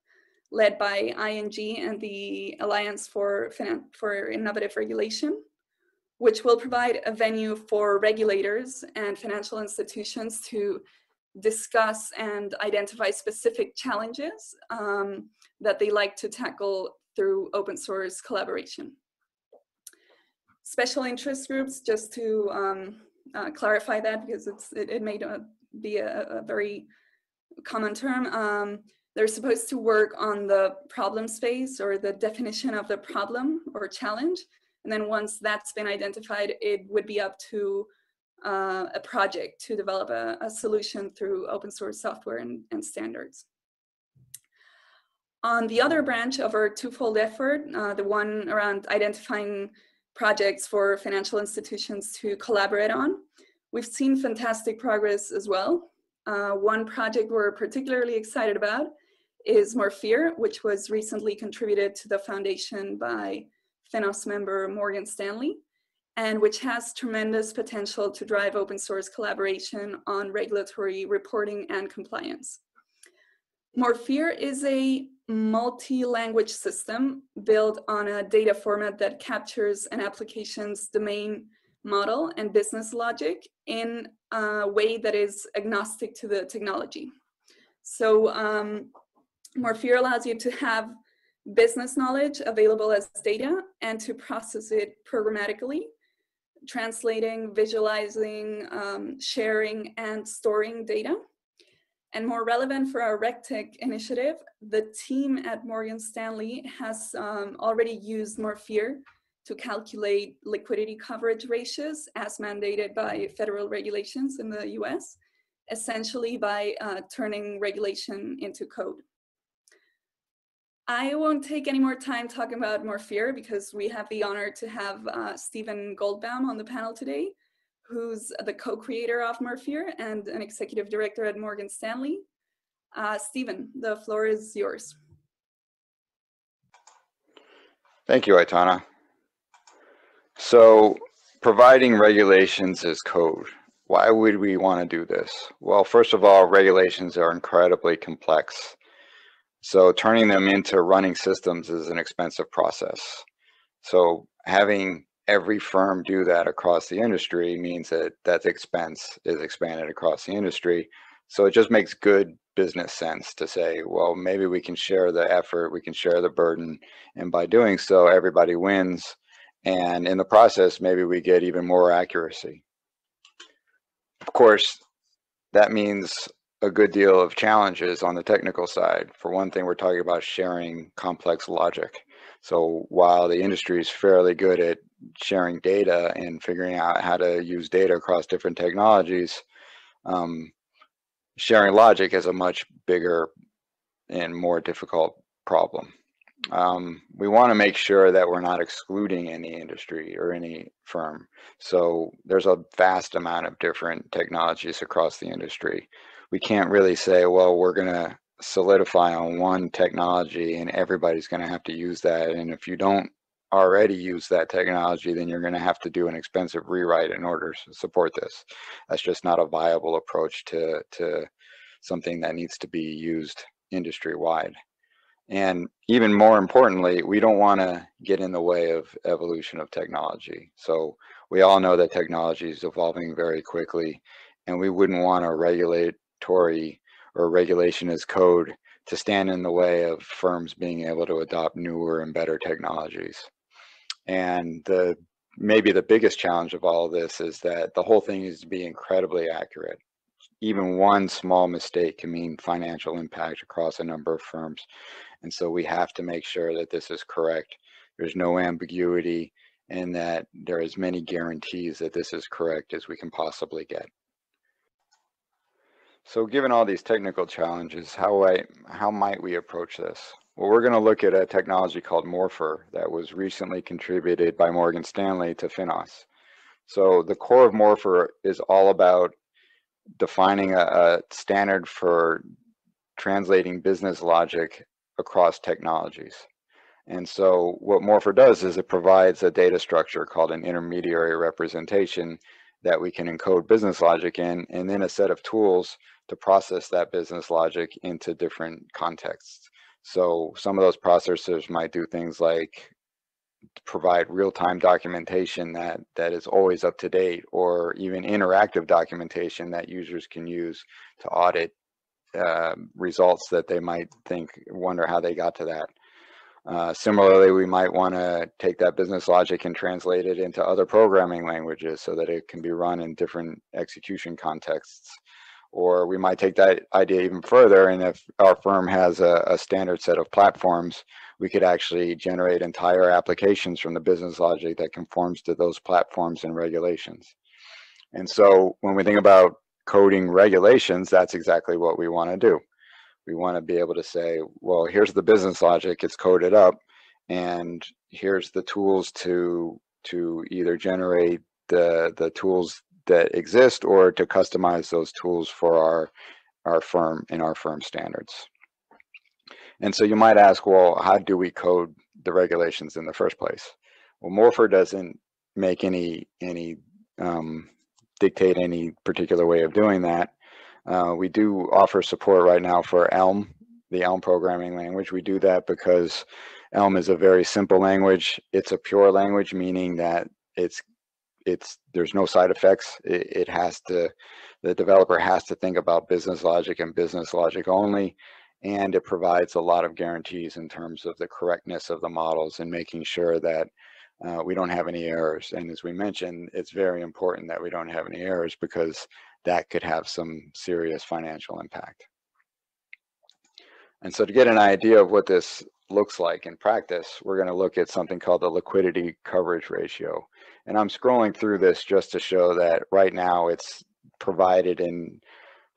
led by ING and the Alliance for, for Innovative Regulation, which will provide a venue for regulators and financial institutions to discuss and identify specific challenges um, that they like to tackle through open source collaboration. Special interest groups, just to um, uh, clarify that because it's, it, it may be a, a, very common term, um, they're supposed to work on the problem space or the definition of the problem or challenge. And then once that's been identified, it would be up to uh, a project to develop a, a, solution through open source software and, and, standards. On the other branch of our twofold effort, uh, the one around identifying projects for financial institutions to collaborate on, we've seen fantastic progress as well. Uh, one project we're particularly excited about is Morphir, which was recently contributed to the foundation by Finos member Morgan Stanley and which has tremendous potential to drive open source collaboration on regulatory reporting and compliance. Morphir is a multi-language system built on a data format that captures an application's domain model and business logic in a way that is agnostic to the technology. So um, Morphir allows you to have business knowledge available as data and to process it programmatically translating, visualizing, um, sharing, and storing data. And more relevant for our RegTech initiative, the team at Morgan Stanley has um, already used Morphir to calculate liquidity coverage ratios as mandated by federal regulations in the US, essentially by uh, turning regulation into code. I won't take any more time talking about Morphir because we have the honor to have uh, Stephen Goldbaum on the panel today who's the co-creator of Morphir and an executive director at Morgan Stanley. Uh, Stephen, the floor is yours. Thank you, Aitana. So providing regulations is code. Why would we want to do this? Well, first of all, regulations are incredibly complex. So turning them into running systems is an expensive process. So having every firm do that across the industry means that that expense is expanded across the industry. So it just makes good business sense to say, well, maybe we can share the effort, we can share the burden, and by doing so, everybody wins. And in the process, maybe we get even more accuracy. Of course, that means a good deal of challenges on the technical side. For one thing, we're talking about sharing complex logic. So while the industry is fairly good at sharing data and figuring out how to use data across different technologies, um, sharing logic is a much bigger and more difficult problem. Um, we want to make sure that we're not excluding any industry or any firm. So there's a vast amount of different technologies across the industry. We can't really say, well, we're going to solidify on one technology and everybody's going to have to use that. And if you don't already use that technology, then you're going to have to do an expensive rewrite in order to support this. That's just not a viable approach to, to something that needs to be used industry wide. And even more importantly, we don't want to get in the way of evolution of technology. So we all know that technology is evolving very quickly, and we wouldn't want a regulatory or regulation as code to stand in the way of firms being able to adopt newer and better technologies. And the maybe the biggest challenge of all of this is that the whole thing needs to be incredibly accurate. Even one small mistake can mean financial impact across a number of firms. And so we have to make sure that this is correct. There's no ambiguity and that there are as many guarantees that this is correct as we can possibly get. So given all these technical challenges, how, I, how might we approach this? Well, we're going to look at a technology called Morphir that was recently contributed by Morgan Stanley to Finos. So the core of Morphir is all about defining a, a standard for translating business logic across technologies. And so what Morphir does is it provides a data structure called an intermediary representation that we can encode business logic in, and then a set of tools to process that business logic into different contexts. So some of those processors might do things like provide real-time documentation that that is always up to date or even interactive documentation that users can use to audit uh, results that they might think wonder how they got to that uh, similarly we might want to take that business logic and translate it into other programming languages so that it can be run in different execution contexts or we might take that idea even further. And if our firm has a, a, standard set of platforms, we could actually generate entire applications from the business logic that conforms to those platforms and regulations. And so when we think about coding regulations, that's exactly what we want to do. We want to be able to say, well, here's the business logic, it's coded up, and here's the tools to to either generate the the tools that exist or to customize those tools for our, our firm and our firm standards. And so you might ask, well, how do we code the regulations in the first place? Well, Morphir doesn't make any, any um, dictate any particular way of doing that. Uh, we do offer support right now for Elm, the Elm programming language. We do that because Elm is a very simple language. It's a pure language, meaning that it's it's there's no side effects. It, it, has to, the developer has to think about business logic and business logic only, and it provides a lot of guarantees in terms of the correctness of the models and making sure that uh, we don't have any errors. And as we mentioned, it's very important that we don't have any errors because that could have some serious financial impact. And so to get an idea of what this looks like in practice, we're going to look at something called the liquidity coverage ratio. And I'm scrolling through this just to show that right now it's provided in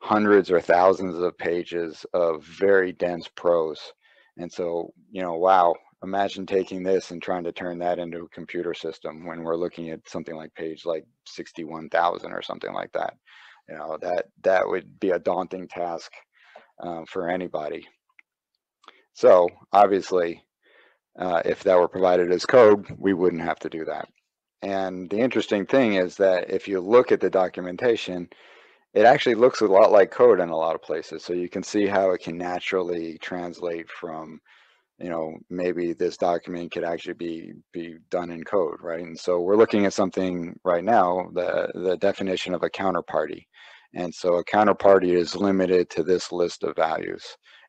hundreds or thousands of pages of very dense prose. And so, you know, wow, imagine taking this and trying to turn that into a computer system when we're looking at something like page like 61,000 or something like that. You know, that that would be a daunting task uh, for anybody. So obviously, uh, if that were provided as code, we wouldn't have to do that. And the interesting thing is that if you look at the documentation, it actually looks a lot like code in a lot of places. So you can see how it can naturally translate from, you know, maybe this document could actually be be done in code, right? And so we're looking at something right now, the the definition of a counterparty. And so a counterparty is limited to this list of values.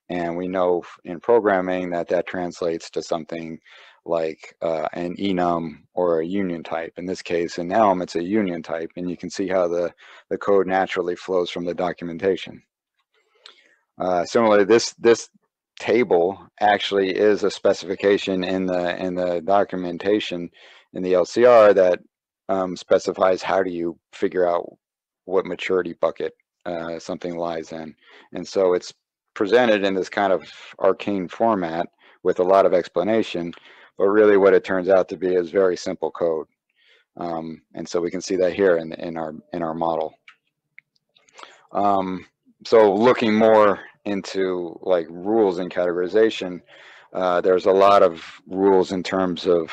And we know in programming that that translates to something like uh, an enum or a union type. In this case, in Elm, it's a union type, and you can see how the, the code naturally flows from the documentation. Uh, similarly, this this table actually is a specification in the in the documentation in the LCR that um, specifies how do you figure out what maturity bucket uh, something lies in, and so it's presented in this kind of arcane format with a lot of explanation but really what it turns out to be is very simple code. Um, and so we can see that here in, in our in our model. Um, so looking more into like rules and categorization, uh, there's a lot of rules in terms of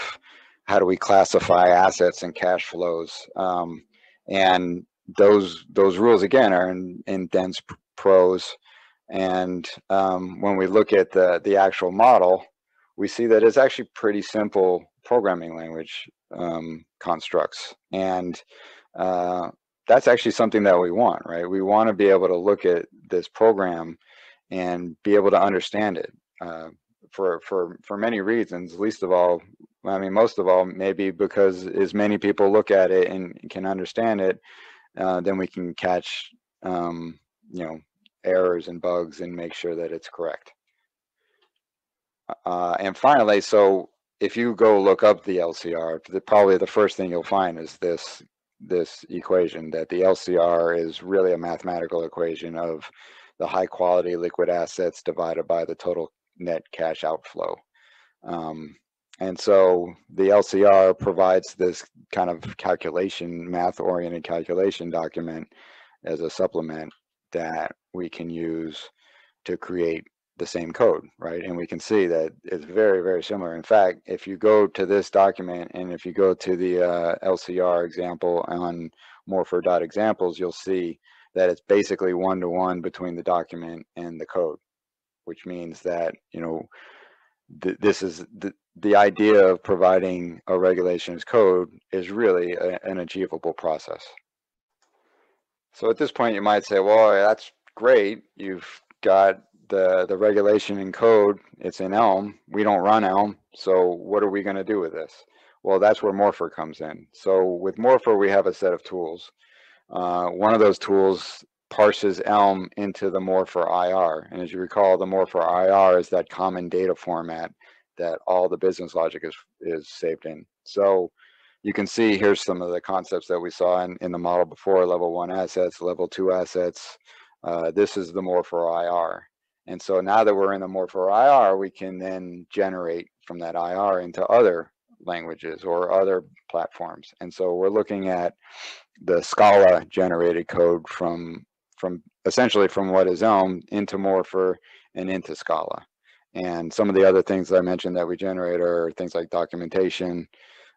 how do we classify assets and cash flows. Um, and those those rules again are in, in dense prose. And um, when we look at the the actual model, we see that it's actually pretty simple programming language um, constructs. And uh, that's actually something that we want, right? We want to be able to look at this program and be able to understand it uh, for, for, for many reasons, least of all, I mean, most of all, maybe because as many people look at it and can understand it, uh, then we can catch, um, you know, errors and bugs and make sure that it's correct. Uh, and finally, so if you go look up the LCR, the, probably the first thing you'll find is this this equation that the LCR is really a mathematical equation of the high quality liquid assets divided by the total net cash outflow. Um, and so the LCR provides this kind of calculation, math oriented calculation document as a supplement that we can use to create the same code, right? And we can see that it's very, very similar. In fact, if you go to this document and if you go to the uh, LCR example on morphir.examples, you'll see that it's basically one-to-one -one between the document and the code, which means that, you know, th this is the, the idea of providing a regulations code is really a, an achievable process. So at this point, you might say, well, that's great. You've got the the regulation in code. It's in elm. We don't run elm. So what are we going to do with this? Well that's where morphir comes in. So with morphir we have a set of tools. Uh, one of those tools parses elm into the morphir ir and as you recall the morphir ir is that common data format that all the business logic is is saved in. So you can see here's some of the concepts that we saw in, in the model before level one assets level two assets. Uh, this is the morphir ir and so now that we're in the Morphir IR, we can then generate from that IR into other languages or other platforms. And so we're looking at the Scala generated code from from essentially from what is Elm into Morphir and into Scala. And some of the other things that I mentioned that we generate are things like documentation.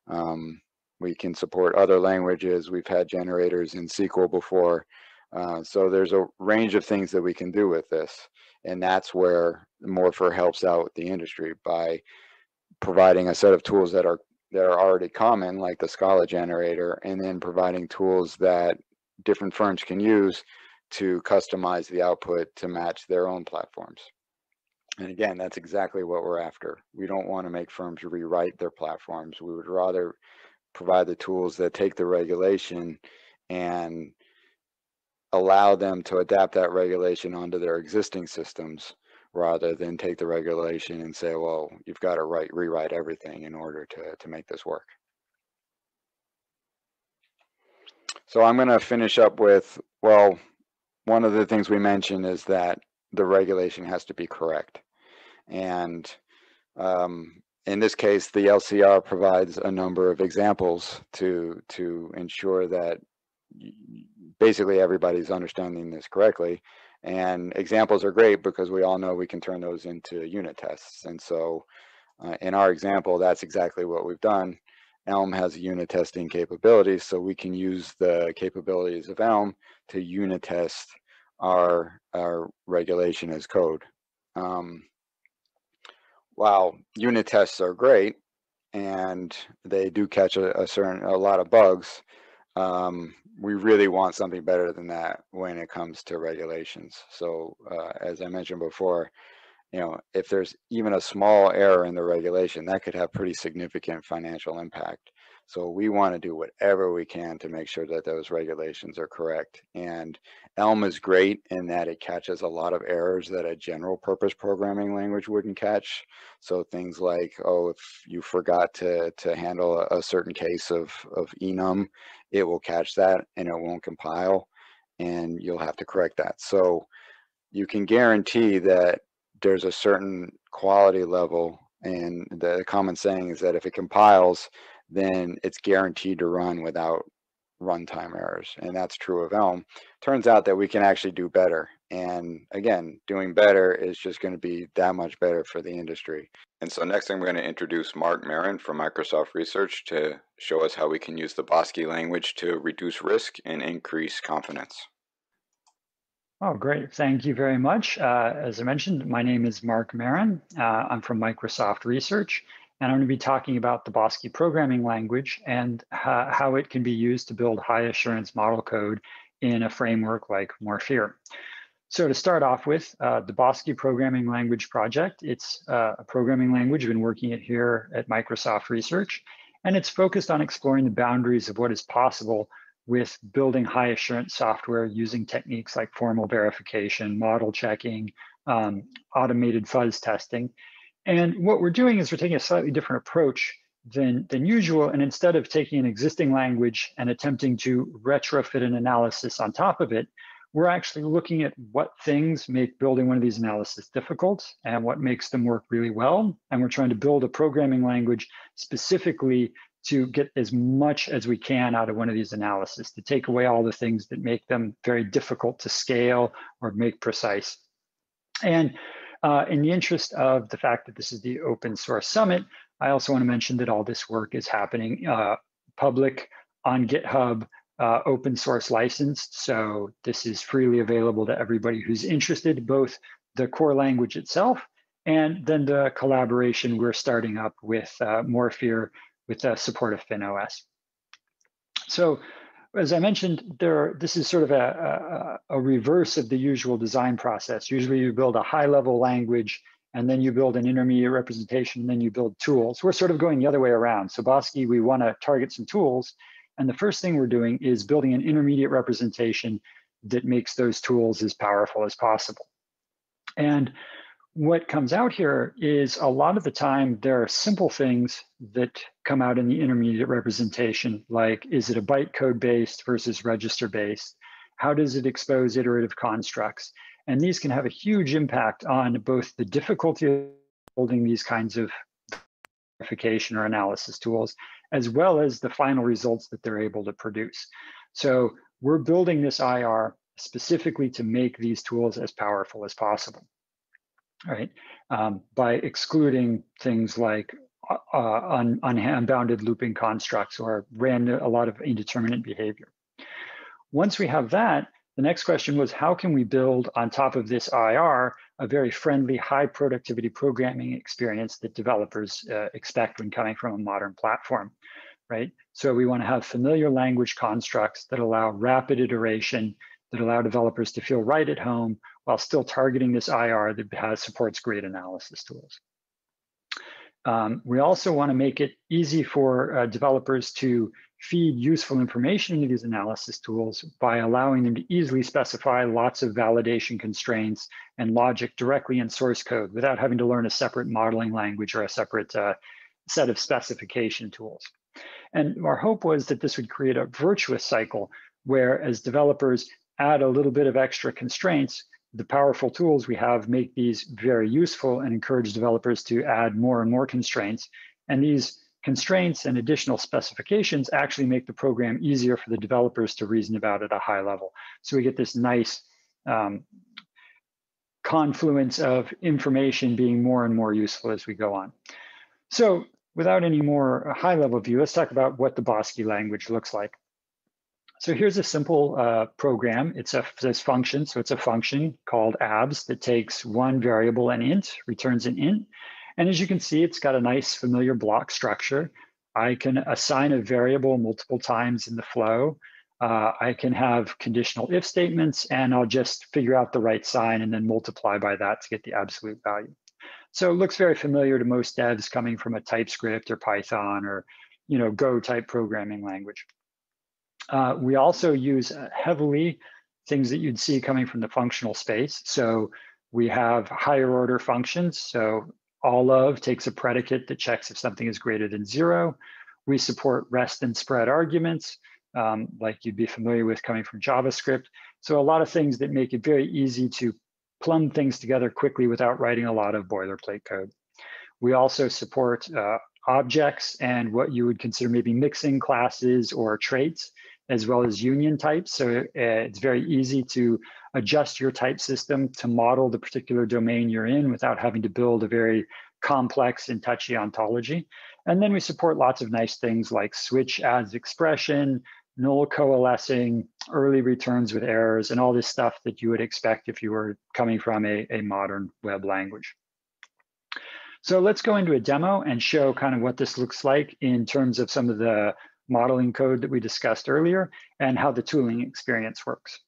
Um, we can support other languages. We've had generators in SQL before. Uh, so there's a range of things that we can do with this. And that's where Morphir helps out the industry by providing a set of tools that are that are already common, like the Scala generator, and then providing tools that different firms can use to customize the output to match their own platforms. And again, that's exactly what we're after. We don't want to make firms rewrite their platforms. We would rather provide the tools that take the regulation and allow them to adapt that regulation onto their existing systems rather than take the regulation and say, well, you've got to write, rewrite everything in order to, to make this work. So I'm going to finish up with, well, one of the things we mentioned is that the regulation has to be correct. And um, in this case, the LCR provides a number of examples to, to ensure that basically everybody's understanding this correctly. And examples are great because we all know we can turn those into unit tests. And so uh, in our example, that's exactly what we've done. Elm has unit testing capabilities, so we can use the capabilities of Elm to unit test our, our regulation as code. Um, while unit tests are great and they do catch a, a certain a lot of bugs, um, we really want something better than that when it comes to regulations. So uh, as I mentioned before, you know, if there's even a small error in the regulation, that could have pretty significant financial impact. So we want to do whatever we can to make sure that those regulations are correct. And Elm is great in that it catches a lot of errors that a general purpose programming language wouldn't catch. So things like, oh, if you forgot to, to handle a, certain case of, of enum, it will catch that and it won't compile and you'll have to correct that. So you can guarantee that there's a certain quality level and the common saying is that if it compiles, then it's guaranteed to run without runtime errors. And that's true of Elm. Turns out that we can actually do better. And again, doing better is just going to be that much better for the industry. And so next I'm going to introduce Mark Marron from Microsoft Research to show us how we can use the Bosque language to reduce risk and increase confidence. Oh, great. Thank you very much. Uh, as I mentioned, my name is Mark Marron. Uh, I'm from Microsoft Research, and I'm going to be talking about the Bosque programming language and how it can be used to build high assurance model code in a framework like Morphir. So to start off with, uh, the Bosque programming language project, it's uh, a programming language, I've been working it here at Microsoft Research, and it's focused on exploring the boundaries of what is possible with building high assurance software using techniques like formal verification, model checking, um, automated fuzz testing, and what we're doing is we're taking a slightly different approach than, than usual. And instead of taking an existing language and attempting to retrofit an analysis on top of it, we're actually looking at what things make building one of these analyses difficult and what makes them work really well. And we're trying to build a programming language specifically to get as much as we can out of one of these analyses, to take away all the things that make them very difficult to scale or make precise. And uh, in the interest of the fact that this is the open source summit, I also want to mention that all this work is happening uh, public on GitHub, uh, open source licensed. So this is freely available to everybody who's interested, both the core language itself and then the collaboration we're starting up with uh, with the support of FinOS. So as I mentioned, there this is sort of a, a, a, reverse of the usual design process. Usually you build a high level language and then you build an intermediate representation and then you build tools. We're sort of going the other way around. So Bosque, we want to target some tools. And the first thing we're doing is building an intermediate representation that makes those tools as powerful as possible. And what comes out here is a lot of the time there are simple things that come out in the intermediate representation, like is it a bytecode based versus register based? How does it expose iterative constructs? And these can have a huge impact on both the difficulty of building these kinds of verification or analysis tools, as well as the final results that they're able to produce. So we're building this IR specifically to make these tools as powerful as possible right? Um, by excluding things like uh, uh un, unbounded looping constructs or random, a lot of indeterminate behavior. Once we have that, the next question was how can we build on top of this IR a very friendly, high productivity programming experience that developers uh, expect when coming from a modern platform, right? So we want to have familiar language constructs that allow rapid iteration, that allow developers to feel right at home while still targeting this IR that has, supports great analysis tools. Um, we also want to make it easy for uh, developers to feed useful information into these analysis tools by allowing them to easily specify lots of validation constraints and logic directly in source code without having to learn a separate modeling language or a separate uh, set of specification tools. And our hope was that this would create a virtuous cycle where as developers add a little bit of extra constraints, the powerful tools we have make these very useful and encourage developers to add more and more constraints. And these constraints and additional specifications actually make the program easier for the developers to reason about at a high level. So we get this nice um, confluence of information being more and more useful as we go on. So without any more high level view, let's talk about what the Bosque language looks like. So here's a simple uh, program. It's a function, so it's a function called abs that takes one variable, an int, returns an int, and as you can see, it's got a nice familiar block structure. I can assign a variable multiple times in the flow. Uh, I can have conditional if statements, and I'll just figure out the right sign and then multiply by that to get the absolute value. So it looks very familiar to most devs coming from a TypeScript or Python or you know Go type programming language. Uh, we also use uh, heavily things that you'd see coming from the functional space. So we have higher order functions. So all of takes a predicate that checks if something is greater than zero. We support rest and spread arguments, um, like you'd be familiar with coming from JavaScript. So a lot of things that make it very easy to plumb things together quickly without writing a lot of boilerplate code. We also support uh, objects and what you would consider maybe mixin classes or traits, as well as union types. So uh, it's very easy to adjust your type system to model the particular domain you're in without having to build a very complex and touchy ontology. And then we support lots of nice things like switch as expression, null coalescing, early returns with errors, and all this stuff that you would expect if you were coming from a, a modern web language. So let's go into a demo and show kind of what this looks like in terms of some of the modeling code that we discussed earlier and how the tooling experience works.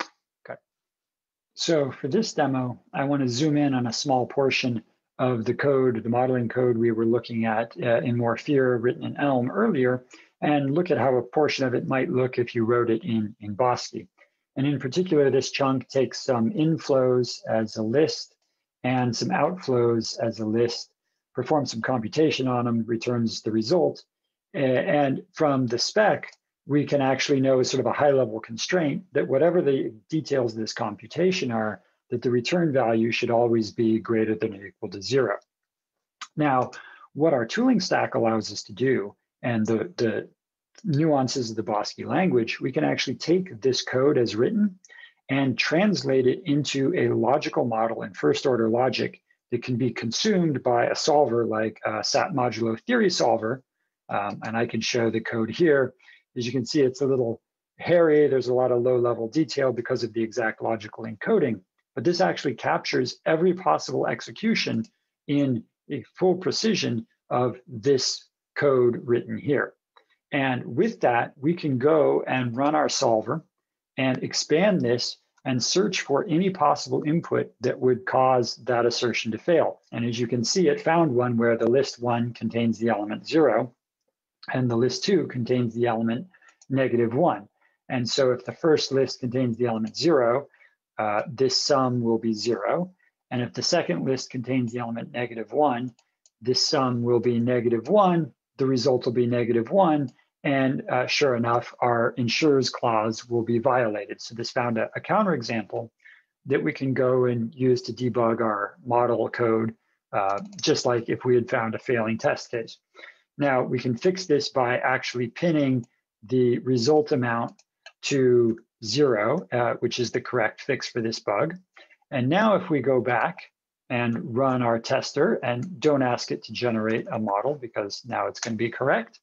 Okay. So for this demo, I want to zoom in on a small portion of the code, the modeling code we were looking at uh, in Morphir written in Elm earlier, and look at how a portion of it might look if you wrote it in, in Bosque. And in particular, this chunk takes some inflows as a list and some outflows as a list, performs some computation on them, returns the result. And from the spec, we can actually know sort of a high level constraint that whatever the details of this computation are, that the return value should always be greater than or equal to zero. Now, what our tooling stack allows us to do, and the, the nuances of the Bosque language, we can actually take this code as written and translate it into a logical model in first order logic that can be consumed by a solver like a SAT modulo theory solver. Um, and I can show the code here as you can see, it's a little hairy. There's a lot of low level detail because of the exact logical encoding. But this actually captures every possible execution in a full precision of this code written here. And with that, we can go and run our solver and expand this and search for any possible input that would cause that assertion to fail. And as you can see, it found one where the list one contains the element zero, and the list two contains the element negative one. And so if the first list contains the element zero, uh, this sum will be zero. And if the second list contains the element negative one, this sum will be negative one, the result will be negative one, and uh, sure enough, our ensures clause will be violated. So this found a, a counterexample that we can go and use to debug our model code, uh, just like if we had found a failing test case. Now we can fix this by actually pinning the result amount to zero, uh, which is the correct fix for this bug. And now if we go back and run our tester and don't ask it to generate a model because now it's going to be correct,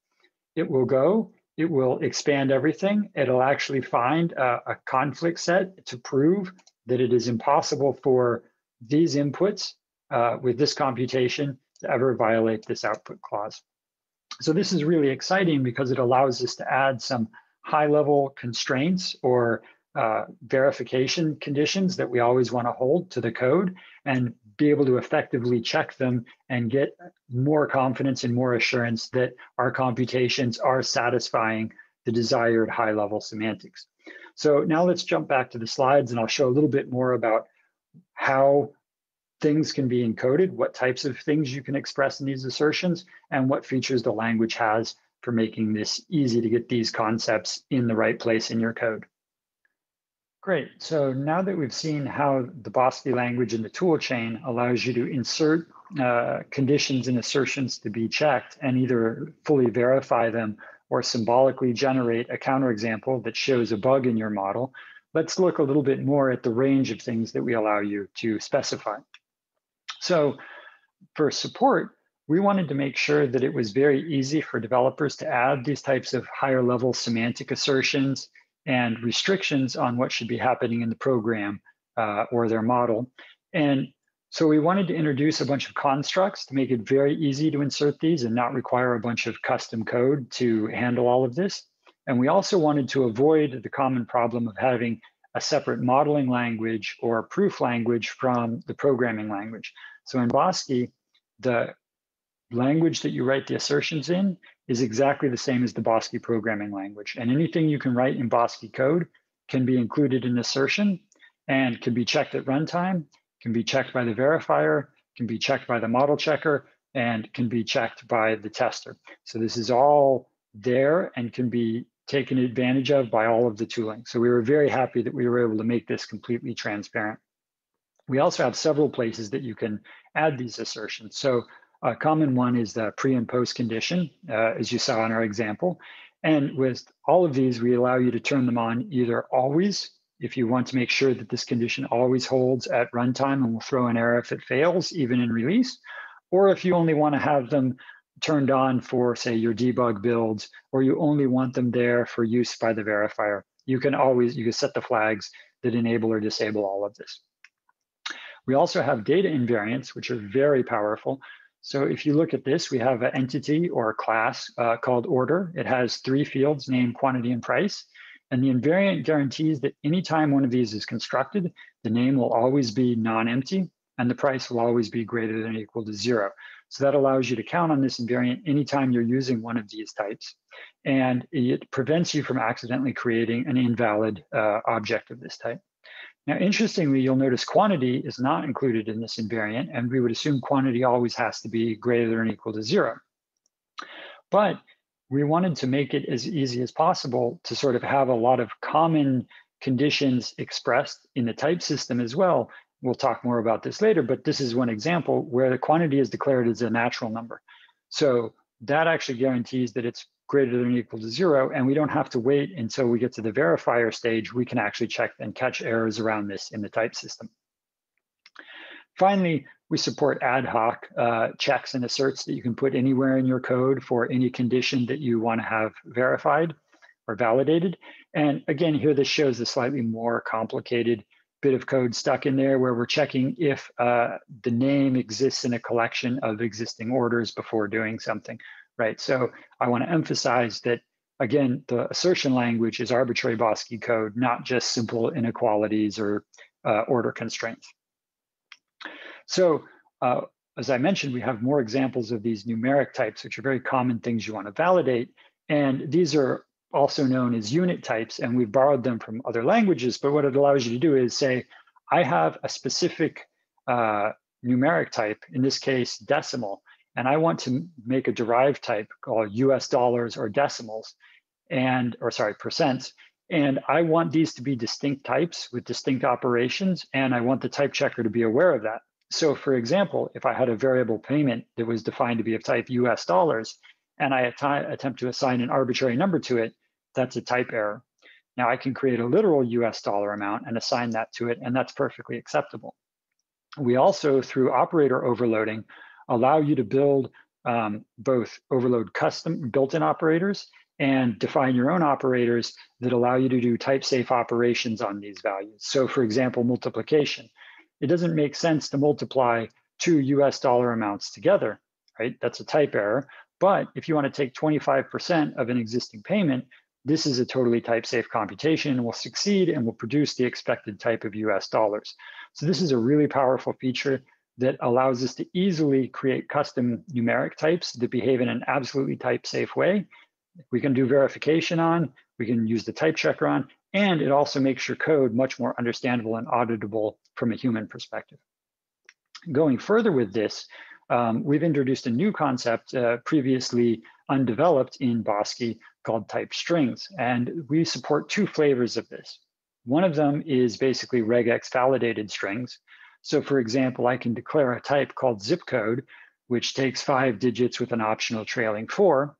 it will go, it will expand everything. It'll actually find a, a conflict set to prove that it is impossible for these inputs uh, with this computation to ever violate this output clause. So this is really exciting because it allows us to add some high level constraints or uh, verification conditions that we always want to hold to the code and be able to effectively check them and get more confidence and more assurance that our computations are satisfying the desired high level semantics. So now let's jump back to the slides and I'll show a little bit more about how things can be encoded, what types of things you can express in these assertions, and what features the language has for making this easy to get these concepts in the right place in your code. Great, so now that we've seen how the Bosque language in the tool chain allows you to insert uh, conditions and assertions to be checked and either fully verify them or symbolically generate a counterexample that shows a bug in your model, let's look a little bit more at the range of things that we allow you to specify. So for support, we wanted to make sure that it was very easy for developers to add these types of higher level semantic assertions and restrictions on what should be happening in the program uh, or their model. And so we wanted to introduce a bunch of constructs to make it very easy to insert these and not require a bunch of custom code to handle all of this. And we also wanted to avoid the common problem of having a separate modeling language or proof language from the programming language. So in Bosque, the language that you write the assertions in is exactly the same as the Bosque programming language. And anything you can write in Bosque code can be included in assertion and can be checked at runtime can be checked by the verifier, can be checked by the model checker, and can be checked by the tester. So this is all there and can be taken advantage of by all of the tooling. So we were very happy that we were able to make this completely transparent. We also have several places that you can add these assertions. So a common one is the pre and post condition, uh, as you saw in our example. And with all of these, we allow you to turn them on either always if you want to make sure that this condition always holds at runtime and will throw an error if it fails, even in release, or if you only want to have them turned on for, say, your debug builds, or you only want them there for use by the verifier. You can always, you can set the flags that enable or disable all of this. We also have data invariants, which are very powerful. So if you look at this, we have an entity or a class uh, called order. It has three fields, name, quantity, and price. And the invariant guarantees that anytime one of these is constructed, the name will always be non-empty and the price will always be greater than or equal to zero. So that allows you to count on this invariant anytime you're using one of these types. And it prevents you from accidentally creating an invalid uh, object of this type. Now, interestingly, you'll notice quantity is not included in this invariant, and we would assume quantity always has to be greater than or equal to zero. But we wanted to make it as easy as possible to sort of have a lot of common conditions expressed in the type system as well. We'll talk more about this later, but this is one example where the quantity is declared as a natural number. So that actually guarantees that it's greater than or equal to zero, and we don't have to wait until we get to the verifier stage. We can actually check and catch errors around this in the type system. Finally, we support ad hoc uh, checks and asserts that you can put anywhere in your code for any condition that you want to have verified or validated. And again, here this shows a slightly more complicated bit of code stuck in there where we're checking if uh, the name exists in a collection of existing orders before doing something, right? So I want to emphasize that, again, the assertion language is arbitrary Bosque code, not just simple inequalities or uh, order constraints. So uh, as I mentioned, we have more examples of these numeric types, which are very common things you want to validate. And these are also known as unit types, and we've borrowed them from other languages. But what it allows you to do is say, I have a specific uh, numeric type, in this case, decimal, and I want to make a derived type called US dollars or decimals, and, or sorry, percents. And I want these to be distinct types with distinct operations, and I want the type checker to be aware of that. So for example, if I had a variable payment that was defined to be of type US dollars, and I attempt to assign an arbitrary number to it, that's a type error. Now I can create a literal US dollar amount and assign that to it, and that's perfectly acceptable. We also, through operator overloading, allow you to build um, both overload custom built-in operators and define your own operators that allow you to do type safe operations on these values. So for example, multiplication it doesn't make sense to multiply two US dollar amounts together, right? That's a type error. But if you want to take 25% of an existing payment, this is a totally type safe computation, and will succeed and will produce the expected type of US dollars. So this is a really powerful feature that allows us to easily create custom numeric types that behave in an absolutely type safe way. We can do verification on, we can use the type checker on, and it also makes your code much more understandable and auditable from a human perspective. Going further with this, um, we've introduced a new concept uh, previously undeveloped in Bosque called type strings. And we support two flavors of this. One of them is basically regex validated strings. So for example, I can declare a type called zip code, which takes five digits with an optional trailing four.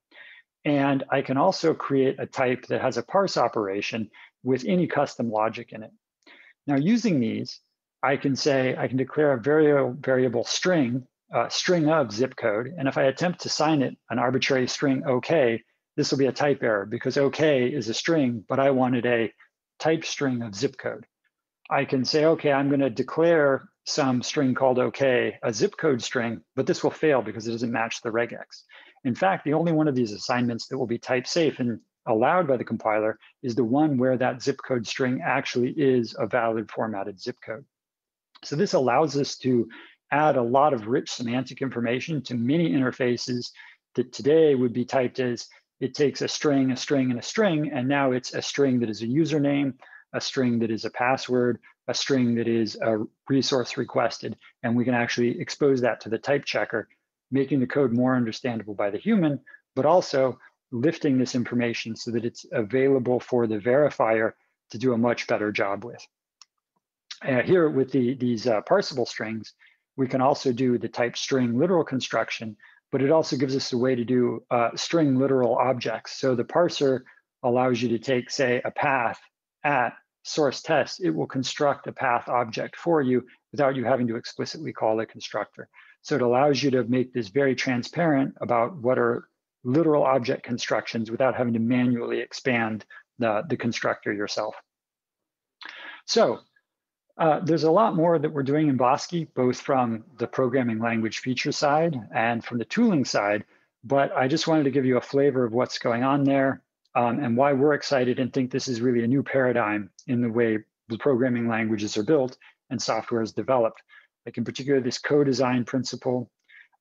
And I can also create a type that has a parse operation with any custom logic in it. Now using these, I can say, I can declare a variable, variable string, uh, string of zip code. And if I attempt to sign it an arbitrary string okay, this will be a type error because okay is a string, but I wanted a type string of zip code. I can say, okay, I'm going to declare some string called okay, a zip code string, but this will fail because it doesn't match the regex. In fact, the only one of these assignments that will be type safe and allowed by the compiler is the one where that zip code string actually is a valid formatted zip code. So this allows us to add a lot of rich semantic information to many interfaces that today would be typed as it takes a string, a string, and a string, and now it's a string that is a username, a string that is a password, a string that is a resource requested, and we can actually expose that to the type checker, making the code more understandable by the human, but also lifting this information so that it's available for the verifier to do a much better job with. Uh, here with the, these uh, parsable strings, we can also do the type string literal construction but it also gives us a way to do uh, string literal objects. So the parser allows you to take, say, a path at source test. It will construct a path object for you without you having to explicitly call a constructor. So it allows you to make this very transparent about what are literal object constructions without having to manually expand the, the constructor yourself. So uh, there's a lot more that we're doing in Bosque, both from the programming language feature side and from the tooling side, but I just wanted to give you a flavor of what's going on there um, and why we're excited and think this is really a new paradigm in the way the programming languages are built and software is developed. Like in particular, this co-design principle,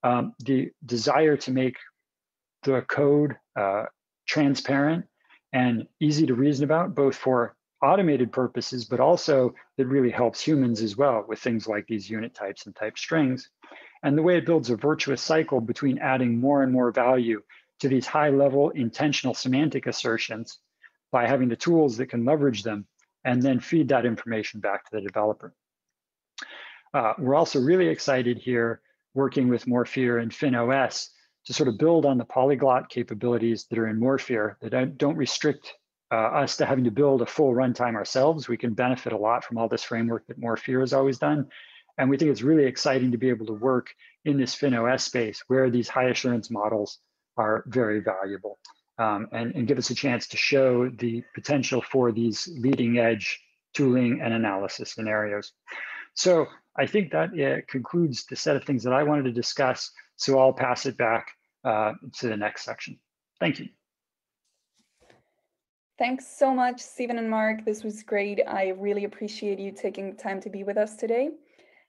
um, the desire to make the code uh, transparent and easy to reason about, both for automated purposes, but also that really helps humans as well with things like these unit types and type strings. And the way it builds a virtuous cycle between adding more and more value to these high level intentional semantic assertions by having the tools that can leverage them and then feed that information back to the developer. Uh, we're also really excited here working with Morphir and FinOS to sort of build on the polyglot capabilities that are in Morphir that don't restrict uh, us to having to build a full runtime ourselves. We can benefit a lot from all this framework that Morphir has always done. And we think it's really exciting to be able to work in this FinOS space where these high assurance models are very valuable um, and, and give us a chance to show the potential for these leading edge tooling and analysis scenarios. So I think that uh, concludes the set of things that I wanted to discuss. So I'll pass it back uh, to the next section. Thank you. Thanks so much, Stephen and Mark. This was great. I really appreciate you taking time to be with us today.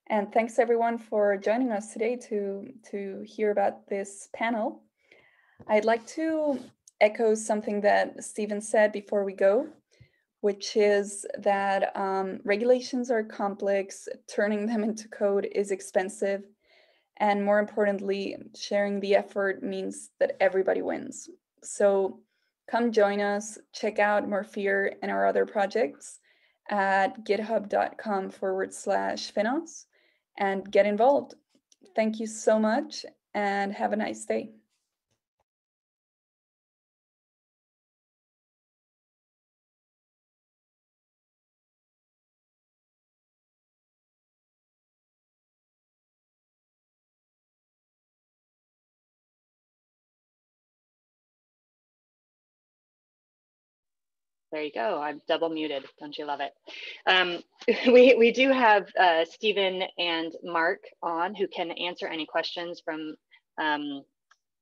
And thanks everyone for joining us today to, to hear about this panel. I'd like to echo something that Stephen said before we go, which is that um, regulations are complex, turning them into code is expensive, and more importantly, sharing the effort means that everybody wins. So Come join us, check out Morphir and our other projects at github.com forward slash Finos and get involved. Thank you so much and have a nice day. There you go. I'm double muted. Don't you love it? Um, we, we do have uh, Stephen and Mark on who can answer any questions from um,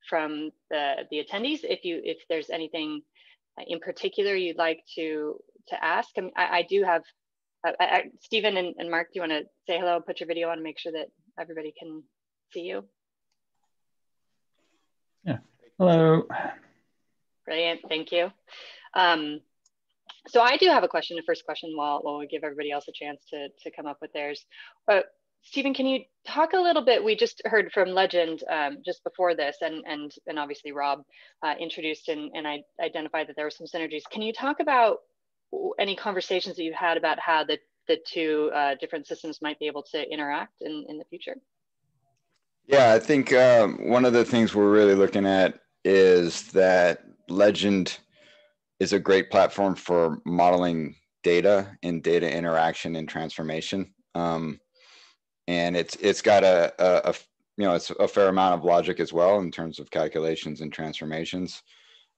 from the, the attendees if you if there's anything in particular you'd like to to ask. I, mean, I, I do have uh, I, Stephen and, and Mark, do you want to say hello and put your video on and make sure that everybody can see you? Yeah. Hello. Brilliant. Thank you. Um, so I do have a question, a first question while, while we give everybody else a chance to, to come up with theirs. Uh, Stephen, can you talk a little bit? We just heard from Legend um, just before this, and and and obviously Rob uh, introduced and, and I identified that there were some synergies. Can you talk about any conversations that you've had about how the the two uh, different systems might be able to interact in in the future? Yeah, I think um, one of the things we're really looking at is that Legend is a great platform for modeling data and data interaction and transformation. Um, and it's it's got a, a, a, you know it's a fair amount of logic as well in terms of calculations and transformations.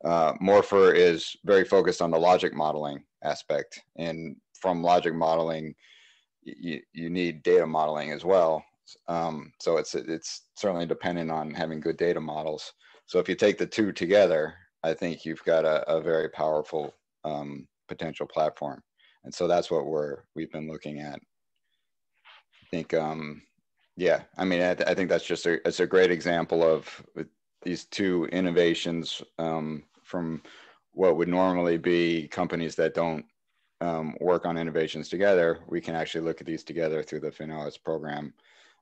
Uh, Morphir is very focused on the logic modeling aspect, and from logic modeling, you you need data modeling as well. Um, so it's it's certainly dependent on having good data models. So if you take the two together, I think you've got a, a very powerful um, potential platform. And so that's what we're we've been looking at. I think, um, yeah, I mean, I, I think that's just a it's a great example of these two innovations um, from what would normally be companies that don't um, work on innovations together. We can actually look at these together through the FinOS program,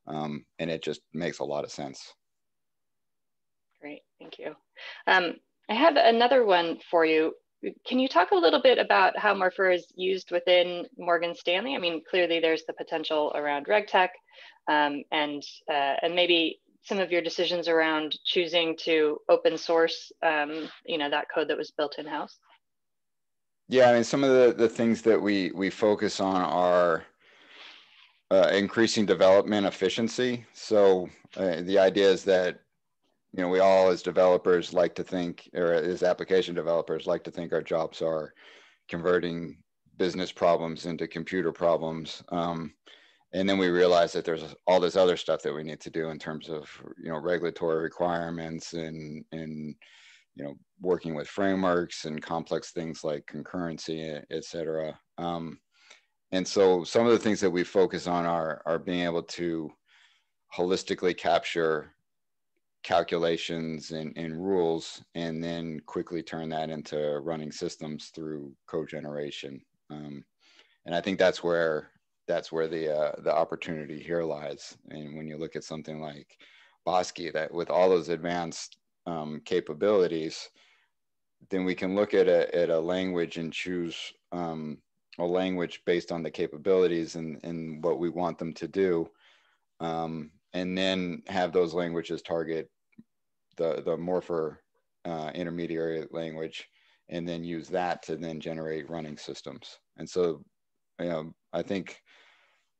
um, and it just makes a lot of sense. Great, thank you. Um, I have another one for you. Can you talk a little bit about how Morphir is used within Morgan Stanley? I mean, clearly there's the potential around RegTech um, and, uh, and maybe some of your decisions around choosing to open source, um, you know, that code that was built in-house. Yeah, I mean, some of the, the things that we, we focus on are uh, increasing development efficiency. So uh, the idea is that you know, we all as developers like to think, or as application developers like to think our jobs are converting business problems into computer problems. Um, and then we realize that there's all this other stuff that we need to do in terms of, you know, regulatory requirements and, and, you know, working with frameworks and complex things like concurrency, et cetera. Um, and so some of the things that we focus on are, are being able to holistically capture calculations and, and rules and then quickly turn that into running systems through code generation. Um, and i think that's where that's where the uh, the opportunity here lies. And when you look at something like bosque that with all those advanced um, capabilities then we can look at a, at a language and choose um, a language based on the capabilities and, and what we want them to do. Um, and then have those languages target the the morphir uh, intermediary language and then use that to then generate running systems. And so you know i think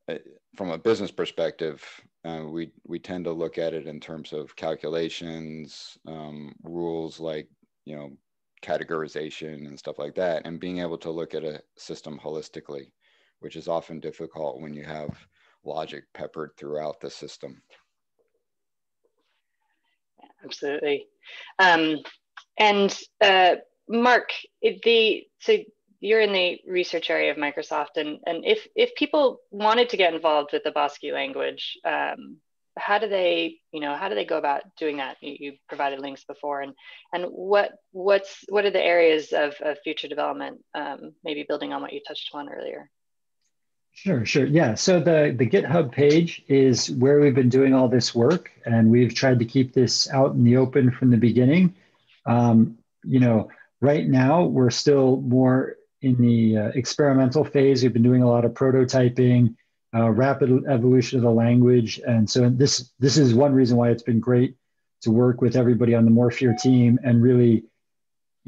uh, from a business perspective uh, we we tend to look at it in terms of calculations um, rules like you know categorization and stuff like that and being able to look at a system holistically which is often difficult when you have logic peppered throughout the system absolutely. Um, and uh, Mark, the so you're in the research area of Microsoft, and and if if people wanted to get involved with the Bosque language, um, how do they you know how do they go about doing that? You, you, provided links before, and and what what's what are the areas of, of future development? Um, maybe building on what you touched on earlier. Sure, sure. Yeah. So the, the GitHub page is where we've been doing all this work, and we've tried to keep this out in the open from the beginning. Um, you know, right now we're still more in the uh, experimental phase. We've been doing a lot of prototyping, uh, rapid evolution of the language, and so this this is one reason why it's been great to work with everybody on the Morphir team and really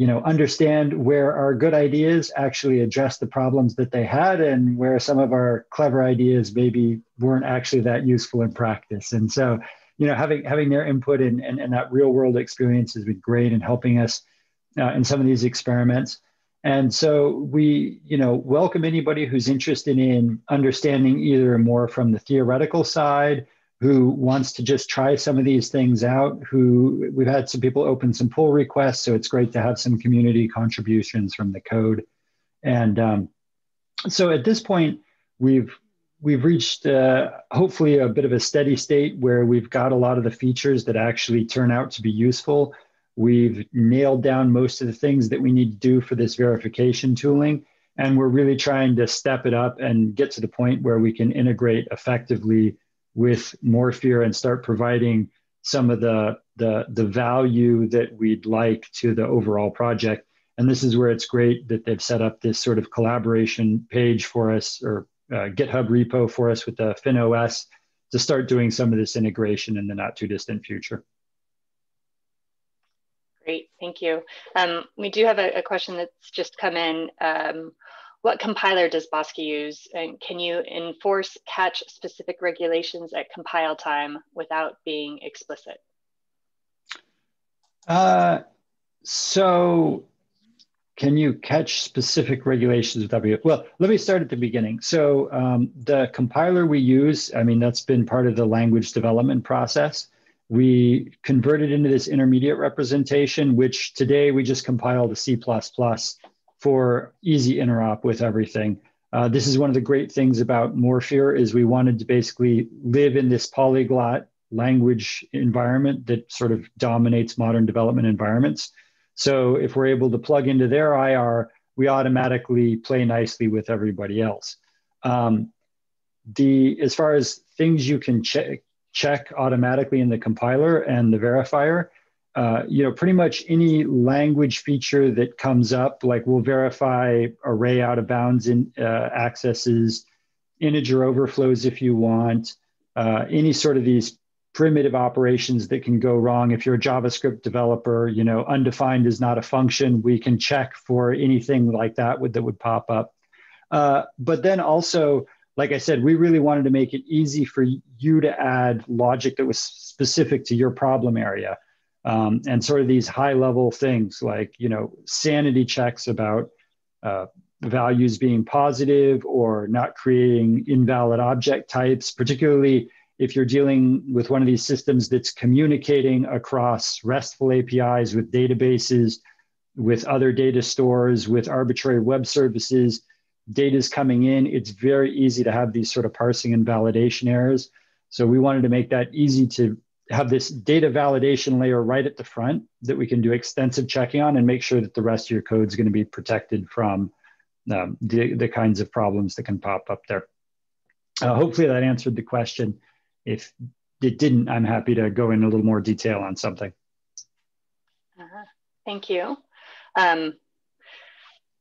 you know understand where our good ideas actually address the problems that they had and where some of our clever ideas maybe weren't actually that useful in practice. And so you know having having their input and, and, that real world experience has been great in helping us uh, in some of these experiments. And so we you know welcome anybody who's interested in understanding either more from the theoretical side who wants to just try some of these things out, who we've had some people open some pull requests. So it's great to have some community contributions from the code. And um, so at this point, we've we've reached uh, hopefully a bit of a steady state where we've got a lot of the features that actually turn out to be useful. We've nailed down most of the things that we need to do for this verification tooling. And we're really trying to step it up and get to the point where we can integrate effectively with Morphir and start providing some of the, the, the value that we'd like to the overall project. And this is where it's great that they've set up this sort of collaboration page for us or uh, GitHub repo for us with the FinOS to start doing some of this integration in the not too distant future. Great, thank you. Um, we do have a, a, question that's just come in. Um, what compiler does Bosque use? And can you enforce catch specific regulations at compile time without being explicit? Uh, so can you catch specific regulations with WF? Well, let me start at the beginning. So um, the compiler we use, I mean, that's been part of the language development process. We converted into this intermediate representation, which today we just compile to C++ for easy interop with everything. Uh, this is one of the great things about Morphir is we wanted to basically live in this polyglot language environment that sort of dominates modern development environments. So if we're able to plug into their IR, we automatically play nicely with everybody else. Um, the as far as things you can check check automatically in the compiler and the verifier, uh, you know, pretty much any language feature that comes up, like we'll verify array out of bounds in uh, accesses, integer overflows if you want, uh, any sort of these primitive operations that can go wrong. If you're a JavaScript developer, you know, undefined is not a function. We can check for anything like that would, that would pop up. Uh, but then also, like I said, we really wanted to make it easy for you to add logic that was specific to your problem area. Um, and sort of these high level things like, you know, sanity checks about uh, values being positive or not creating invalid object types, particularly if you're dealing with one of these systems that's communicating across RESTful APIs with databases, with other data stores, with arbitrary web services, data is coming in, it's very easy to have these sort of parsing and validation errors. So we wanted to make that easy to have this data validation layer right at the front that we can do extensive checking on and make sure that the rest of your code is going to be protected from um, the, the kinds of problems that can pop up there. Uh, hopefully that answered the question. If it didn't, I'm happy to go in a little more detail on something. Uh -huh. Thank you. Um,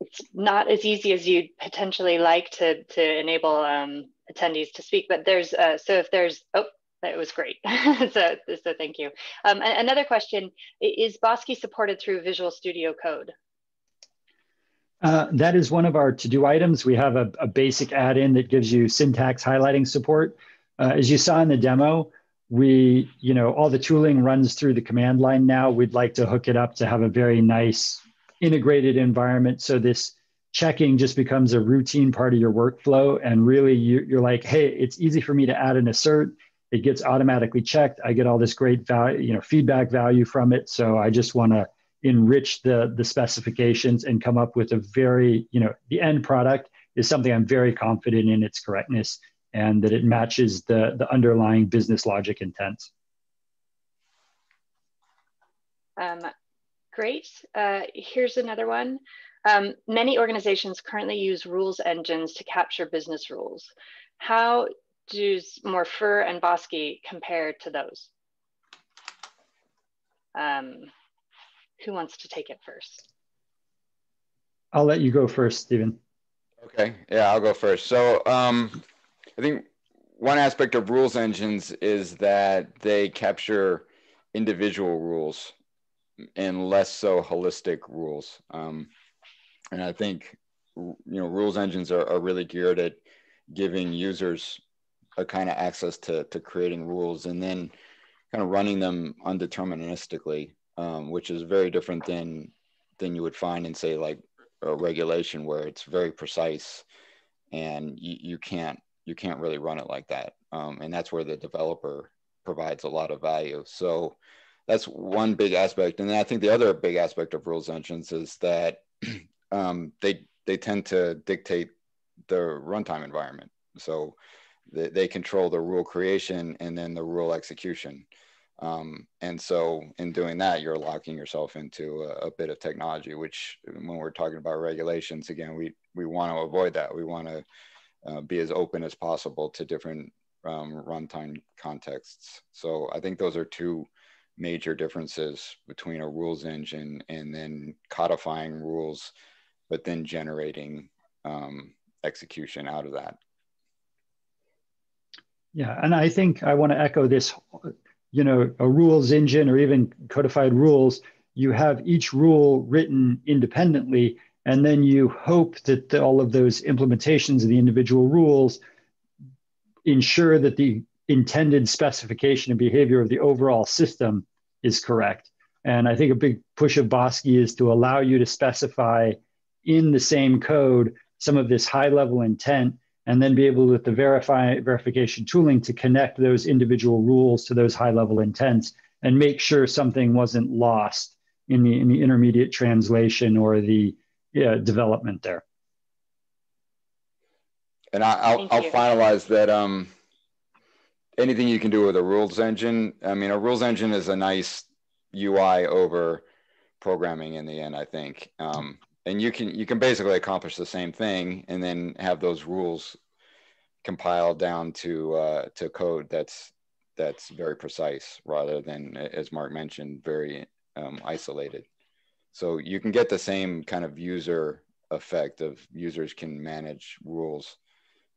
it's not as easy as you'd potentially like to, to enable um, attendees to speak, but there's, uh, so if there's, oh, that was great. so, so thank you. Um, another question, is Bosque supported through Visual Studio Code? Uh, that is one of our to-do items. We have a, a basic add-in that gives you syntax highlighting support. Uh, as you saw in the demo, we, you know, all the tooling runs through the command line now. We'd like to hook it up to have a very nice integrated environment. So this checking just becomes a routine part of your workflow. And really you, are like, hey, it's easy for me to add an assert. It gets automatically checked. I get all this great value, you know, feedback value from it. So I just want to enrich the, the specifications and come up with a very, you know, the end product is something I'm very confident in its correctness and that it matches the, the underlying business logic intent. Um, great. Uh, here's another one. Um, many organizations currently use rules engines to capture business rules. How does Morphir and Bosque compare to those? Um, who wants to take it first? I'll let you go first, Stephen. Okay, yeah, I'll go first. So um, I think one aspect of rules engines is that they capture individual rules and less so holistic rules. Um, and I think you know rules engines are, are really geared at giving users a kind of access to to creating rules and then kind of running them undeterministically, um, which is very different than than you would find in say like a regulation where it's very precise and you, you can't you can't really run it like that. Um, and that's where the developer provides a lot of value. So that's one big aspect. And then I think the other big aspect of rules engines is that um, they they tend to dictate the runtime environment. So they, they control the rule creation and then the rule execution. Um, and so in doing that, you're locking yourself into a, a, bit of technology, which when we're talking about regulations, again, we, we want to avoid that. We want to uh, be as open as possible to different um, runtime contexts. So I think those are two major differences between a rules engine and then codifying rules, but then generating um, execution out of that. Yeah, and I think I want to echo this, you know, a rules engine or even codified rules, you have each rule written independently, and then you hope that the, all of those implementations of the individual rules ensure that the intended specification and behavior of the overall system is correct. And I think a big push of Bosque is to allow you to specify in the same code some of this high level intent and then be able with the verify verification tooling to connect those individual rules to those high level intents and make sure something wasn't lost in the in the intermediate translation or the yeah, development there. And I, will I'll finalize that. Um, anything you can do with a rules engine. I mean, a rules engine is a nice UI over programming in the end. I think. Um, and you can you can basically accomplish the same thing and then have those rules compiled down to uh, to code that's that's very precise rather than as mark mentioned very um, isolated. So you can get the same kind of user effect of users can manage rules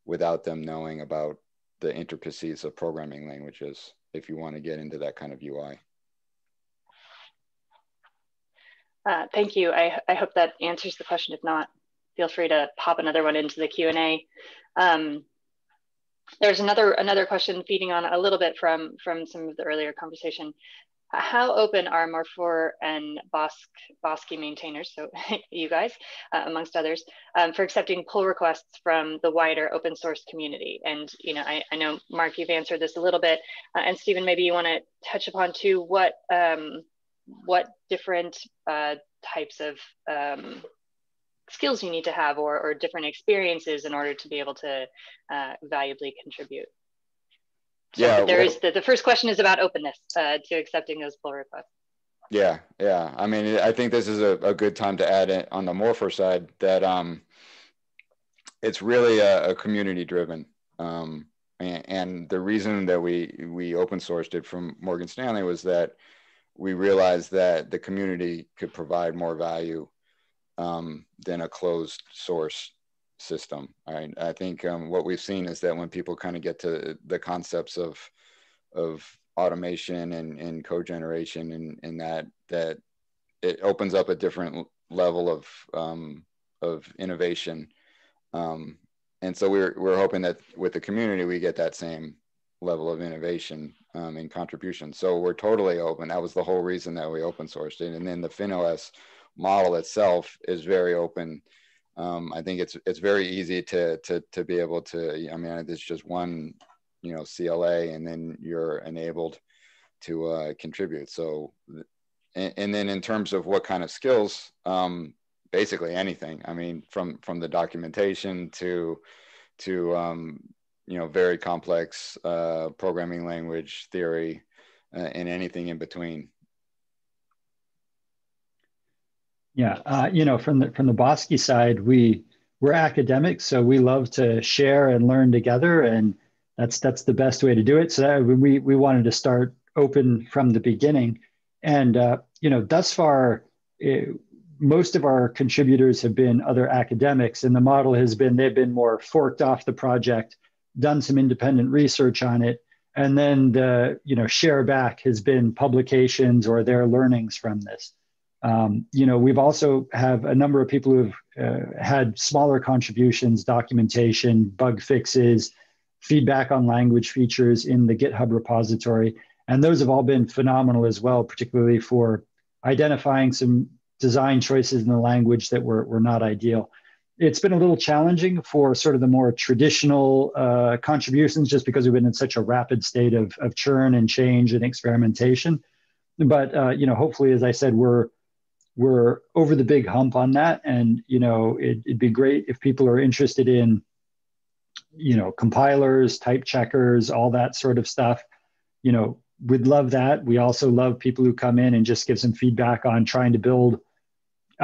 without them knowing about the intricacies of programming languages if you want to get into that kind of ui Uh, thank you. I, I hope that answers the question. If not, feel free to pop another one into the Q&A. Um, there's another another question feeding on a little bit from, from some of the earlier conversation. How open are Morphir and Bosk, Bosque maintainers, so you guys, uh, amongst others, um, for accepting pull requests from the wider open source community? And you know, I, I know Mark, you've answered this a little bit, uh, and Stephen, maybe you want to touch upon too what um, what different uh, types of um, skills you need to have or, or, different experiences in order to be able to uh, valuably contribute. So yeah, there well, is the, the first question is about openness uh, to accepting those pull requests. Yeah, yeah. I mean, I think this is a, a good time to add it on the Morphir side that um, it's really a, a community driven. Um, and, and, the reason that we we open sourced it from Morgan Stanley was that we realized that the community could provide more value um, than a closed source system. I, I think um, what we've seen is that when people kind of get to the concepts of of automation and, and code generation and, and that that it opens up a different level of um, of innovation. Um, and so we're we're hoping that with the community we get that same level of innovation um, and contribution. So we're totally open. That was the whole reason that we open sourced it. And then the FinOS model itself is very open. Um, I think it's it's very easy to to to be able to. I mean, it's just one, you know, CLA, and then you're enabled to uh, contribute. So, and, and, then in terms of what kind of skills, um, basically anything. I mean, from from the documentation to to um, you know very complex uh, programming language theory uh, and anything in between. Yeah uh, you know from the from the bosque side we we're academics so we love to share and learn together and that's that's the best way to do it. So we we wanted to start open from the beginning. And uh, you know thus far it, most of our contributors have been other academics and the model has been they've been more forked off the project done some independent research on it, and then the you know share back has been publications or their learnings from this. Um, you know, we've also have a number of people who've uh, had smaller contributions, documentation, bug fixes, feedback on language features in the GitHub repository, and those have all been phenomenal as well, particularly for identifying some design choices in the language that were, were not ideal. It's been a little challenging for sort of the more traditional uh, contributions just because we've been in such a rapid state of, of churn and change and experimentation. But uh, you know, hopefully, as I said, we're we're over the big hump on that, and you know, it, it'd be great if people are interested in you know compilers, type checkers, all that sort of stuff. You know, we'd love that. We also love people who come in and just give some feedback on trying to build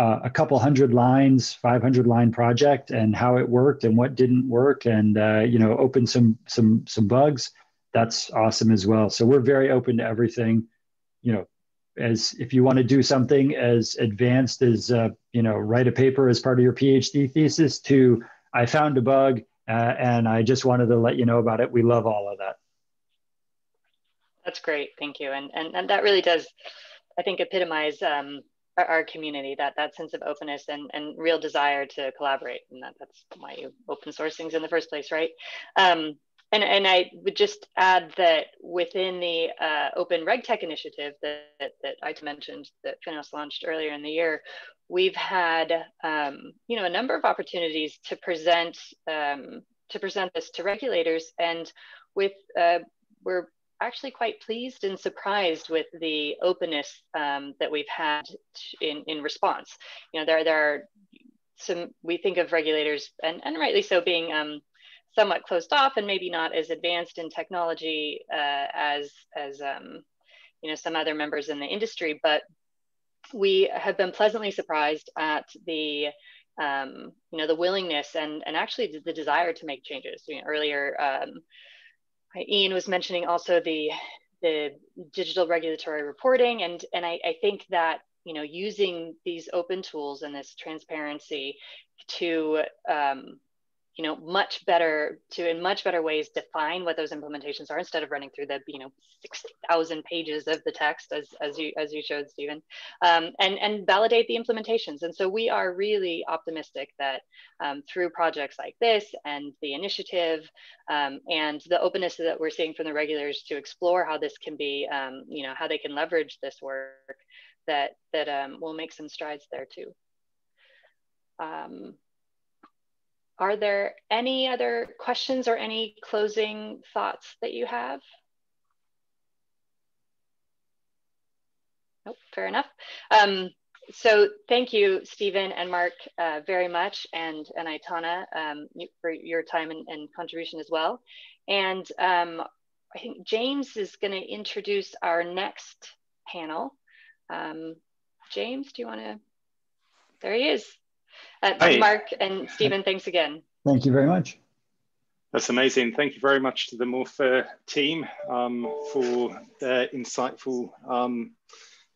uh, a couple hundred lines, 500 line project and how it worked and what didn't work and, uh, you know, open some, some, some bugs. That's awesome as well. So we're very open to everything, you know, as if you want to do something as advanced as, uh, you know, write a paper as part of your PhD thesis to, I found a bug uh, and I just wanted to let you know about it. We love all of that. That's great. Thank you. And, and, and that really does, I think, epitomize um, our, community, that, that sense of openness and, and real desire to collaborate. And that, that's why you open source things in the first place, right? Um, and, and I would just add that within the uh, Open RegTech initiative that, that, that I mentioned that Finos launched earlier in the year, we've had um, you know a number of opportunities to present um, to present this to regulators, and with uh, we're actually quite pleased and surprised with the openness um, that we've had in, in response. You know, there, there are some, we think of regulators, and, and rightly so, being um, somewhat closed off and maybe not as advanced in technology uh, as, as um, you know, some other members in the industry, but we have been pleasantly surprised at the um, you know the willingness and and actually the, desire to make changes. You know, earlier, um, Ian was mentioning also the the digital regulatory reporting, and and I, I think that you know using these open tools and this transparency to um, you know much better to in much better ways define what those implementations are instead of running through the you know 60,000 pages of the text as, as you as you showed Stephen. Um, and and validate the implementations. And so we are really optimistic that um, through projects like this and the initiative um, and the openness that we're seeing from the regulators to explore how this can be um, you know how they can leverage this work that that um, will make some strides there too. Um, are there any other questions or any closing thoughts that you have? Nope, fair enough. Um, so thank you, Stephen and Mark, uh, very much, and, and Aitana um, for your time and, and, contribution as well. And um, I think James is going to introduce our next panel. Um, James, do you want to? There he is. Uh, Mark and Stephen, thanks again. Thank you very much. That's amazing. Thank you very much to the Morphir team um, for their insightful um,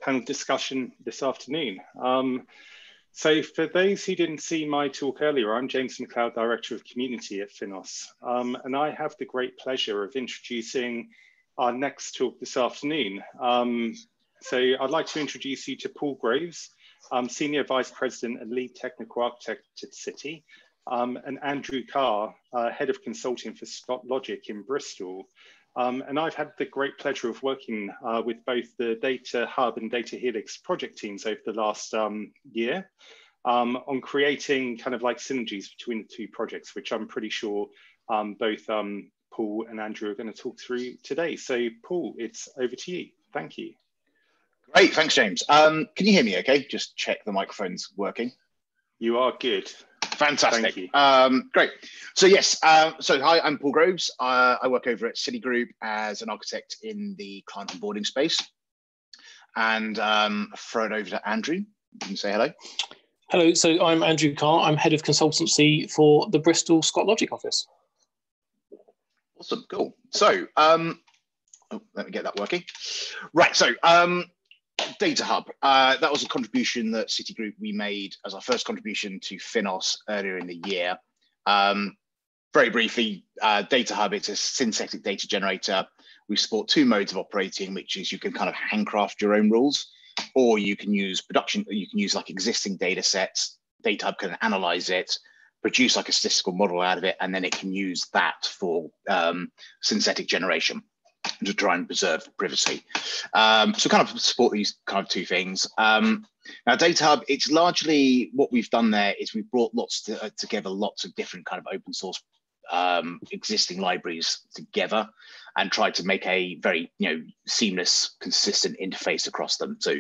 panel discussion this afternoon. Um, so for those who didn't see my talk earlier, I'm James McLeod, Director of Community at Finos, um, and I have the great pleasure of introducing our next talk this afternoon. Um, so I'd like to introduce you to Paul Groves, um, Senior Vice President and Lead Technical Architect at Citi, um, and Andrew Carr, uh, Head of Consulting for Scott Logic in Bristol. Um, and I've had the great pleasure of working uh, with both the Data Hub and Data Helix project teams over the last um, year um, on creating kind of like synergies between the two projects, which I'm pretty sure um, both Paul and Andrew are going to talk through today. So Paul, it's over to you. Thank you. Great, thanks, James. Um, can you hear me okay? Just check the microphone's working. You are good. Fantastic. Um, great. So yes, uh, so hi, I'm Paul Groves. Uh, I work over at Citigroup as an architect in the client onboarding space. And um, throw it over to Andrew. You can say hello. Hello, so I'm Andrew Carr. I'm head of consultancy for the Bristol Scott Logic office. Awesome, cool. So, um, oh, let me get that working. Right, so um, Data Hub, uh, that was a contribution that Citigroup we made as our first contribution to Finos earlier in the year. Um, very briefly, uh, Data Hub, it's a synthetic data generator. We support two modes of operating, which is you can kind of handcraft your own rules, or you can use production, you can use like existing data sets. Data Hub can analyze it, produce like a statistical model out of it, and then it can use that for um, synthetic generation. To try and preserve privacy. Um, so kind of support these kind of two things. Um, now Data Hub, it's largely what we've done there is we've brought lots to, uh, together lots of different kind of open source um, existing libraries together and tried to make a very you know seamless, consistent interface across them. So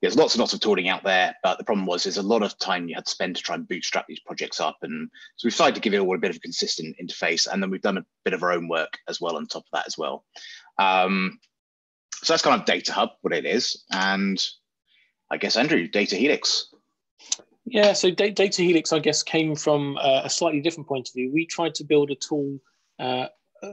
there's lots and lots of tooling out there, but the problem was there's a lot of time you had to spend to try and bootstrap these projects up. And so we've decided to give it all a bit of a consistent interface, and then we've done a bit of our own work as well on top of that as well. Um, so that's kind of Data Hub, what it is, and I guess Andrew, Data Helix. Yeah, so Data Helix, I guess, came from uh, a slightly different point of view. We tried to build a tool uh,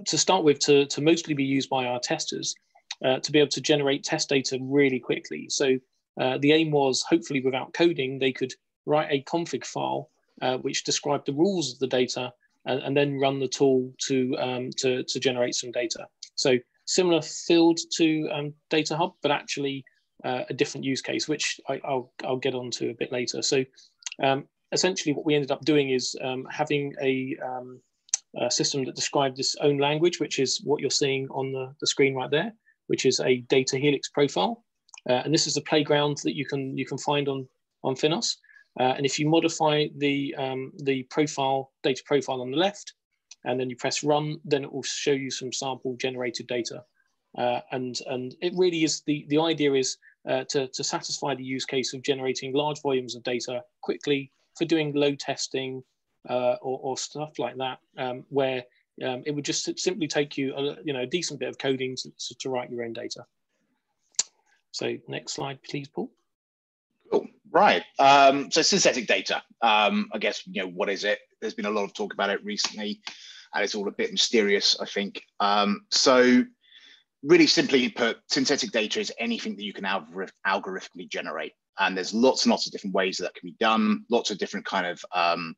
to start with to, to mostly be used by our testers uh, to be able to generate test data really quickly. So uh, the aim was hopefully without coding, they could write a config file uh, which described the rules of the data and, and then run the tool to, um, to, to generate some data. So similar field to um, Data Hub, but actually uh, a different use case, which I, will I'll get onto a bit later. So um, essentially what we ended up doing is um, having a, um, a, system that described its own language, which is what you're seeing on the, the screen right there, which is a data helix profile. Uh, and this is a playground that you can you can find on on Finos. Uh, and if you modify the um, the profile data profile on the left, and then you press run, then it will show you some sample generated data. Uh, and and it really is the the idea is uh, to, to satisfy the use case of generating large volumes of data quickly for doing load testing uh, or, or, stuff like that, um, where um, it would just simply take you a, you know, a decent bit of coding to, to write your own data. So next slide, please, Paul. Right. Um, so synthetic data. Um, I guess you know what is it? There's been a lot of talk about it recently, and it's all a bit mysterious. I think. Um, so really simply put, synthetic data is anything that you can algorithmically generate. And there's lots and lots of different ways that, that can be done, lots of different kind of um,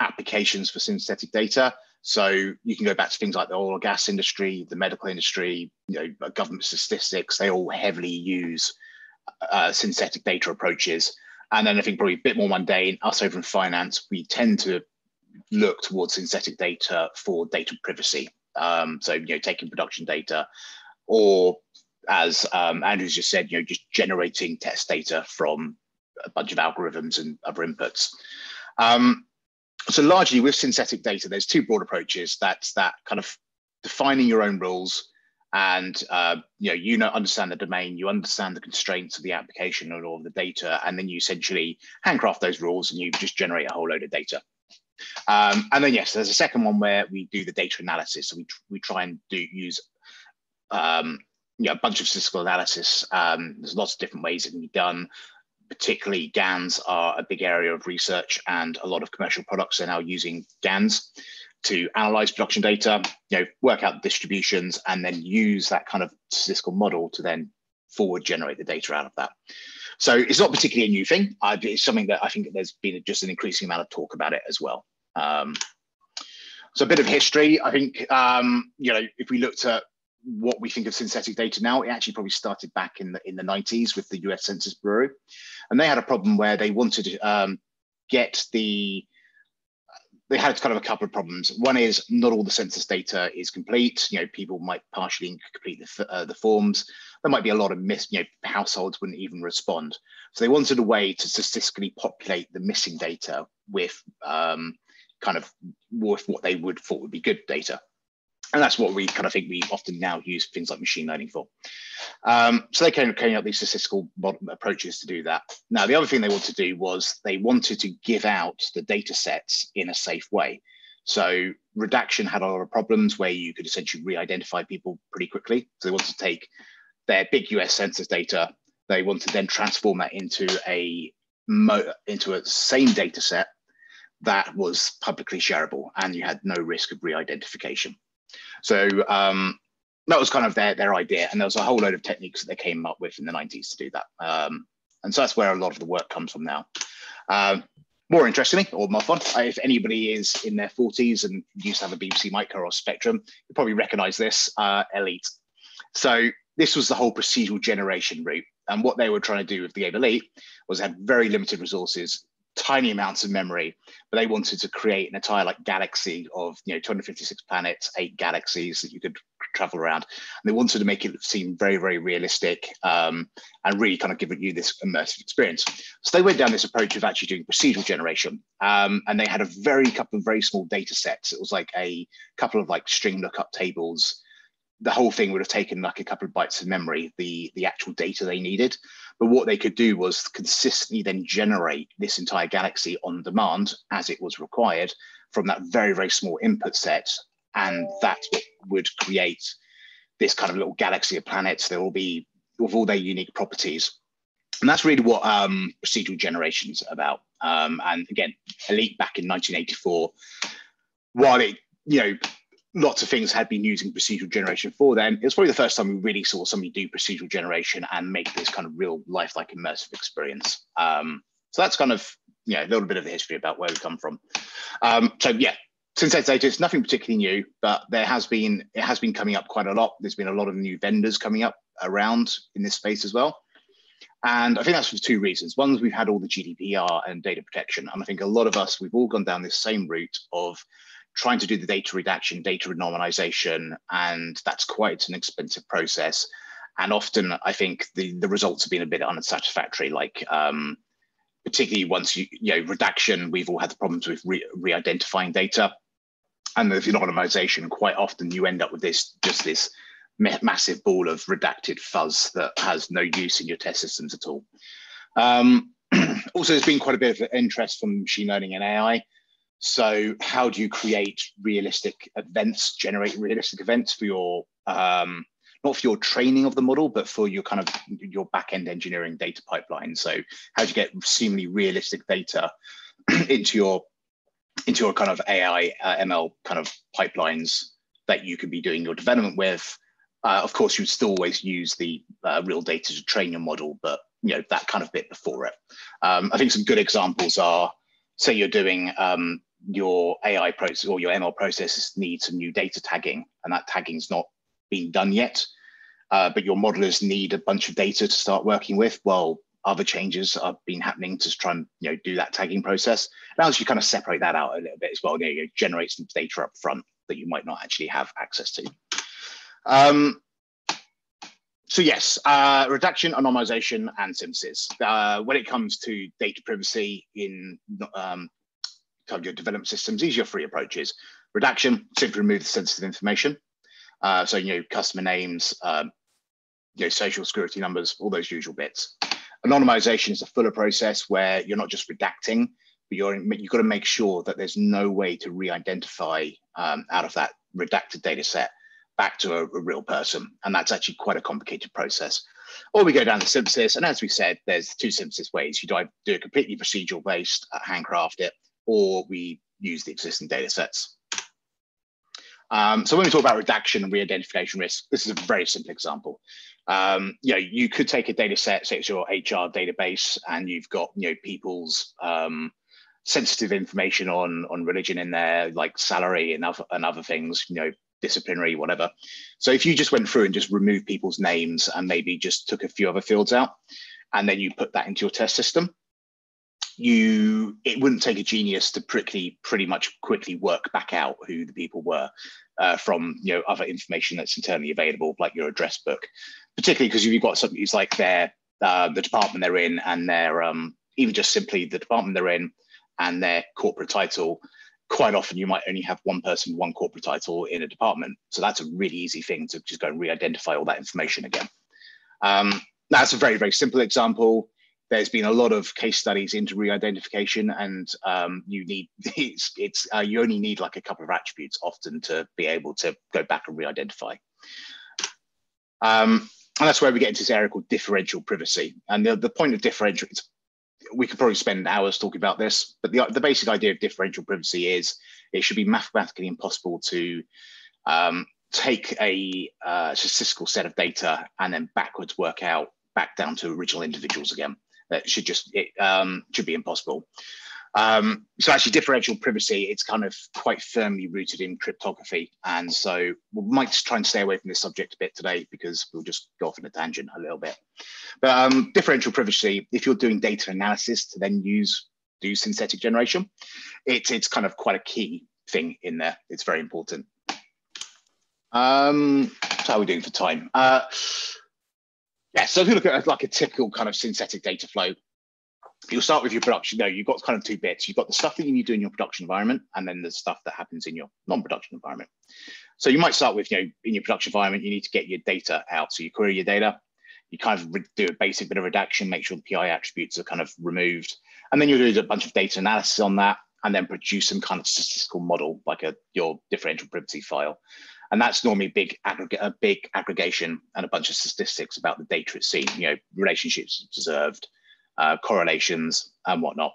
applications for synthetic data. So you can go back to things like the oil and gas industry, the medical industry, you know, government statistics, they all heavily use uh, synthetic data approaches. And then I think probably a bit more mundane, us over in finance, we tend to look towards synthetic data for data privacy. Um, so, you know, taking production data or as um, Andrew's just said, you know, just generating test data from a bunch of algorithms and other inputs. Um, so largely with synthetic data, there's two broad approaches. That's that kind of defining your own rules and uh, you know you know understand the domain you understand the constraints of the application and all of the data and then you essentially handcraft those rules and you just generate a whole load of data um, and then yes there's a second one where we do the data analysis so we, we try and do use um, you know, a bunch of statistical analysis. Um, there's lots of different ways it can be done. Particularly GANs are a big area of research and a lot of commercial products are now using GANs to analyze production data, you know, work out distributions and then use that kind of statistical model to then forward generate the data out of that. So it's not particularly a new thing. it's something that I think there's been just an increasing amount of talk about it as well. Um, so a bit of history. I think um, you know if we looked at what we think of synthetic data now, it actually probably started back in the in the 90s with the US Census Bureau, and they had a problem where they wanted to um, get the they had kind of a couple of problems. One is not all the census data is complete. You know, people might partially complete the, uh, the forms. There might be a lot of miss. You know, households wouldn't even respond. So they wanted a way to statistically populate the missing data with um, kind of with what they would thought would be good data and that's what we kind of think we often now use things like machine learning for. Um, so they came, came up these statistical approaches to do that. Now, the other thing they wanted to do was they wanted to give out the data sets in a safe way. So redaction had a lot of problems where you could essentially re-identify people pretty quickly. So they wanted to take their big US census data, they wanted to then transform that into a into a same data set that was publicly shareable and you had no risk of re-identification. So um, that was kind of their, their idea. And there was a whole load of techniques that they came up with in the 90s to do that. Um, and so that's where a lot of the work comes from now. Um, more interestingly, or more fun, if anybody is in their 40s and used to have a BBC Micro or Spectrum, you probably recognize this, uh, Elite. So this was the whole procedural generation route. And what they were trying to do with the Abe Elite was have very limited resources, tiny amounts of memory, but they wanted to create an entire like galaxy of you know 256 planets, eight galaxies that you could travel around. And they wanted to make it seem very, very realistic um, and really kind of give you this immersive experience. So they went down this approach of actually doing procedural generation. Um, and they had a very couple of very small data sets. It was like a couple of like string lookup tables the whole thing would have taken like a couple of bytes of memory, the, the actual data they needed. But what they could do was consistently then generate this entire galaxy on demand as it was required from that very, very small input set. And that would create this kind of little galaxy of planets. There will be with all their unique properties. And that's really what um, procedural generation is about. Um, and again, Elite back in 1984, while it, you know, lots of things had been using procedural generation for then. It was probably the first time we really saw somebody do procedural generation and make this kind of real life-like immersive experience. Um, so that's kind of you know, a little bit of the history about where we come from. Um, so yeah, synthetic data is nothing particularly new, but there has been it has been coming up quite a lot. There's been a lot of new vendors coming up around in this space as well. And I think that's for two reasons. One is we've had all the GDPR and data protection. And I think a lot of us, we've all gone down this same route of trying to do the data redaction, data anonymization, and that's quite an expensive process. And often, I think the, the results have been a bit unsatisfactory. Like, um, particularly once you, you know, redaction, we've all had the problems with re, identifying data, and the anonymization. Quite often, you end up with this just this massive ball of redacted fuzz that has no use in your test systems at all. Um, also, there's been quite a bit of interest from machine learning and AI. So how do you create realistic events, generate realistic events for your, um, not for your training of the model, but for your kind of your back-end engineering data pipeline. So how do you get seemingly realistic data into your into your kind of AI, uh, ML kind of pipelines that you could be doing your development with. Uh, of course, you would still always use the uh, real data to train your model, but you know that kind of bit before it. Um, I think some good examples are, say you're doing um, your AI process or your ML processes need some new data tagging, and that tagging's not being done yet. Uh, but your modelers need a bunch of data to start working with. Well, other changes have been happening to try and you know do that tagging process. Now, as you kind of separate that out a little bit as well, you, know, generate some data up front that you might not actually have access to. Um, so yes, uh, redaction, anonymization, and synthesis. Uh, when it comes to data privacy in um, your development systems, these are your three approaches. Redaction, simply remove the sensitive information. Uh, so, you know, customer names, um, you know, social security numbers, all those usual bits. Anonymization is a fuller process where you're not just redacting, but you're you've got to make sure that there's no way to re-identify um, out of that redacted data set back to a, a, real person. And that's actually quite a complicated process. Or we go down the synthesis. And as we said, there's two synthesis ways. You do a completely procedural based, uh, handcraft it, or we use the existing data sets. Um, so when we talk about redaction and re-identification risk, this is a very simple example. Um, you know, you could take a data set, say it's your HR database, and you've got you know people's um, sensitive information on on religion in there, like salary and other and other things, you know, disciplinary, whatever. So if you just went through and just removed people's names and maybe just took a few other fields out, and then you put that into your test system, you it wouldn't take a genius to pretty pretty much quickly work back out who the people were uh, from you know other information that's internally available like your address book. Particularly because you've got something who's like their uh, the department they're in and their um, even just simply the department they're in and their corporate title quite often you might only have one person one corporate title in a department. So that's a really easy thing to just go and re-identify all that information again. Um, that's a very very simple example there's been a lot of case studies into re-identification and um, you need it's, it's uh, you only need like a couple of attributes often to be able to go back and re-identify. Um, and that's where we get into this area called differential privacy. And the, the point of differential we could probably spend hours talking about this but the, the basic idea of differential privacy is it should be mathematically impossible to um, take a uh, statistical set of data and then backwards work out back down to original individuals again that should just it um, should be impossible. Um, so actually differential privacy, it's kind of quite firmly rooted in cryptography. And so we might try and stay away from this subject a bit today because we'll just go off in a tangent a little bit. But um, differential privacy, if you're doing data analysis to then use do synthetic generation, it's, it's kind of quite a key thing in there. It's very important. Um, so how are we doing for time? Uh, yeah, so if you look at like a typical kind of synthetic data flow, you'll start with your production. No, you've got kind of two bits. You've got the stuff that you need to do in your production environment, and then the stuff that happens in your non-production environment. So you might start with, you know, in your production environment, you need to get your data out. So you query your data, you kind of do a basic bit of redaction, make sure the PI attributes are kind of removed, and then you'll do a bunch of data analysis on that, and then produce some kind of statistical model, like a your differential privacy file. And that's normally big aggregate, a big aggregation and a bunch of statistics about the data it's seen, you know, relationships observed, uh, correlations and whatnot.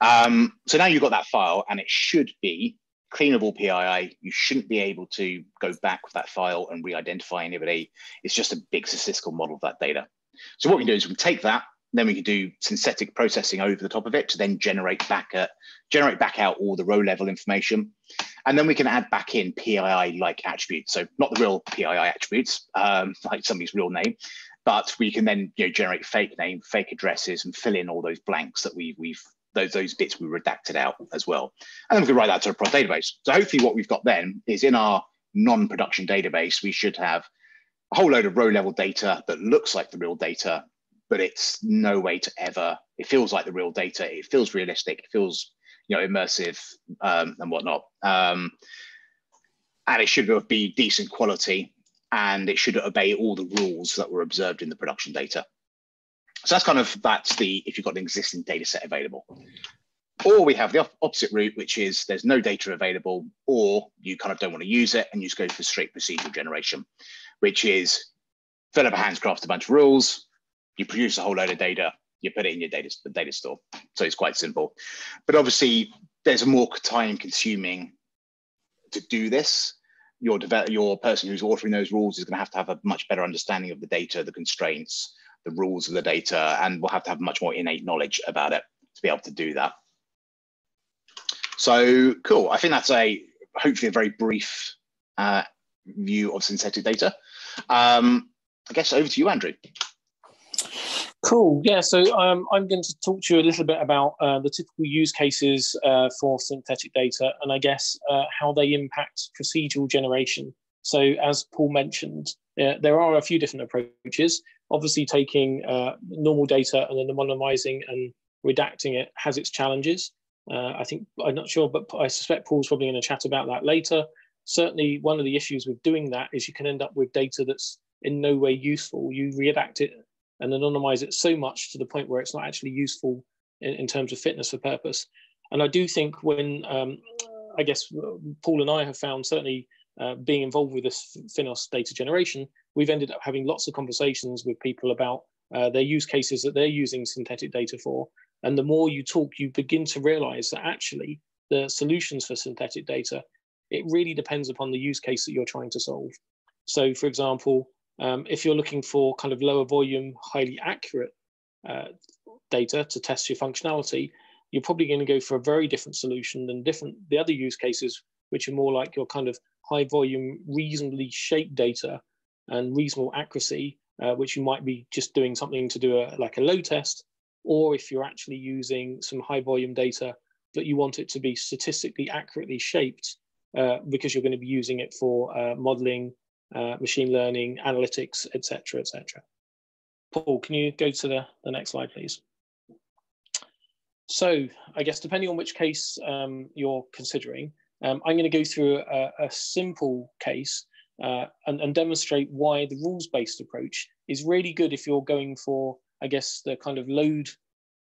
Um, so now you've got that file and it should be cleanable PII. You shouldn't be able to go back with that file and re-identify anybody. It's just a big statistical model of that data. So what we can do is we can take that, then we can do synthetic processing over the top of it to then generate back at, generate back out all the row level information. And then we can add back in PII like attributes. So not the real PII attributes, um, like somebody's real name, but we can then you know, generate fake name, fake addresses, and fill in all those blanks that we, we've those, those bits we redacted out as well. And then we can write that to a prod database. So hopefully what we've got then is in our non-production database, we should have a whole load of row level data that looks like the real data, but it's no way to ever, it feels like the real data. It feels realistic. It feels, you know, immersive um, and whatnot. Um, and it should be decent quality and it should obey all the rules that were observed in the production data. So that's kind of, that's the, if you've got an existing data set available. Or we have the opposite route, which is there's no data available, or you kind of don't want to use it and you just go for straight procedural generation, which is fill up developer handcraft a bunch of rules, you produce a whole load of data, you put it in your data, data store. So it's quite simple. But obviously, there's more time consuming to do this. Your, develop, your person who's authoring those rules is going to have to have a much better understanding of the data, the constraints, the rules of the data, and we'll have to have much more innate knowledge about it to be able to do that. So cool. I think that's a hopefully a very brief uh, view of synthetic data. Um, I guess over to you, Andrew. Cool. Yeah. So um, I'm going to talk to you a little bit about uh, the typical use cases uh, for synthetic data, and I guess uh, how they impact procedural generation. So as Paul mentioned, uh, there are a few different approaches. Obviously, taking uh, normal data and then anonymizing and redacting it has its challenges. Uh, I think I'm not sure, but I suspect Paul's probably going to chat about that later. Certainly, one of the issues with doing that is you can end up with data that's in no way useful. You redact it and anonymize it so much to the point where it's not actually useful in, in terms of fitness for purpose. And I do think when um, I guess Paul and I have found certainly uh, being involved with this FINOS data generation, we've ended up having lots of conversations with people about uh, their use cases that they're using synthetic data for and the more you talk, you begin to realize that actually the solutions for synthetic data, it really depends upon the use case that you're trying to solve. So, for example, um, if you're looking for kind of lower volume, highly accurate uh, data to test your functionality, you're probably going to go for a very different solution than different the other use cases, which are more like your kind of high volume, reasonably shaped data and reasonable accuracy, uh, which you might be just doing something to do a, like a load test or if you're actually using some high volume data that you want it to be statistically accurately shaped uh, because you're going to be using it for uh, modeling, uh, machine learning, analytics, etc., etc. Paul, can you go to the, the next slide, please? So I guess depending on which case um, you're considering, um, I'm going to go through a, a simple case uh, and, and demonstrate why the rules-based approach is really good if you're going for I guess, the kind of load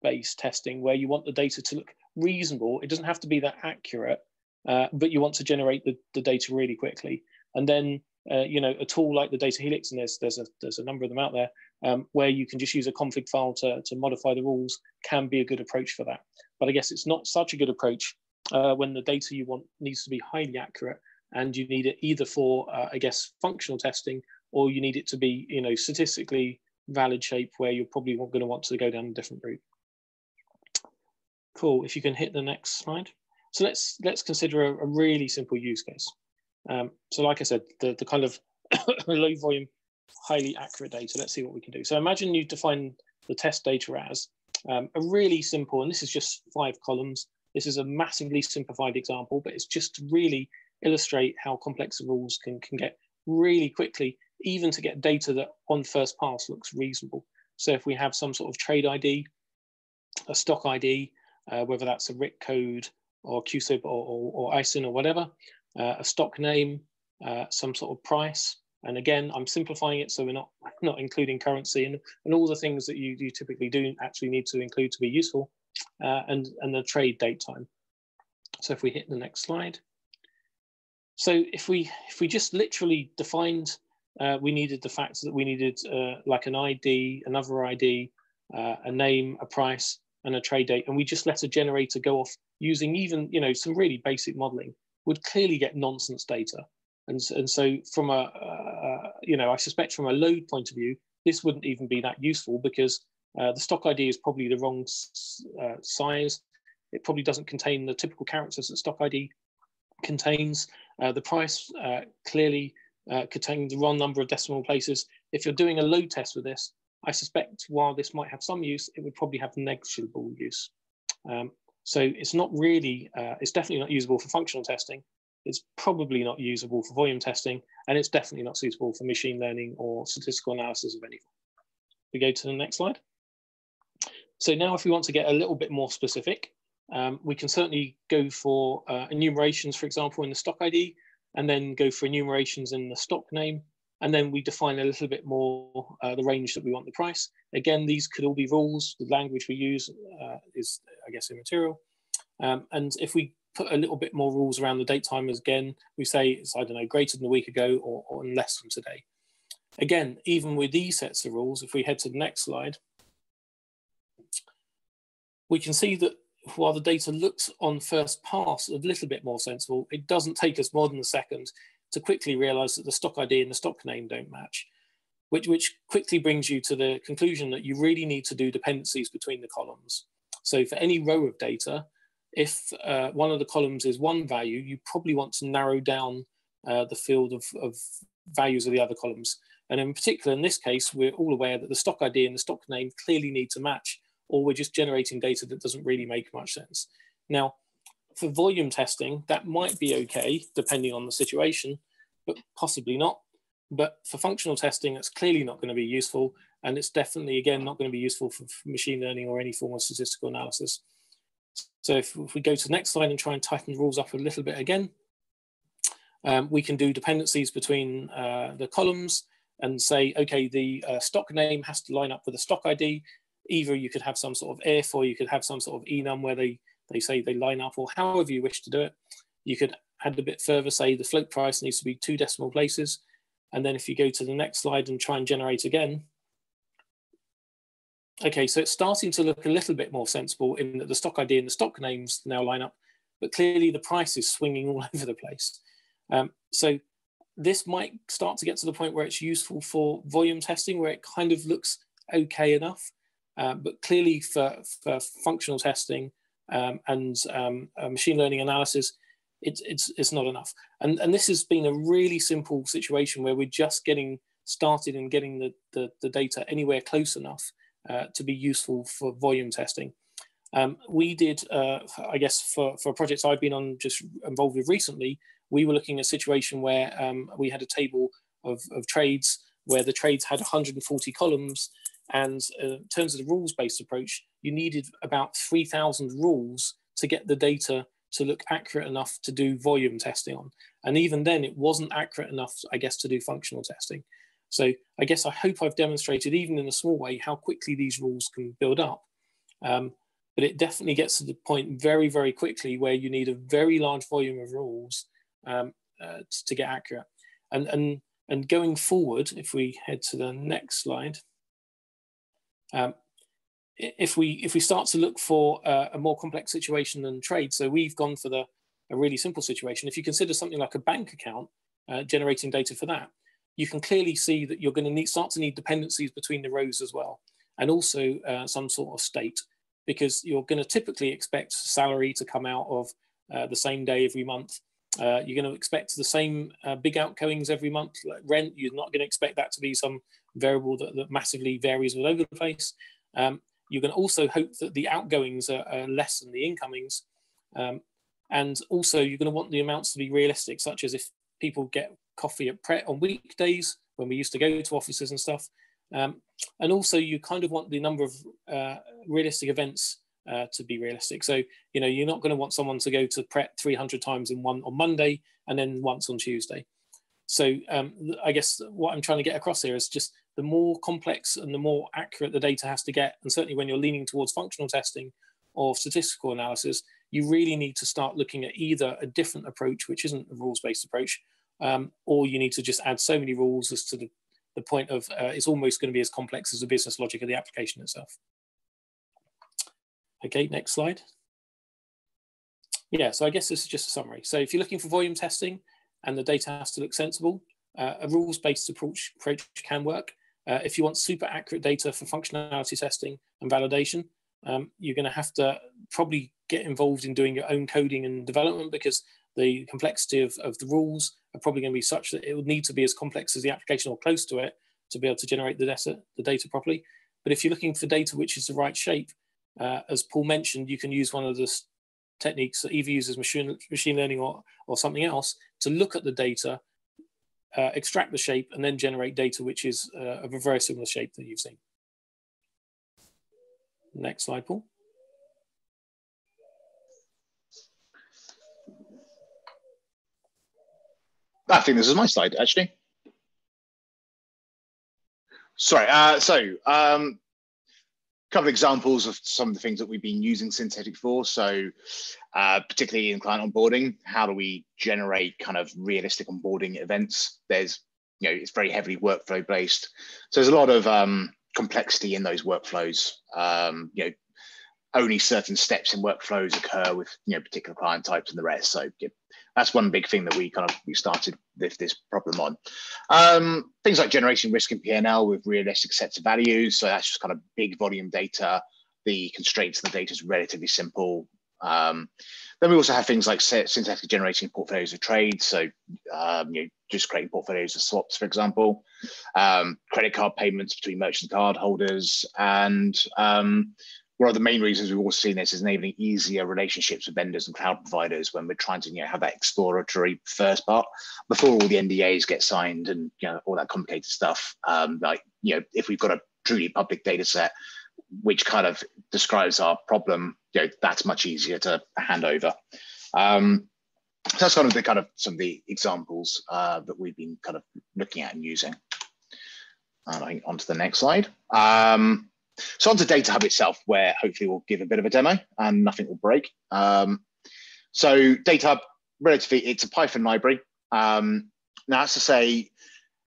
based testing where you want the data to look reasonable. It doesn't have to be that accurate, uh, but you want to generate the, the data really quickly. And then, uh, you know, a tool like the Data Helix, and there's, there's, a, there's a number of them out there, um, where you can just use a config file to, to modify the rules can be a good approach for that. But I guess it's not such a good approach uh, when the data you want needs to be highly accurate and you need it either for, uh, I guess, functional testing or you need it to be, you know, statistically valid shape where you're probably going to want to go down a different route. Cool, if you can hit the next slide. So let's let's consider a, a really simple use case. Um, so like I said, the, the kind of low volume, highly accurate data, let's see what we can do. So imagine you define the test data as um, a really simple, and this is just five columns. This is a massively simplified example, but it's just to really illustrate how complex the rules can, can get really quickly, even to get data that on first pass looks reasonable. So if we have some sort of trade ID, a stock ID, uh, whether that's a RIC code or CUSIP or, or, or ISIN or whatever, uh, a stock name, uh, some sort of price. And again, I'm simplifying it so we're not, not including currency and, and all the things that you, you typically do actually need to include to be useful, uh, and, and the trade date time. So if we hit the next slide. So if we if we just literally defined, uh, we needed the fact that we needed uh, like an ID, another ID, uh, a name, a price, and a trade date, and we just let a generator go off using even you know some really basic modeling, would clearly get nonsense data. And, and so from a, uh, you know, I suspect from a load point of view, this wouldn't even be that useful because uh, the stock ID is probably the wrong uh, size. It probably doesn't contain the typical characters that stock ID contains. Uh, the price uh, clearly uh, contains the wrong number of decimal places. If you're doing a load test with this, I suspect while this might have some use, it would probably have negligible use. Um, so it's not really, it's definitely not usable for functional testing. It's probably not usable for volume testing, and it's definitely not suitable for machine learning or statistical analysis of any. We go to the next slide. So now if we want to get a little bit more specific, um, we can certainly go for uh, enumerations, for example, in the stock ID, and then go for enumerations in the stock name. And then we define a little bit more uh, the range that we want the price. Again, these could all be rules. The language we use uh, is, I guess, immaterial. Um, and if we put a little bit more rules around the date timers again, we say it's, I don't know, greater than a week ago or, or less than today. Again, even with these sets of rules, if we head to the next slide, we can see that while the data looks on first pass a little bit more sensible, it doesn't take us more than a second to quickly realize that the stock ID and the stock name don't match, which, which quickly brings you to the conclusion that you really need to do dependencies between the columns. So for any row of data, if uh, one of the columns is one value, you probably want to narrow down uh, the field of, of, values of the other columns. And in particular, in this case, we're all aware that the stock ID and the stock name clearly need to match, or we're just generating data that doesn't really make much sense. Now, for volume testing, that might be okay, depending on the situation, but possibly not. But for functional testing, that's clearly not going to be useful. And it's definitely, again, not going to be useful for machine learning or any form of statistical analysis. So if, if, we go to the next slide and try and tighten the rules up a little bit again, um, we can do dependencies between uh, the columns and say, okay, the uh, stock name has to line up with the stock ID. Either you could have some sort of if or you could have some sort of enum where they, they say they line up or however you wish to do it. You could add a bit further, say the float price needs to be two decimal places. And then if you go to the next slide and try and generate again, Okay, so it's starting to look a little bit more sensible in that the stock ID and the stock names now line up, but clearly the price is swinging all over the place. Um, so this might start to get to the point where it's useful for volume testing, where it kind of looks okay enough, uh, but clearly for, for functional testing um, and um, uh, machine learning analysis, it's, it's, it's not enough. And, and this has been a really simple situation where we're just getting started and getting the, the, the data anywhere close enough uh, to be useful for volume testing. Um, we did, uh, I guess, for, for projects I've been on just involved with recently, we were looking at a situation where um, we had a table of, of trades where the trades had 140 columns. And uh, in terms of the rules-based approach, you needed about 3,000 rules to get the data to look accurate enough to do volume testing on. And even then, it wasn't accurate enough, I guess, to do functional testing. So I guess I hope I've demonstrated, even in a small way, how quickly these rules can build up. Um, but it definitely gets to the point very, very quickly where you need a very large volume of rules um, uh, to get accurate. And, and, and going forward, if we head to the next slide, um, if we if we start to look for uh, a more complex situation than trade, so we've gone for the a really simple situation. If you consider something like a bank account, uh, generating data for that, you can clearly see that you're going to need, start to need dependencies between the rows as well, and also uh, some sort of state, because you're going to typically expect salary to come out of uh, the same day every month. Uh, you're going to expect the same uh, big outgoings every month, like rent. You're not going to expect that to be some variable that, that massively varies all over the place. Um, you can also hope that the outgoings are, are less than the incomings. Um, And also you're going to want the amounts to be realistic, such as if people get coffee at Pret on weekdays when we used to go to offices and stuff. Um, and also you kind of want the number of uh, realistic events uh, to be realistic. So, you know, you're not going to want someone to go to Pret 300 times in one on Monday and then once on Tuesday. So um, I guess what I'm trying to get across here is just the more complex and the more accurate the data has to get, and certainly when you're leaning towards functional testing or statistical analysis, you really need to start looking at either a different approach, which isn't a rules-based approach, um, or you need to just add so many rules as to the, the point of uh, it's almost going to be as complex as the business logic of the application itself. Okay, next slide. Yeah, so I guess this is just a summary. So if you're looking for volume testing and the data has to look sensible, uh, a rules-based approach, approach, can work. Uh, if you want super accurate data for functionality testing and validation, um, you're going to have to probably get involved in doing your own coding and development because the complexity of, of the rules are probably going to be such that it would need to be as complex as the application or close to it to be able to generate the data, the data properly. But if you're looking for data which is the right shape, uh, as Paul mentioned, you can use one of the techniques that either uses machine, machine learning or, or something else to look at the data, uh, extract the shape, and then generate data which is uh, of a very similar shape that you've seen. Next slide, Paul. I think this is my slide, actually. Sorry, uh, so um, couple of examples of some of the things that we've been using synthetic for. So uh, particularly in client onboarding, how do we generate kind of realistic onboarding events? There's, you know, it's very heavily workflow based. So there's a lot of um, complexity in those workflows. Um, you know, only certain steps in workflows occur with you know particular client types and the rest. So yeah, that's one big thing that we kind of we started this, this problem on. Um, things like generation risk in PNL with realistic sets of values. So that's just kind of big volume data. The constraints of the data is relatively simple. Um, then we also have things like synthetically generating portfolios of trades. So um, you know, just creating portfolios of swaps, for example, um, credit card payments between merchant card holders, and um, one of the main reasons we've also seen this is enabling easier relationships with vendors and cloud providers when we're trying to you know, have that exploratory first part before all the NDAs get signed and you know all that complicated stuff. Um, like you know, if we've got a truly public data set which kind of describes our problem, you know, that's much easier to hand over. Um, so that's kind of the kind of some of the examples uh, that we've been kind of looking at and using. And on to the next slide. Um, so onto Data Hub itself, where hopefully we'll give a bit of a demo and nothing will break. Um, so Data Hub, relatively, it's a Python library. Um, now that's to say,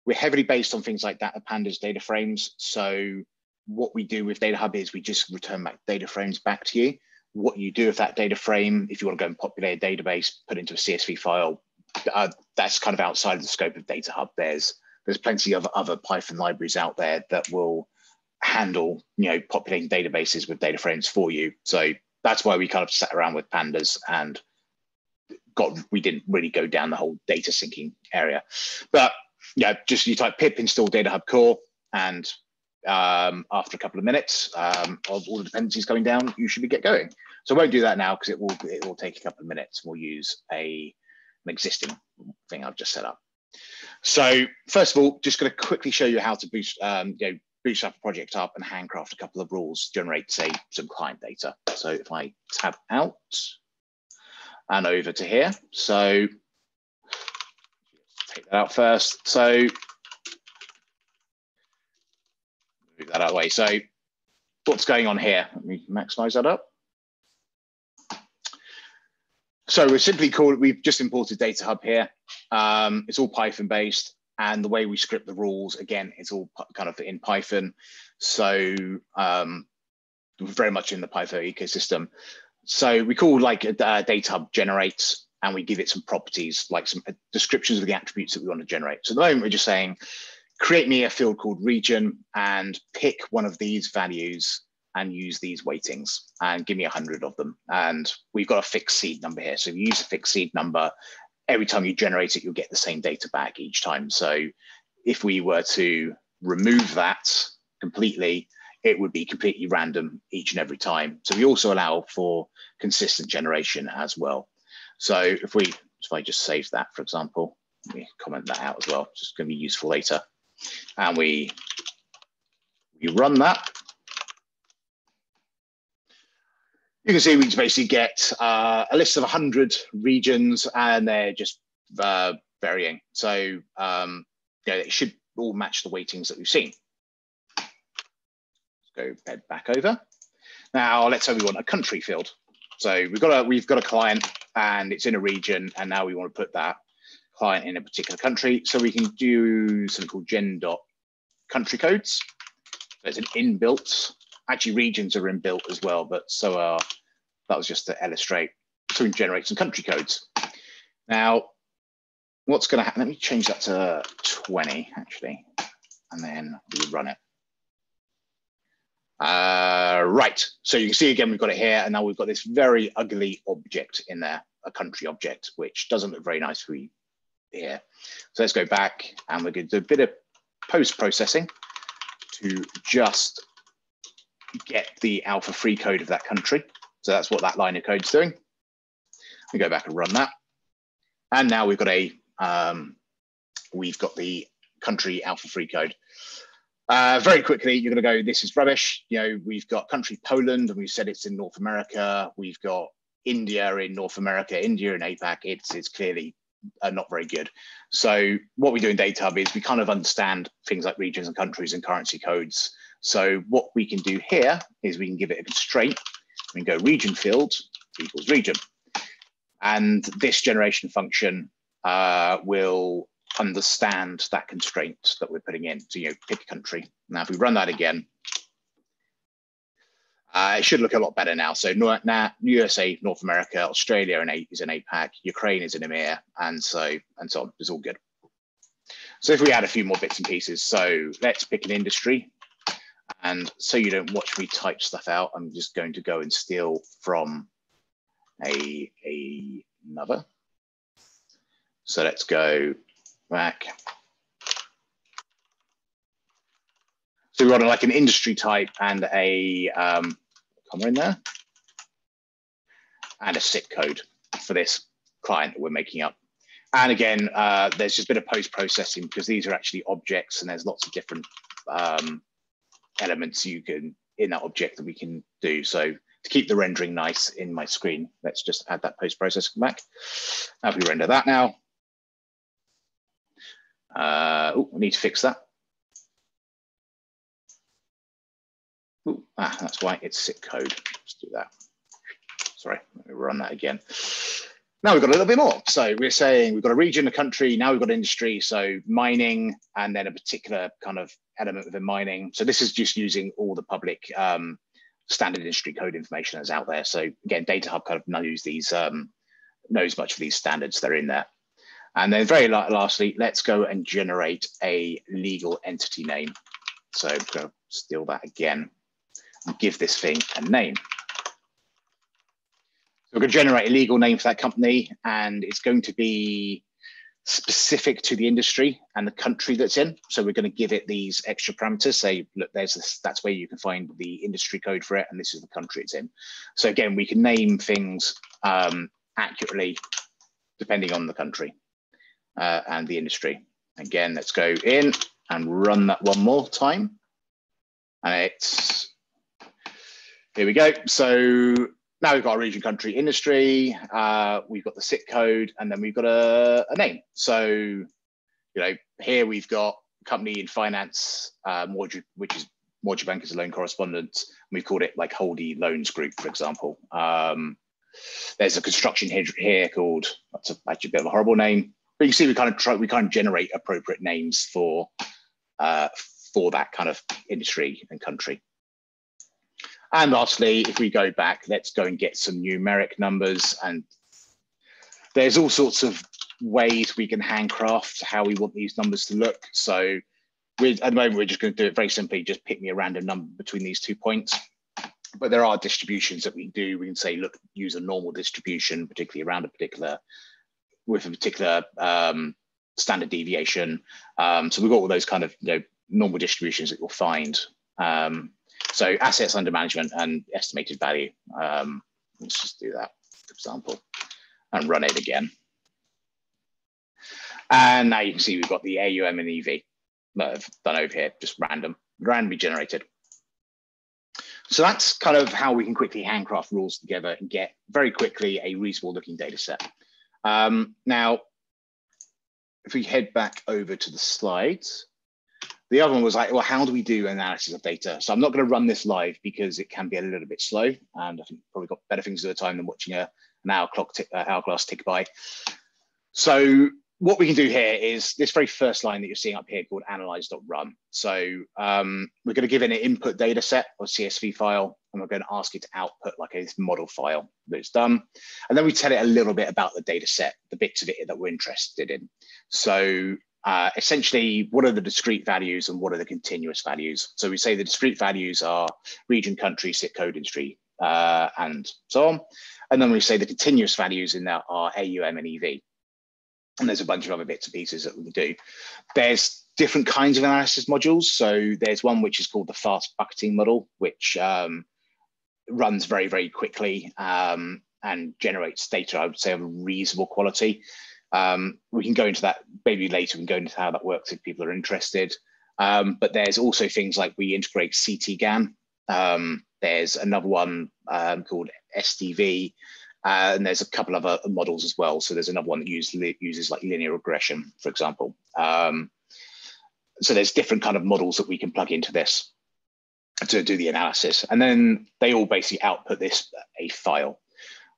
we're heavily based on things like data pandas, data frames. So what we do with Data Hub is we just return back data frames back to you. What you do with that data frame, if you want to go and populate a database, put into a CSV file, uh, that's kind of outside of the scope of Data Hub. There's there's plenty of other Python libraries out there that will handle, you know, populating databases with data frames for you. So that's why we kind of sat around with pandas and got we didn't really go down the whole data syncing area. But yeah, just you type pip install data hub core and um, after a couple of minutes um, of all the dependencies going down, you should be get going. So I won't do that now because it will it will take a couple of minutes. We'll use a an existing thing I've just set up. So first of all, just going to quickly show you how to boost um, you know bootstrap a project up and handcraft a couple of rules, generate, say, some client data. So if I tab out and over to here, so take that out first. So move that out of the way. So what's going on here? Let me maximize that up. So we're simply called, we've just imported Data Hub here. Um, it's all Python based and the way we script the rules again it's all kind of in python so um, very much in the python ecosystem so we call like a, a data hub generates and we give it some properties like some uh, descriptions of the attributes that we want to generate so at the moment we're just saying create me a field called region and pick one of these values and use these weightings and give me a hundred of them. And we've got a fixed seed number here. So we use a fixed seed number every time you generate it, you'll get the same data back each time. So if we were to remove that completely, it would be completely random each and every time. So we also allow for consistent generation as well. So if we, if I just save that, for example, let me comment that out as well. It's just going to be useful later. And we, we run that. You can see we basically get uh, a list of 100 regions and they're just uh, varying. So um, yeah, it should all match the weightings that we've seen. Let's go back over. Now let's say we want a country field. So we've got a we've got a client and it's in a region, and now we want to put that client in a particular country. So we can do something called gen dot country codes. There's an inbuilt. Actually, regions are inbuilt as well, but so are that was just to illustrate. to generate some country codes. Now, what's going to happen? Let me change that to 20 actually, and then we run it. Uh, right, so you can see again, we've got it here, and now we've got this very ugly object in there, a country object, which doesn't look very nice for you here. So let's go back, and we're going to do a bit of post-processing to just get the alpha free code of that country. So that's what that line of code is doing. We go back and run that. And now we've got a, um, we've got the country alpha free code. Uh, very quickly, you're going to go, this is rubbish. You know, we've got country Poland and we said it's in North America. We've got India in North America, India in APAC. It's, it's clearly uh, not very good. So what we do in Data Hub is we kind of understand things like regions and countries and currency codes. So what we can do here is we can give it a constraint. We can go region field equals region. And this generation function uh, will understand that constraint that we're putting in. So, you know, pick a country. Now, if we run that again, uh, it should look a lot better now. So now USA, North America, Australia is in APAC, Ukraine is in EMEA, and so and so on. It's all good. So if we add a few more bits and pieces, so let's pick an industry. And so you don't watch me type stuff out, I'm just going to go and steal from a, a another. So let's go back. So we've got like an industry type and a um, comma in there and a SIC code for this client that we're making up. And again, uh, there's just a bit of post-processing because these are actually objects and there's lots of different um, elements you can in that object that we can do. So to keep the rendering nice in my screen, let's just add that post-processing back. Now if we render that now, uh, oh, I need to fix that. Ooh, ah, that's why it's SIC code. Let's do that. Sorry, let me run that again. Now we've got a little bit more. So we're saying we've got a region, a country, now we've got industry. So mining and then a particular kind of element within mining. So this is just using all the public um, standard industry code information that's out there. So again, Data Hub kind of knows these, um, knows much of these standards that are in there. And then very lastly, let's go and generate a legal entity name. So I'm going to steal that again and give this thing a name. So we're going to generate a legal name for that company, and it's going to be specific to the industry and the country that's in. So we're going to give it these extra parameters. Say, look, there's this, that's where you can find the industry code for it, and this is the country it's in. So again, we can name things um, accurately depending on the country uh, and the industry. Again, let's go in and run that one more time. And it's, here we go. So now we've got a region, country, industry, uh, we've got the SIC code, and then we've got a, a, name. So, you know, here we've got company in finance, uh, which is Mortgage Bank as a loan correspondent. We've called it like Holdy Loans Group, for example. Um, there's a construction here, here called, that's a, actually a bit of a horrible name, but you can see we kind of try, we kind of generate appropriate names for, uh, for that kind of industry and country. And lastly, if we go back, let's go and get some numeric numbers. And there's all sorts of ways we can handcraft how we want these numbers to look. So at the moment, we're just going to do it very simply, just pick me a random number between these two points. But there are distributions that we do. We can say, look, use a normal distribution, particularly around a particular, with a particular um, standard deviation. Um, so we've got all those kind of you know, normal distributions that you'll find. Um, so assets under management and estimated value. Um, let's just do that, example. and run it again. And now you can see we've got the AUM and EV that I've done over here, just random, randomly generated. So that's kind of how we can quickly handcraft rules together and get very quickly a reasonable looking data set. Um, now, if we head back over to the slides, the other one was like, well, how do we do analysis of data? So I'm not going to run this live because it can be a little bit slow, and I think probably got better things at the time than watching a, an hour clock tick, uh, hourglass tick by. So what we can do here is this very first line that you're seeing up here called analyze.run. So um, we're going to give it an input data set or CSV file, and we're going to ask it to output like a model file that it's done. And then we tell it a little bit about the data set, the bits of it that we're interested in. So uh, essentially, what are the discrete values and what are the continuous values? So we say the discrete values are region, country, SIC code, industry, uh, and so on. And then we say the continuous values in there are AUM and EV and there's a bunch of other bits and pieces that we can do. There's different kinds of analysis modules. So there's one which is called the fast bucketing model, which um, runs very, very quickly um, and generates data, I would say, of reasonable quality. Um, we can go into that maybe later, we can go into how that works if people are interested. Um, but there's also things like we integrate CTGAN. Um, there's another one um, called SDV, uh, and there's a couple other models as well. So there's another one that uses, uses like linear regression, for example. Um, so there's different kind of models that we can plug into this to do the analysis. And then they all basically output this a file.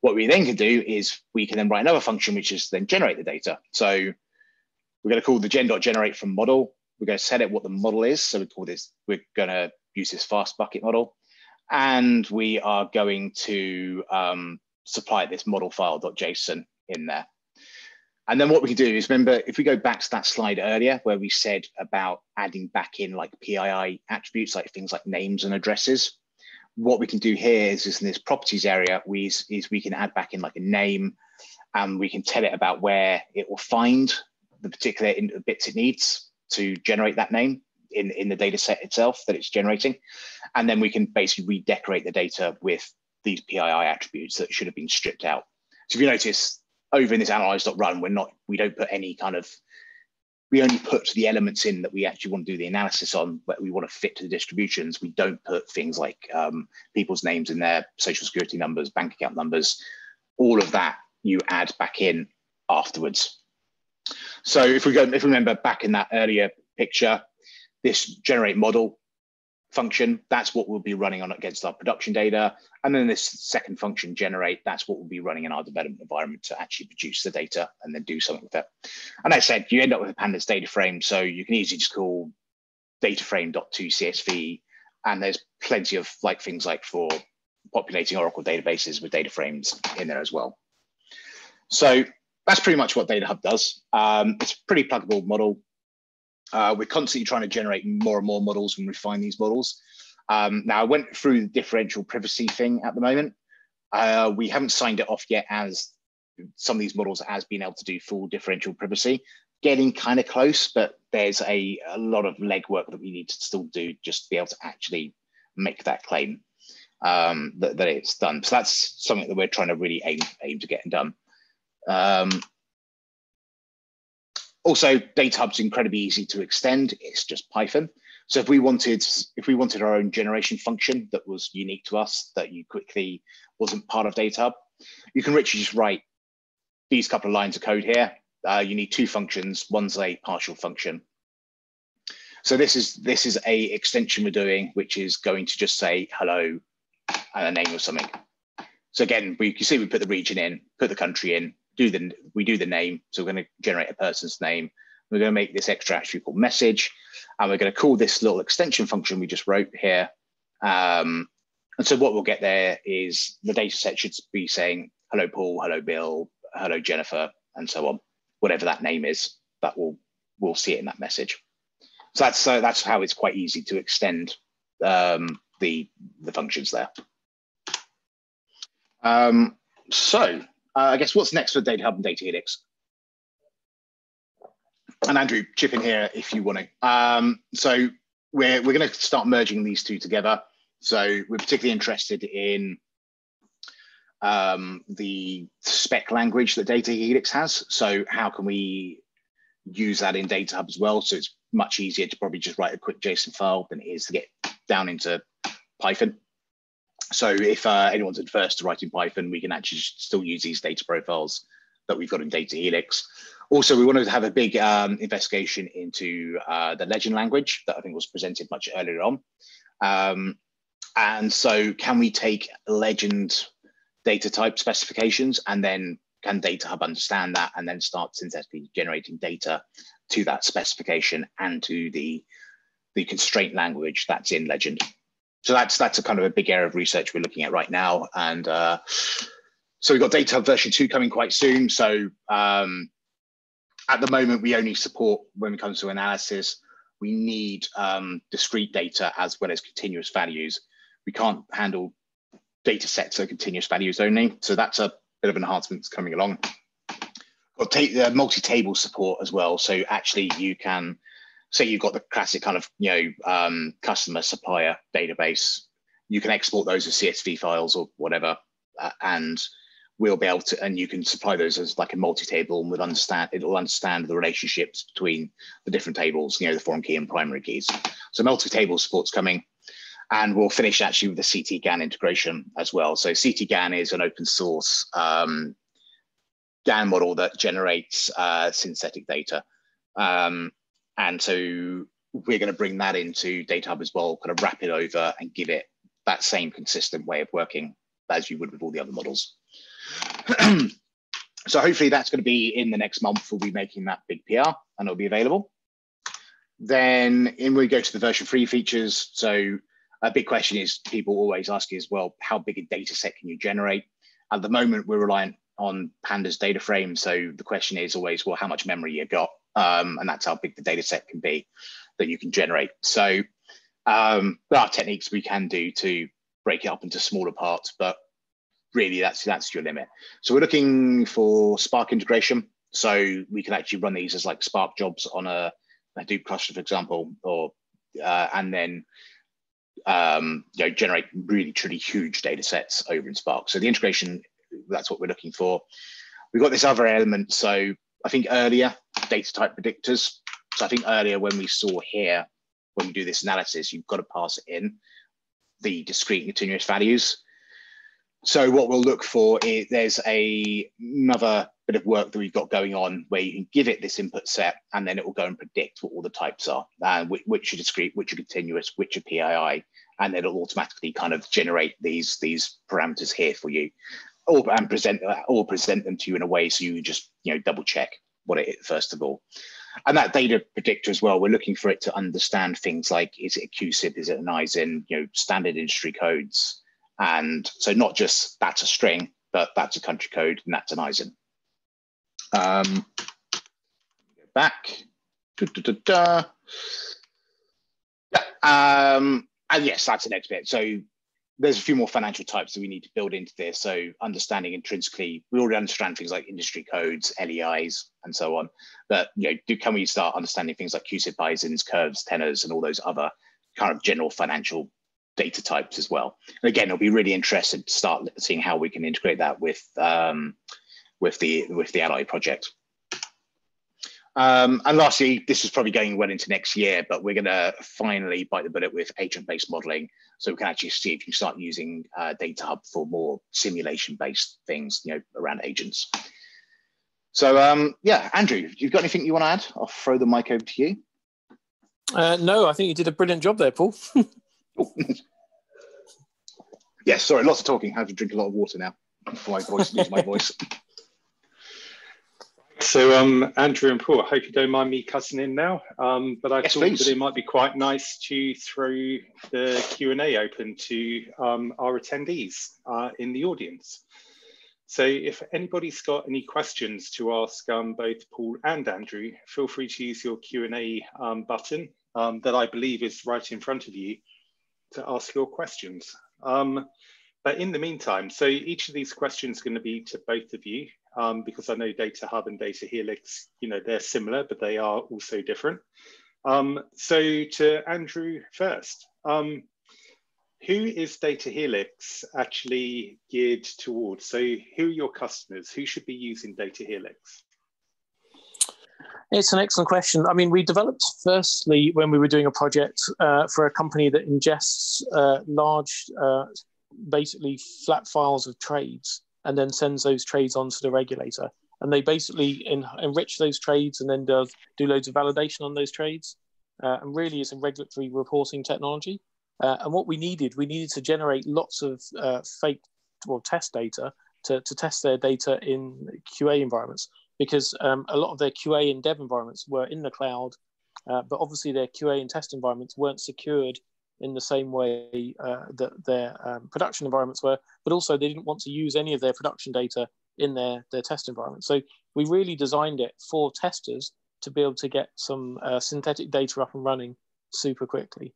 What we then can do is we can then write another function, which is then generate the data. So we're going to call the gen.generate from model. We're going to set it what the model is. So we call this, we're going to use this fast bucket model. And we are going to um, supply this model file.json in there. And then what we can do is remember, if we go back to that slide earlier where we said about adding back in like PII attributes, like things like names and addresses, what we can do here is, in this properties area, we, is, is we can add back in like a name and we can tell it about where it will find the particular bits it needs to generate that name in, in the data set itself that it's generating. And then we can basically redecorate the data with these PII attributes that should have been stripped out. So if you notice over in this analyze.run, we're not, we don't put any kind of, we only put the elements in that we actually want to do the analysis on, but we want to fit to the distributions. We don't put things like um, people's names in there, social security numbers, bank account numbers, all of that you add back in afterwards. So if we go, if we remember back in that earlier picture, this generate model function, that's what we'll be running on against our production data. And then this second function generate, that's what we'll be running in our development environment to actually produce the data and then do something with it. And I said, you end up with a pandas data frame. So you can easily just call data frame.toCSV. And there's plenty of like things like for populating Oracle databases with data frames in there as well. So that's pretty much what Data Hub does. Um, it's a pretty pluggable model. Uh, we're constantly trying to generate more and more models and refine these models. Um, now, I went through the differential privacy thing at the moment. Uh, we haven't signed it off yet as some of these models has been able to do full differential privacy. Getting kind of close, but there's a, a lot of legwork that we need to still do just to be able to actually make that claim um, that, that it's done. So that's something that we're trying to really aim, aim to getting done. Um, also, Data Hub's incredibly easy to extend. It's just Python. So if we wanted, if we wanted our own generation function that was unique to us, that you quickly wasn't part of Data Hub, you can literally just write these couple of lines of code here. Uh, you need two functions. One's a partial function. So this is this is a extension we're doing, which is going to just say hello and a name or something. So again, we can see we put the region in, put the country in, do the we do the name. So we're going to generate a person's name. We're going to make this extra attribute called message, and we're going to call this little extension function we just wrote here. Um, and so what we'll get there is the data set should be saying hello Paul, hello Bill, hello Jennifer, and so on. Whatever that name is, that will we'll see it in that message. So that's so that's how it's quite easy to extend um, the the functions there. Um, so I guess what's next for Data Hub and Data Helix? And Andrew, chip in here if you want to. Um, so we're, we're going to start merging these two together. So we're particularly interested in um, the spec language that Data Helix has. So how can we use that in Data Hub as well? So it's much easier to probably just write a quick JSON file than it is to get down into Python. So if uh, anyone's adverse to writing Python, we can actually still use these data profiles that we've got in Data Helix. Also, we wanted to have a big um, investigation into uh, the legend language that I think was presented much earlier on. Um, and so can we take legend data type specifications and then can Data Hub understand that and then start synthetically generating data to that specification and to the, the constraint language that's in legend. So that's that's a kind of a big area of research we're looking at right now. And uh, so we've got Data version two coming quite soon. So um, at the moment, we only support when it comes to analysis, we need um, discrete data as well as continuous values. We can't handle data sets of continuous values only. So that's a bit of enhancements coming along. Got uh, multi-table support as well. So actually you can, say you've got the classic kind of, you know, um, customer supplier database, you can export those as CSV files or whatever, uh, and we'll be able to, and you can supply those as like a multi-table and we'll understand, it'll understand the relationships between the different tables, you know, the foreign key and primary keys. So multi-table support's coming. And we'll finish actually with the CTGAN integration as well. So CTGAN is an open source um, GAN model that generates uh, synthetic data. Um, and so we're going to bring that into Data Hub as well, kind of wrap it over and give it that same consistent way of working as you would with all the other models. so hopefully that's going to be in the next month. We'll be making that big PR and it'll be available. Then in we go to the version three features. So a big question is people always ask is, well, how big a data set can you generate? At the moment, we're reliant on pandas data frame. So the question is always, well, how much memory you got? Um, and that's how big the data set can be that you can generate. So um, there are techniques we can do to break it up into smaller parts, but really that's that's your limit. So we're looking for Spark integration. So we can actually run these as like Spark jobs on a Hadoop cluster, for example, or uh, and then um, you know generate really truly huge data sets over in Spark. So the integration, that's what we're looking for. We've got this other element. So I think earlier data type predictors. So I think earlier when we saw here, when we do this analysis, you've got to pass it in the discrete continuous values. So what we'll look for is there's a, another bit of work that we've got going on where you can give it this input set and then it will go and predict what all the types are uh, and which, which are discrete, which are continuous, which are PII, and it'll automatically kind of generate these these parameters here for you, or and present uh, or present them to you in a way so you just you know double check what it is first of all. And that data predictor as well, we're looking for it to understand things like is it a CUSIP, is it an ISIN, you know, standard industry codes, and so not just that's a string, but that's a country code and that's an ISIN. Um, go back. Da, da, da, yeah, um, and yes, that's the next bit. So there's a few more financial types that we need to build into this. So understanding intrinsically, we already understand things like industry codes, LEIs, and so on. But you know, do, can we start understanding things like CUSIP, ISINs, curves, tenors, and all those other kind of general financial data types as well. And again, it'll be really interesting to start seeing how we can integrate that with um, with the with the Ally project. Um, and lastly, this is probably going well into next year, but we're going to finally bite the bullet with agent-based modeling, so we can actually see if you start using uh, Data Hub for more simulation-based things, you know, around agents. So um, yeah, Andrew, you've got anything you want to add? I'll throw the mic over to you. Uh, no, I think you did a brilliant job there, Paul. yes, sorry, lots of talking. I have to drink a lot of water now before my voice lose my voice. So, um, Andrew and Paul, I hope you don't mind me cutting in now, um, but I yes, thought please. that it might be quite nice to throw the Q&A open to um, our attendees uh, in the audience. So if anybody's got any questions to ask um, both Paul and Andrew, feel free to use your Q&A um, button um, that I believe is right in front of you to ask your questions. Um, but in the meantime, so each of these questions is going to be to both of you um, because I know Data Hub and Data Helix, you know, they're similar, but they are also different. Um, so to Andrew first, um, who is Data Helix actually geared towards? So who are your customers? Who should be using Data Helix? It's an excellent question. I mean, we developed firstly when we were doing a project uh, for a company that ingests uh, large, uh, basically flat files of trades and then sends those trades on to the regulator. And they basically en enrich those trades and then does, do loads of validation on those trades. Uh, and really is a regulatory reporting technology. Uh, and what we needed, we needed to generate lots of uh, fake or test data to, to test their data in QA environments because um, a lot of their QA and dev environments were in the cloud, uh, but obviously their QA and test environments weren't secured in the same way uh, that their um, production environments were, but also they didn't want to use any of their production data in their, their test environment. So we really designed it for testers to be able to get some uh, synthetic data up and running super quickly.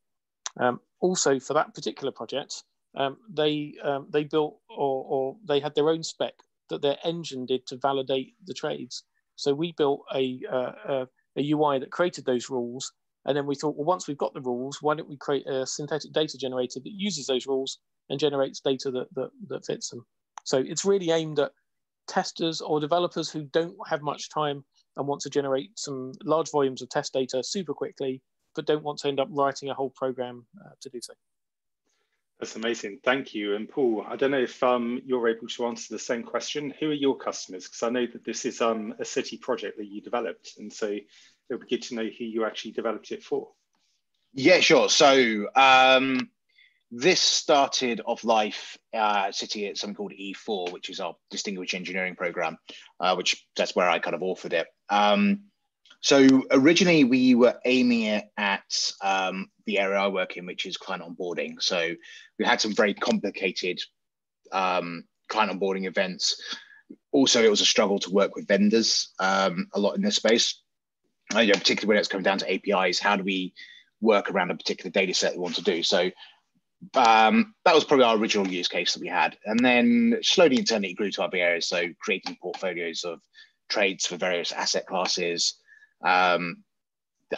Um, also, for that particular project, um, they um, they built or, or they had their own spec that their engine did to validate the trades. So we built a, uh, a, a UI that created those rules, and then we thought, well, once we've got the rules, why don't we create a synthetic data generator that uses those rules and generates data that that, that fits them. So it's really aimed at testers or developers who don't have much time and want to generate some large volumes of test data super quickly, but don't want to end up writing a whole program uh, to do so. That's amazing. Thank you. And Paul, I don't know if um, you're able to answer the same question. Who are your customers? Because I know that this is um, a Citi project that you developed. And so it would be good to know who you actually developed it for. Yeah, sure. So um, this started off life uh, Citi at something called E4, which is our distinguished engineering program, uh, which that's where I kind of authored it. Um, so originally we were aiming it at um, the area I work in, which is client onboarding. So we had some very complicated um, client onboarding events. Also, it was a struggle to work with vendors um, a lot in this space, you know, particularly when it's coming down to APIs. How do we work around a particular data set we want to do? So um, that was probably our original use case that we had. And then slowly internally it grew to other areas. So creating portfolios of trades for various asset classes. Um,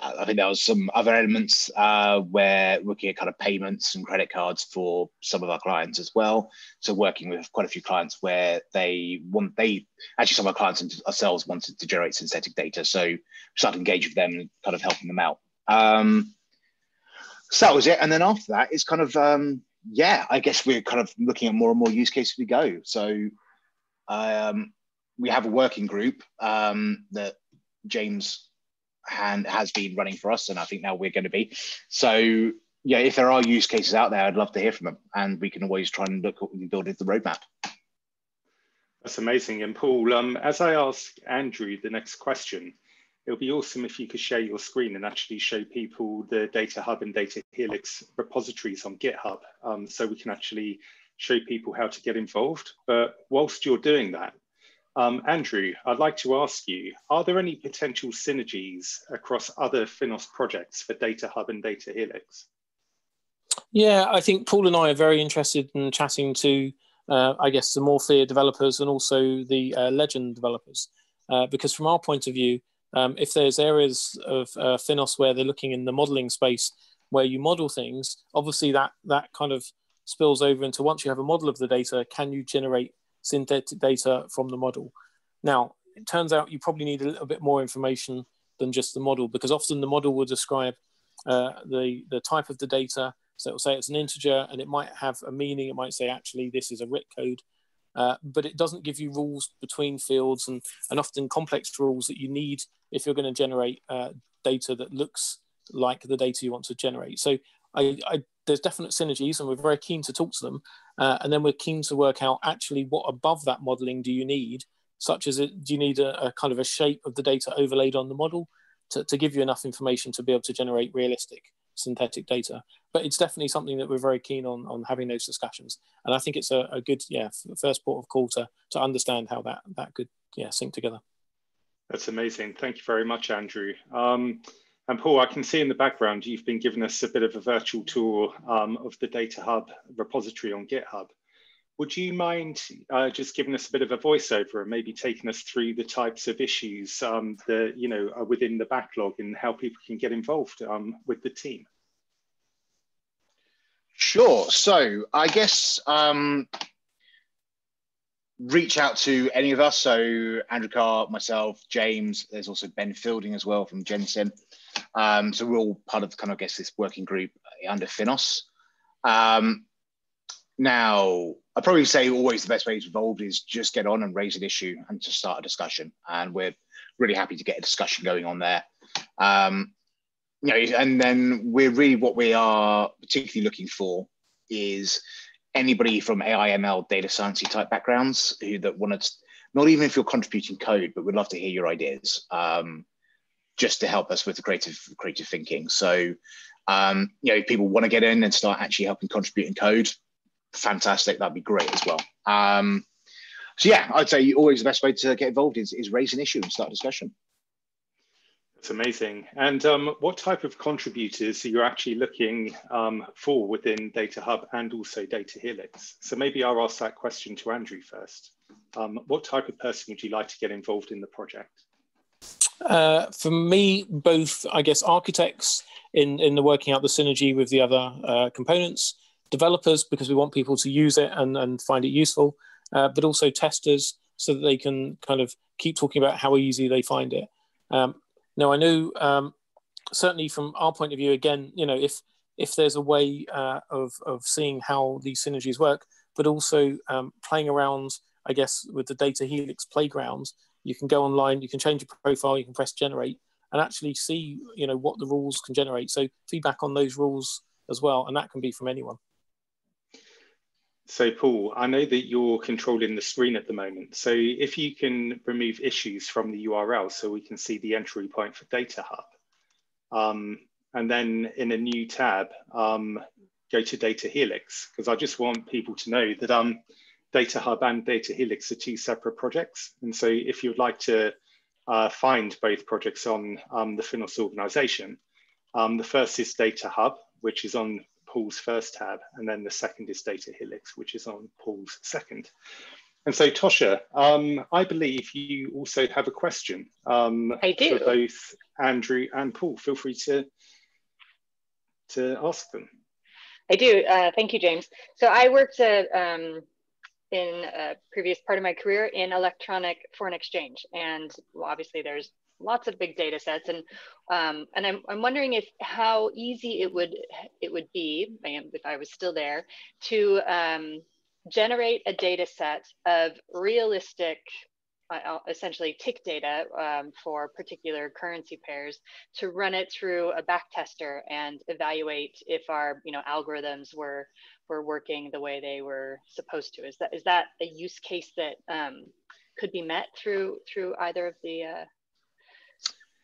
I think there was some other elements uh, where looking at kind of payments and credit cards for some of our clients as well. So working with quite a few clients where they want they actually some of our clients and ourselves wanted to generate synthetic data. So start to engage with them and kind of helping them out. Um, so that was it. And then after that, it's kind of um, yeah, I guess we're kind of looking at more and more use cases we go. So um, we have a working group um, that James hand has been running for us, and I think now we're going to be. So yeah, if there are use cases out there, I'd love to hear from them, and we can always try and look at what we can build into the roadmap. That's amazing. And Paul, um, as I ask Andrew the next question, it would be awesome if you could share your screen and actually show people the Data Hub and Data Helix repositories on GitHub um, so we can actually show people how to get involved. But whilst you're doing that, um, Andrew, I'd like to ask you, are there any potential synergies across other FINOS projects for Data Hub and Data Helix? Yeah, I think Paul and I are very interested in chatting to, uh, I guess, the Morphir developers and also the uh, Legend developers. Uh, because from our point of view, um, if there's areas of uh, FINOS where they're looking in the modeling space where you model things, obviously that that kind of spills over into once you have a model of the data, can you generate synthetic data from the model? Now, it turns out you probably need a little bit more information than just the model because often the model will describe uh, the, the type of the data. So it will say it's an integer and it might have a meaning. It might say actually this is a RIT code. Uh, but it doesn't give you rules between fields and, and often complex rules that you need if you're going to generate uh, data that looks like the data you want to generate. So I, I, there's definite synergies and we're very keen to talk to them. Uh, and then we're keen to work out actually what above that modeling do you need, such as do you need a, a kind of a shape of the data overlaid on the model to, to give you enough information to be able to generate realistic synthetic data. But it's definitely something that we're very keen on, on having those discussions. And I think it's a, a good, yeah, first port of call to, to understand how that, that could, yeah, sync together. That's amazing. Thank you very much, Andrew. Um, and Paul, I can see in the background, you've been giving us a bit of a virtual tour um, of the Data Hub repository on GitHub. Would you mind uh, just giving us a bit of a voiceover and maybe taking us through the types of issues um, that you know are within the backlog and how people can get involved um, with the team? Sure. So I guess um, reach out to any of us. So Andrew Carr, myself, James. There's also Ben Fielding as well from Gensim. Um, so we're all part of kind of I guess this working group under FINOS. Um, now, I'd probably say always the best way to involve is just get on and raise an issue and to start a discussion. And we're really happy to get a discussion going on there. Um, you know, and then we're really what we are particularly looking for is anybody from AI, ML, data science type backgrounds who that want to, not even if you're contributing code, but we'd love to hear your ideas, um, just to help us with the creative creative thinking. So, um, you know, if people want to get in and start actually helping contribute in code, fantastic. That'd be great as well. Um, so yeah, I'd say always the best way to get involved is, is raise an issue and start a discussion. That's amazing. And um, what type of contributors are you actually looking um, for within Data Hub and also Data Helix? So maybe I'll ask that question to Andrew first. Um, what type of person would you like to get involved in the project? Uh, for me, both, I guess, architects in, in the working out the synergy with the other uh, components, developers because we want people to use it and, and find it useful, uh, but also testers so that they can kind of keep talking about how easy they find it. Um, now, I know um, certainly from our point of view, again, you know, if if there's a way uh, of of seeing how these synergies work, but also um, playing around, I guess, with the data helix playground, you can go online, you can change your profile, you can press generate, and actually see, you know, what the rules can generate. So feedback on those rules as well, and that can be from anyone. So Paul, I know that you're controlling the screen at the moment. So if you can remove issues from the URL so we can see the entry point for Data Hub. Um, and then in a new tab, um, go to Data Helix, because I just want people to know that um, Data Hub and Data Helix are two separate projects. And so if you'd like to uh, find both projects on um, the FINOS organization, um, the first is Data Hub, which is on Paul's first tab, and then the second is Data Helix, which is on Paul's second. And so, Tosha, um, I believe you also have a question. Um, I do. For both Andrew and Paul. Feel free to, to ask them. I do. Uh, thank you, James. So I worked at, um, in a previous part of my career in electronic foreign exchange. And well, obviously there's lots of big data sets and um, and I'm, I'm wondering if how easy it would it would be if I was still there to um, generate a data set of realistic uh, essentially tick data um, for particular currency pairs to run it through a back tester and evaluate if our you know algorithms were were working the way they were supposed to is that is that a use case that um, could be met through through either of the uh,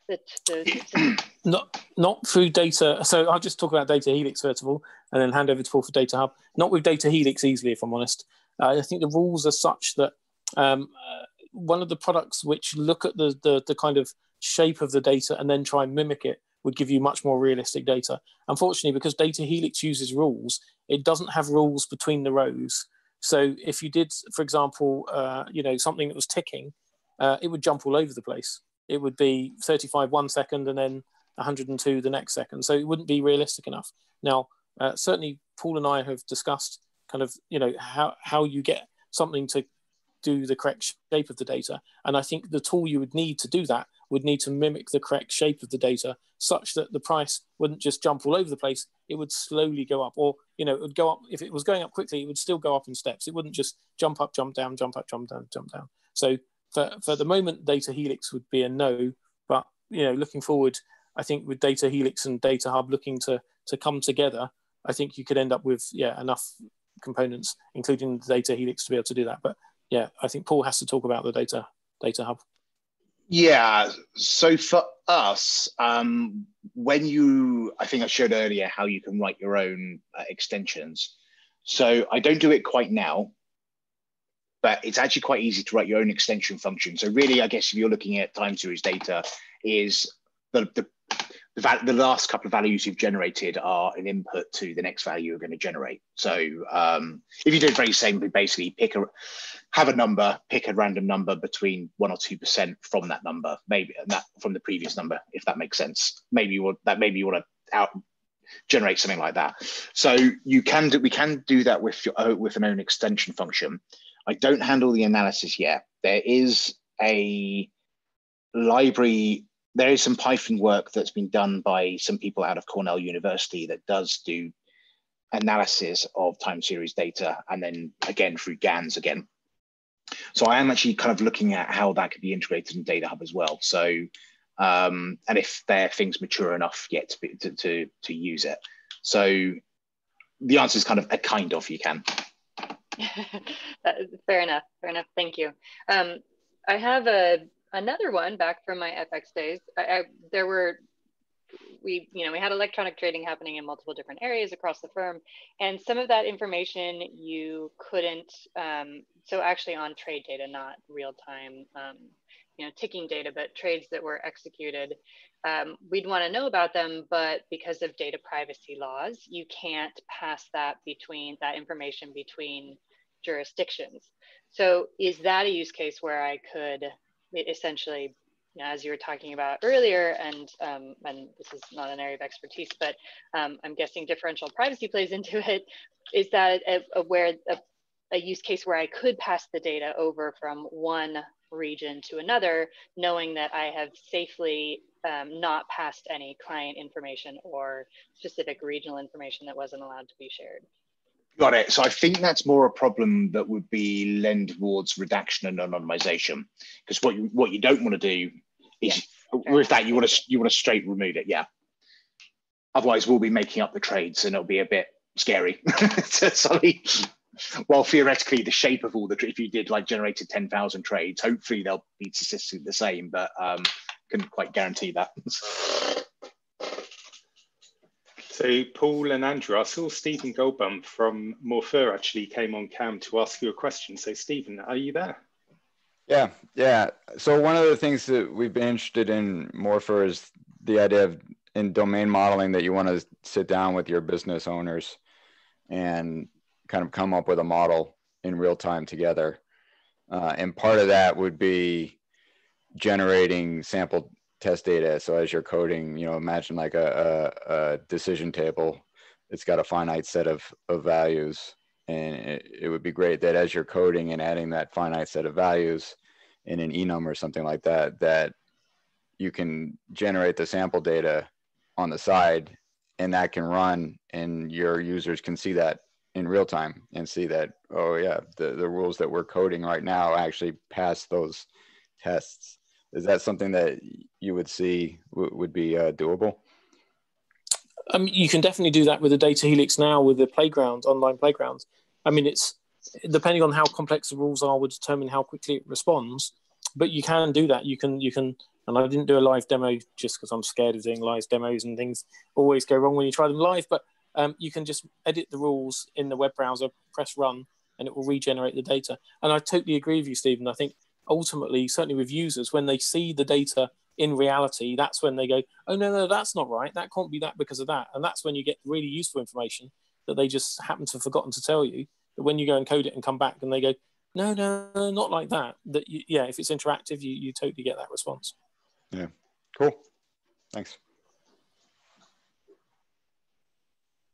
the, the not not through data. So I'll just talk about Data Helix first of all, and then hand over to Paul for Data Hub. Not with Data Helix easily, if I'm honest. Uh, I think the rules are such that um, uh, one of the products which look at the, the the kind of shape of the data and then try and mimic it would give you much more realistic data. Unfortunately, because Data Helix uses rules, it doesn't have rules between the rows. So if you did, for example, uh, you know something that was ticking, uh, it would jump all over the place it would be 35 one second and then 102 the next second. So it wouldn't be realistic enough. Now, uh, certainly Paul and I have discussed kind of, you know, how, how you get something to do the correct shape of the data. And I think the tool you would need to do that would need to mimic the correct shape of the data such that the price wouldn't just jump all over the place. It would slowly go up or, you know, it would go up. If it was going up quickly, it would still go up in steps. It wouldn't just jump up, jump down, jump up, jump down, jump down. So for, for the moment, Data Helix would be a no. But you know, looking forward, I think with Data Helix and Data Hub looking to to come together, I think you could end up with yeah enough components, including the Data Helix, to be able to do that. But yeah, I think Paul has to talk about the Data Data Hub. Yeah. So for us, um, when you, I think I showed earlier how you can write your own uh, extensions. So I don't do it quite now but it's actually quite easy to write your own extension function. So really, I guess if you're looking at time series data, is the, the, the, the last couple of values you've generated are an input to the next value you're going to generate. So um, if you do it very simply, basically pick a, have a number, pick a random number between one or 2% from that number, maybe that from the previous number, if that makes sense. Maybe you want that, maybe you want to out generate something like that. So you can do we can do that with your uh, with an own extension function. I don't handle the analysis yet. There is a library. There is some Python work that's been done by some people out of Cornell University that does do analysis of time series data, and then again through GANs again. So I am actually kind of looking at how that could be integrated in Data Hub as well. So, um, and if their things mature enough yet to, be, to, to, to use it. So the answer is kind of a kind of you can. fair enough. Fair enough. Thank you. Um, I have a another one back from my FX days. I, I, there were we you know we had electronic trading happening in multiple different areas across the firm and some of that information you couldn't um, so actually on trade data not real time um, you know ticking data but trades that were executed um, we'd want to know about them but because of data privacy laws you can't pass that between that information between jurisdictions so is that a use case where i could essentially you know, as you were talking about earlier, and um, and this is not an area of expertise, but um, I'm guessing differential privacy plays into it. Is that a, a where a, a use case where I could pass the data over from one region to another, knowing that I have safely um, not passed any client information or specific regional information that wasn't allowed to be shared. Got it. So I think that's more a problem that would be lend towards redaction and anonymization, because what you what you don't want to do is with that you want to you want to straight remove it. Yeah. Otherwise, we'll be making up the trades, and it'll be a bit scary suddenly. Well, theoretically, the shape of all the if you did like generated ten thousand trades, hopefully they'll be statistically the same, but um, couldn't quite guarantee that. So Paul and Andrew, I saw Stephen Goldbaum from Morphir actually came on cam to ask you a question. So Stephen, are you there? Yeah, yeah. So one of the things that we've been interested in Morphir is the idea of in domain modeling that you want to sit down with your business owners and kind of come up with a model in real time together. Uh, and part of that would be generating sample test data. So as you're coding, you know, imagine like a, a, a decision table. It's got a finite set of, of values. And it, it, would be great that as you're coding and adding that finite set of values in an enum or something like that, that you can generate the sample data on the side and that can run and your users can see that in real time and see that, oh yeah, the, the rules that we're coding right now actually pass those tests is that something that you would see would be uh, doable? Um, you can definitely do that with the data helix now with the playground, online playground. I mean, it's depending on how complex the rules are, will determine how quickly it responds. But you can do that. You can, you can, and I didn't do a live demo just because I'm scared of doing live demos and things always go wrong when you try them live. But um, you can just edit the rules in the web browser, press run, and it will regenerate the data. And I totally agree with you, Stephen. I think ultimately, certainly with users, when they see the data in reality, that's when they go, oh, no, no, that's not right. That can't be that because of that. And that's when you get really useful information that they just happen to have forgotten to tell you. That when you go and code it and come back and they go, no, no, no not like that. That you, yeah, if it's interactive, you, you totally get that response. Yeah, cool. Thanks.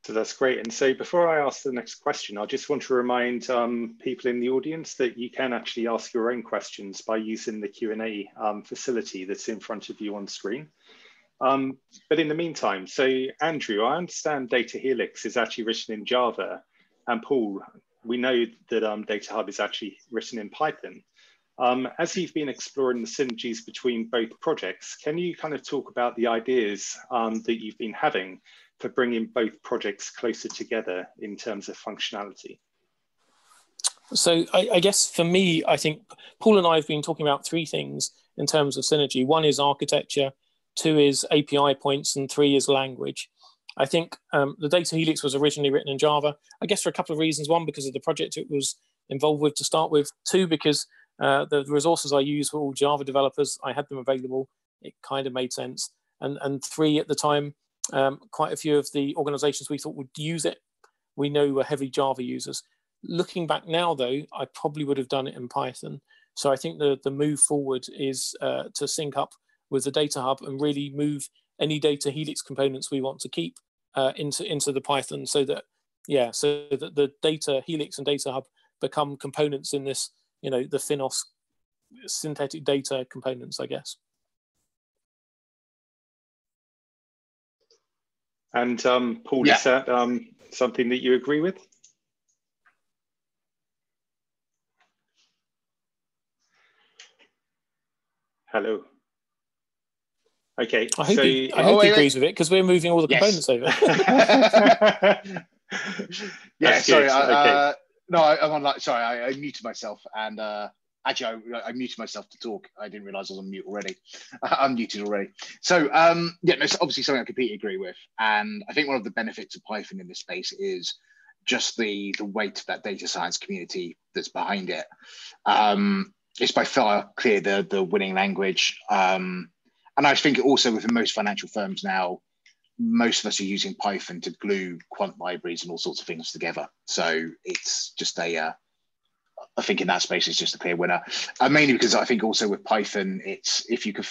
So that's great. And so before I ask the next question, I just want to remind um, people in the audience that you can actually ask your own questions by using the Q&A um, facility that's in front of you on screen. Um, but in the meantime, so Andrew, I understand Data Helix is actually written in Java. And Paul, we know that um, Data Hub is actually written in Python. Um, as you've been exploring the synergies between both projects, can you kind of talk about the ideas um, that you've been having for bringing both projects closer together in terms of functionality? So I, I, guess for me, I think Paul and I have been talking about three things in terms of synergy. One is architecture, two is API points, and three is language. I think um, the Data Helix was originally written in Java, I guess for a couple of reasons. One, because of the project it was involved with to start with. Two, because uh, the resources I use were all Java developers. I had them available. It kind of made sense. And, and three, at the time, um, quite a few of the organizations we thought would use it, we know were heavy Java users. Looking back now, though, I probably would have done it in Python. So I think the, the move forward is uh, to sync up with the Data Hub and really move any Data Helix components we want to keep uh, into into the Python so that yeah, so that the data Helix and Data Hub become components in this, you know, the FINOS synthetic data components, I guess. And um, Paul, yeah. is that um, something that you agree with? Hello. Okay. I hope, so, he, I hope oh, he agrees with it because we're moving all the yes. components over. yeah, sorry. I, uh, no, I, am on like sorry. I, I, muted myself and uh, actually I, I, muted myself to talk. I didn't realize I was on mute already. I'm muted already. So um, yeah, it's obviously something I completely agree with. And I think one of the benefits of Python in this space is just the the weight of that data science community that's behind it. Um, it's by far clear the the winning language. Um, and I think also within most financial firms now, most of us are using Python to glue quant libraries and all sorts of things together. So it's just a, uh, I think in that space it's just a clear winner. Uh, mainly because I think also with Python, it's if you could,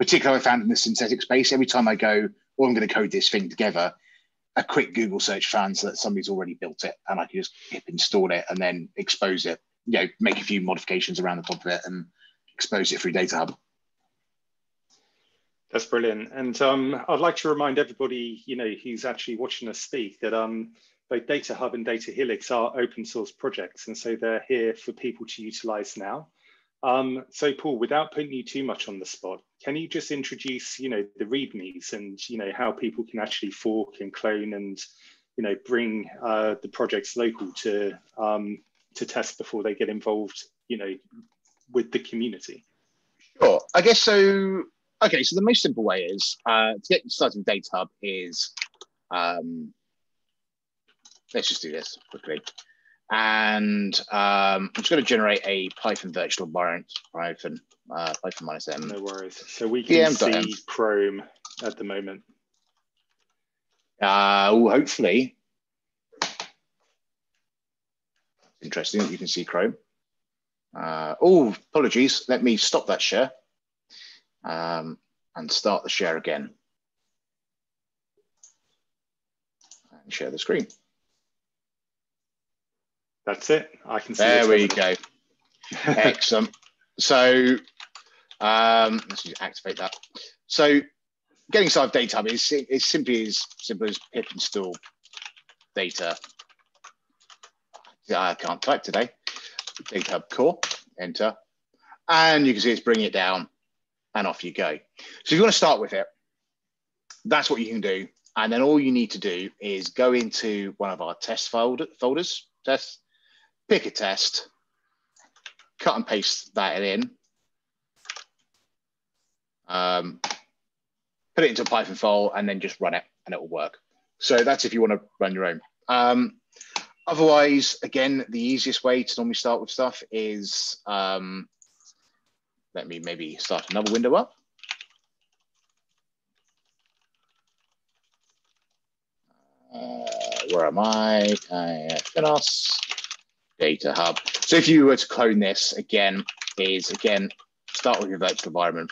particularly I found in the synthetic space, every time I go, well, I'm going to code this thing together, a quick Google search finds that somebody's already built it, and I can just pip install it and then expose it. You know, make a few modifications around the top of it and expose it through Data Hub. That's brilliant. And um, I'd like to remind everybody, you know, who's actually watching us speak that um, both Data Hub and Data Helix are open source projects. And so they're here for people to utilize now. Um, so Paul, without putting you too much on the spot, can you just introduce, you know, the READMEs and, you know, how people can actually fork and clone and, you know, bring uh, the projects local to, um, to test before they get involved, you know, with the community? Sure. I guess so Okay, so the most simple way is uh, to get started with Data Hub is um, let's just do this quickly. And um, I'm just going to generate a Python virtual environment, Python, uh, Python minus M. No worries. So we can see Chrome at the moment. Uh, oh, hopefully. Interesting that you can see Chrome. Uh, oh, apologies. Let me stop that share um, and start the share again. And share the screen. That's it. I can see There we go. Excellent. So um, let's just activate that. So getting started data hub is, is simply as simple as pip install data. I can't type today. Data hub core, enter. And you can see it's bringing it down and off you go. So if you want to start with it, that's what you can do. And then all you need to do is go into one of our test folder, folders, test, pick a test, cut and paste that in, um, put it into a Python file, and then just run it, and it will work. So that's if you want to run your own. Um, otherwise, again, the easiest way to normally start with stuff is um, let me maybe start another window up. Uh, where am I? Uh, FINOS, Data Hub. So if you were to clone this again, is again, start with your virtual environment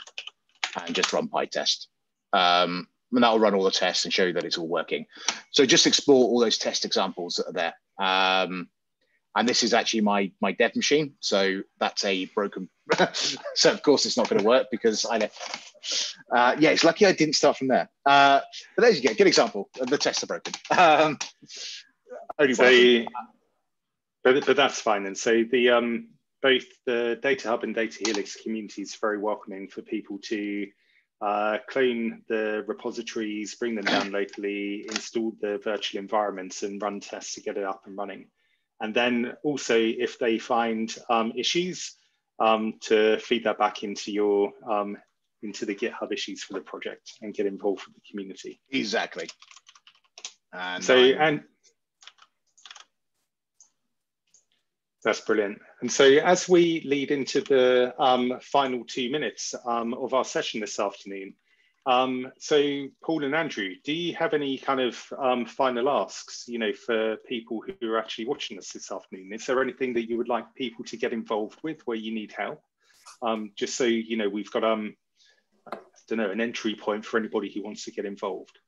and just run PyTest. Um, and that will run all the tests and show you that it's all working. So just explore all those test examples that are there. Um, and this is actually my my dev machine so that's a broken so of course it's not going to work because i left uh, yeah it's lucky i didn't start from there uh, but there you go good example the tests are broken um, only so, but, but that's fine and so the um both the data hub and data helix community is very welcoming for people to uh, clone the repositories, bring them down locally, install the virtual environments and run tests to get it up and running. And then also if they find um, issues, um, to feed that back into your um, into the GitHub issues for the project and get involved with the community. Exactly. And so and that's brilliant. And so as we lead into the um, final two minutes um, of our session this afternoon, um, so Paul and Andrew, do you have any kind of um, final asks, you know, for people who are actually watching us this afternoon? Is there anything that you would like people to get involved with where you need help? Um, just so, you know, we've got, um, I don't know, an entry point for anybody who wants to get involved.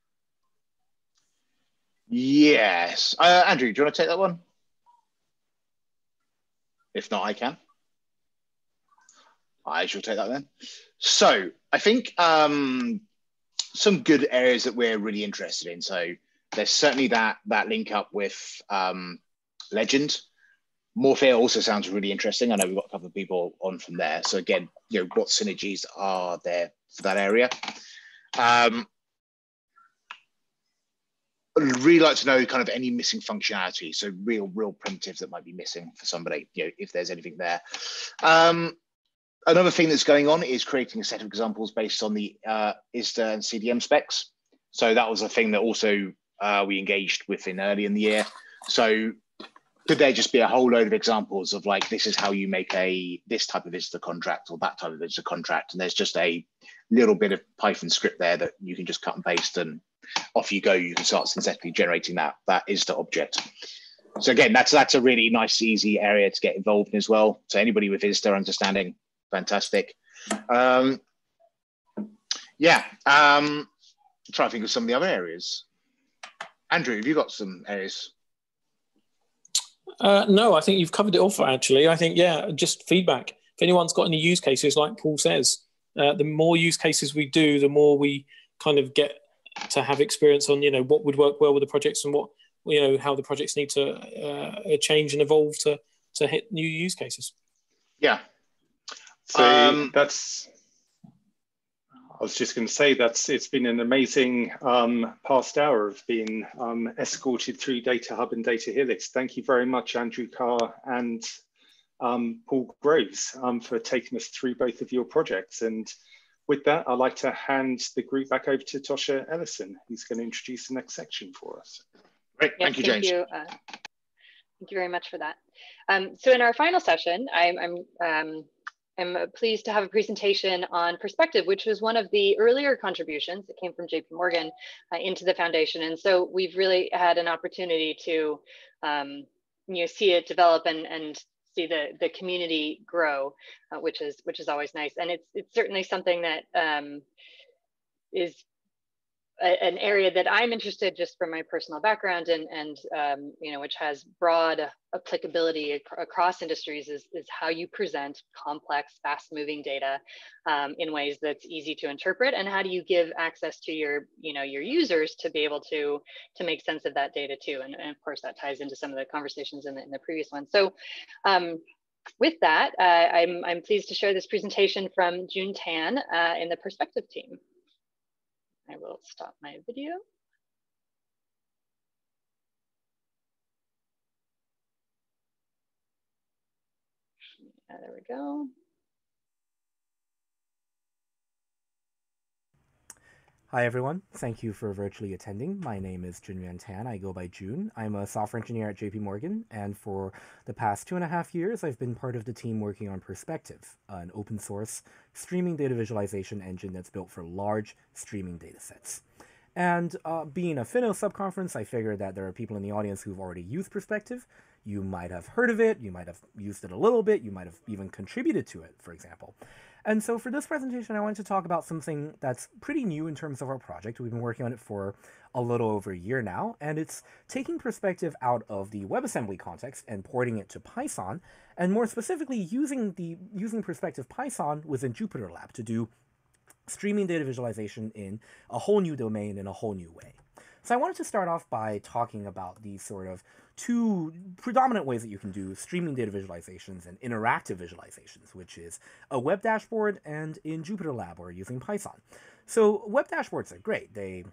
Yes. Uh, Andrew, do you want to take that one? If not, I can. I shall take that then. So I think um, some good areas that we're really interested in. So there's certainly that that link up with um, Legend. Morphir also sounds really interesting. I know we've got a couple of people on from there. So again, you know, what synergies are there for that area? Um, I'd really like to know kind of any missing functionality. So real, real primitives that might be missing for somebody, you know, if there's anything there. Um, another thing that's going on is creating a set of examples based on the uh, ISDA and CDM specs. So that was a thing that also uh, we engaged with in early in the year. So could there just be a whole load of examples of like, this is how you make a, this type of ISDA contract or that type of ISDA contract. And there's just a little bit of Python script there that you can just cut and paste and off you go. You can start synthetically generating that That is the object. So again, that's that's a really nice, easy area to get involved in as well. So anybody with ISDA understanding, fantastic. Um, yeah, um, try to think of some of the other areas. Andrew, have you got some areas? Uh, no, I think you've covered it for actually. I think, yeah, just feedback. If anyone's got any use cases, like Paul says, uh, the more use cases we do, the more we kind of get to have experience on you know what would work well with the projects and what you know how the projects need to uh, change and evolve to to hit new use cases. Yeah. So um, that's. I was just going to say that's it's been an amazing um, past hour of being um, escorted through Data Hub and Data Helix. Thank you very much, Andrew Carr and um, Paul Groves, um, for taking us through both of your projects. And with that, I'd like to hand the group back over to Tosha Ellison, who's going to introduce the next section for us. Great, yes, thank you, James. Thank you, uh, thank you very much for that. Um, so in our final session, I'm, I'm, um, I'm pleased to have a presentation on perspective, which was one of the earlier contributions that came from JP Morgan uh, into the foundation. And so we've really had an opportunity to um, you know, see it develop and, and see the the community grow, uh, which is which is always nice. And it's it's certainly something that um, is an area that I'm interested just from my personal background and and um, you know which has broad applicability ac across industries is, is how you present complex, fast-moving data um, in ways that's easy to interpret, and how do you give access to your you know your users to be able to to make sense of that data too. And, and of course that ties into some of the conversations in the, in the previous one. So. Um, with that, uh, I'm, I'm pleased to share this presentation from June Tan uh, in the Perspective team. I will stop my video. Yeah, there we go. Hi everyone, thank you for virtually attending. My name is Junyuan Tan, I go by June. I'm a software engineer at JP Morgan, and for the past two and a half years, I've been part of the team working on Perspective, an open source streaming data visualization engine that's built for large streaming data sets. And uh, being a FINOS subconference, I figured that there are people in the audience who've already used Perspective. You might have heard of it, you might have used it a little bit, you might have even contributed to it, for example. And so for this presentation, I wanted to talk about something that's pretty new in terms of our project. We've been working on it for a little over a year now, and it's taking perspective out of the WebAssembly context and porting it to Python, and more specifically using the using perspective Python within Jupyter Lab to do streaming data visualization in a whole new domain in a whole new way. So I wanted to start off by talking about these sort of two predominant ways that you can do streaming data visualizations and interactive visualizations, which is a web dashboard and in Jupyter Lab or using Python. So web dashboards are great. They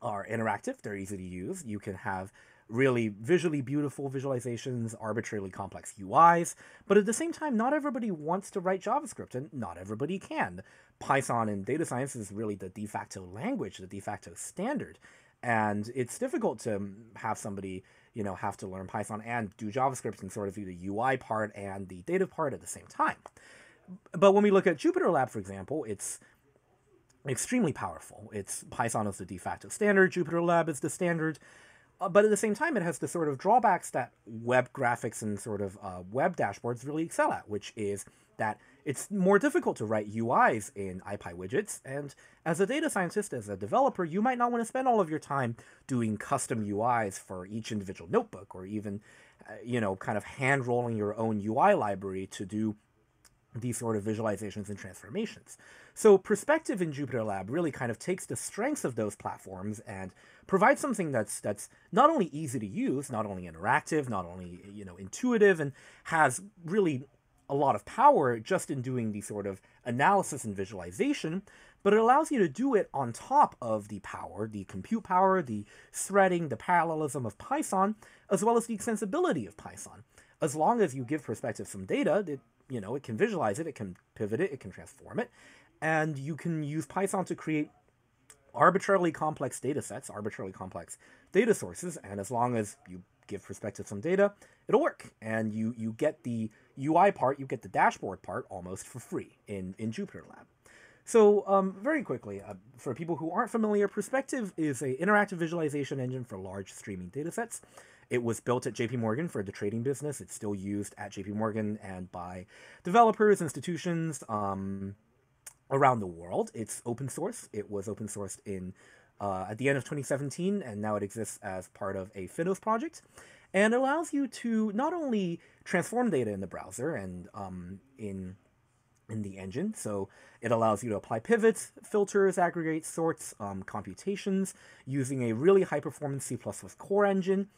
are interactive, they're easy to use. You can have really visually beautiful visualizations, arbitrarily complex UIs, but at the same time, not everybody wants to write JavaScript, and not everybody can. Python in data science is really the de facto language, the de facto standard, and it's difficult to have somebody you know have to learn Python and do JavaScript and sort of do the UI part and the data part at the same time. But when we look at Jupyter Lab, for example, it's extremely powerful. It's Python is the de facto standard. Jupyter Lab is the standard. uh, but at the same time, it has the sort of drawbacks that web graphics and sort of uh, web dashboards really excel at, which is that it's more difficult to write UIs in IPy widgets. And as a data scientist, as a developer, you might not want to spend all of your time doing custom UIs for each individual notebook or even, uh, you know, kind of hand rolling your own UI library to do these sort of visualizations and transformations. So Perspective in JupyterLab really kind of takes the strengths of those platforms and provides something that's that's not only easy to use, not only interactive, not only you know intuitive, and has really a lot of power just in doing the sort of analysis and visualization, but it allows you to do it on top of the power, the compute power, the threading, the parallelism of Python, as well as the extensibility of Python. As long as you give Perspective some data, it, you know, it can visualize it, it can pivot it, it can transform it, and you can use Python to create arbitrarily complex data sets, arbitrarily complex data sources, and as long as you give Perspective some data, it'll work. And you, you get the UI part, you get the dashboard part almost for free in, in Jupyter Lab. So um, very quickly, uh, for people who aren't familiar, Perspective is an interactive visualization engine for large streaming datasets. It was built at JP Morgan for the trading business. It's still used at JP Morgan and by developers, institutions um, around the world. It's open source. It was open sourced in uh, at the end of 2017, and now it exists as part of a FINOS project, and allows you to not only transform data in the browser and um, in in the engine. So it allows you to apply pivots, filters, aggregates, sorts, um, computations using a really high performance C++ core engine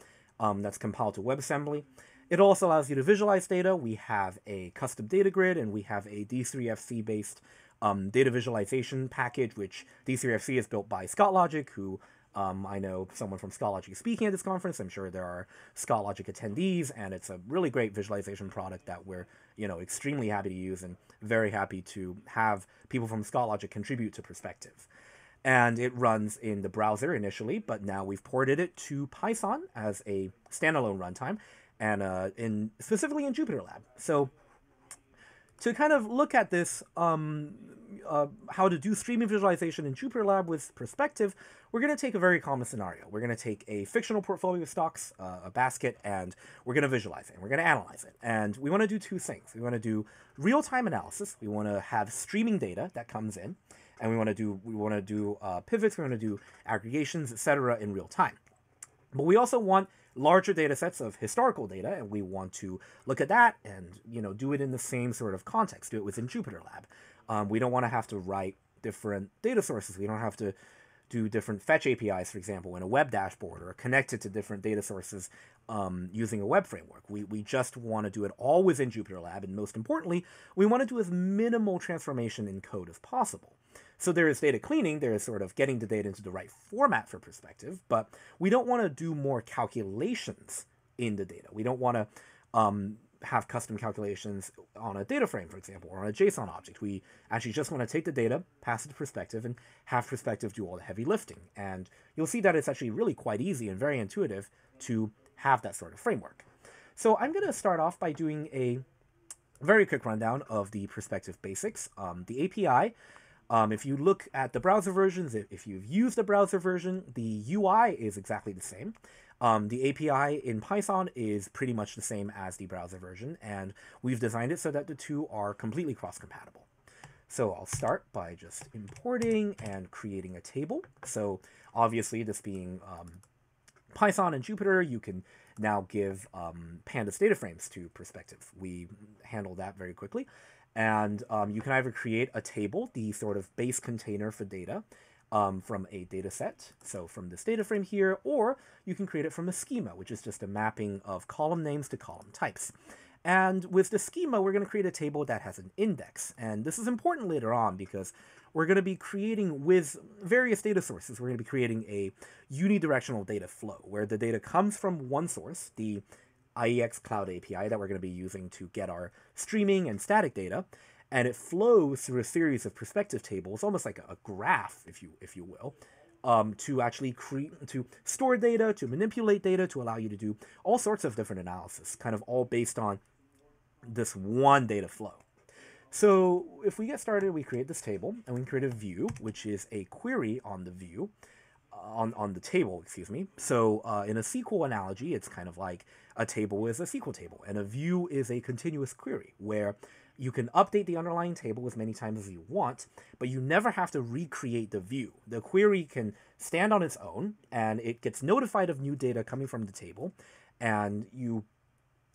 um, that's compiled to WebAssembly. It also allows you to visualize data. We have a custom data grid and we have a D3FC based um, data visualization package, which D3FC is built by ScottLogic, who um, I know someone from ScottLogic is speaking at this conference. I'm sure there are ScottLogic attendees, and it's a really great visualization product that we're, you know, extremely happy to use and very happy to have people from ScottLogic contribute to Perspective. And it runs in the browser initially, but now we've ported it to Python as a standalone runtime, and uh, in specifically in Jupyter Lab. So to kind of look at this, um, uh, how to do streaming visualization in Jupyter Lab with perspective, we're going to take a very common scenario. We're going to take a fictional portfolio of stocks, uh, a basket, and we're going to visualize it. We're going to analyze it. And we want to do two things. We want to do real-time analysis. We want to have streaming data that comes in, and we want to do we want to do uh, pivots. We want to do aggregations, etc., in real time. But we also want larger data sets of historical data, and we want to look at that and you know do it in the same sort of context, do it within Jupyter Lab. Um, we don't want to have to write different data sources. We don't have to do different fetch APIs, for example, in a web dashboard or connect it to different data sources um, using a web framework. We, we just want to do it all within Jupyter Lab, and most importantly, we want to do as minimal transformation in code as possible. So there is data cleaning, there is sort of getting the data into the right format for perspective, but we don't want to do more calculations in the data. We don't want to um, have custom calculations on a data frame, for example, or on a JSON object. We actually just want to take the data, pass it to perspective, and have perspective do all the heavy lifting. And you'll see that it's actually really quite easy and very intuitive to have that sort of framework. So I'm going to start off by doing a very quick rundown of the perspective basics. Um, the API um, if you look at the browser versions, if you've used the browser version, the UI is exactly the same. Um, the API in Python is pretty much the same as the browser version, and we've designed it so that the two are completely cross-compatible. So I'll start by just importing and creating a table. So obviously this being um, Python and Jupyter, you can now give um, pandas data frames to perspective. We handle that very quickly. And um, you can either create a table, the sort of base container for data, um, from a data set, so from this data frame here, or you can create it from a schema, which is just a mapping of column names to column types. And with the schema, we're going to create a table that has an index. And this is important later on because we're going to be creating with various data sources, we're going to be creating a unidirectional data flow where the data comes from one source, the IEX Cloud API that we're going to be using to get our streaming and static data, and it flows through a series of perspective tables, almost like a, graph, if you if you will, um, to actually create to store data, to manipulate data, to allow you to do all sorts of different analysis, kind of all based on this one data flow. So if we get started, we create this table, and we create a view, which is a query on the view. On, on the table, excuse me. So uh, in a SQL analogy, it's kind of like a table is a SQL table, and a view is a continuous query where you can update the underlying table as many times as you want, but you never have to recreate the view. The query can stand on its own, and it gets notified of new data coming from the table, and you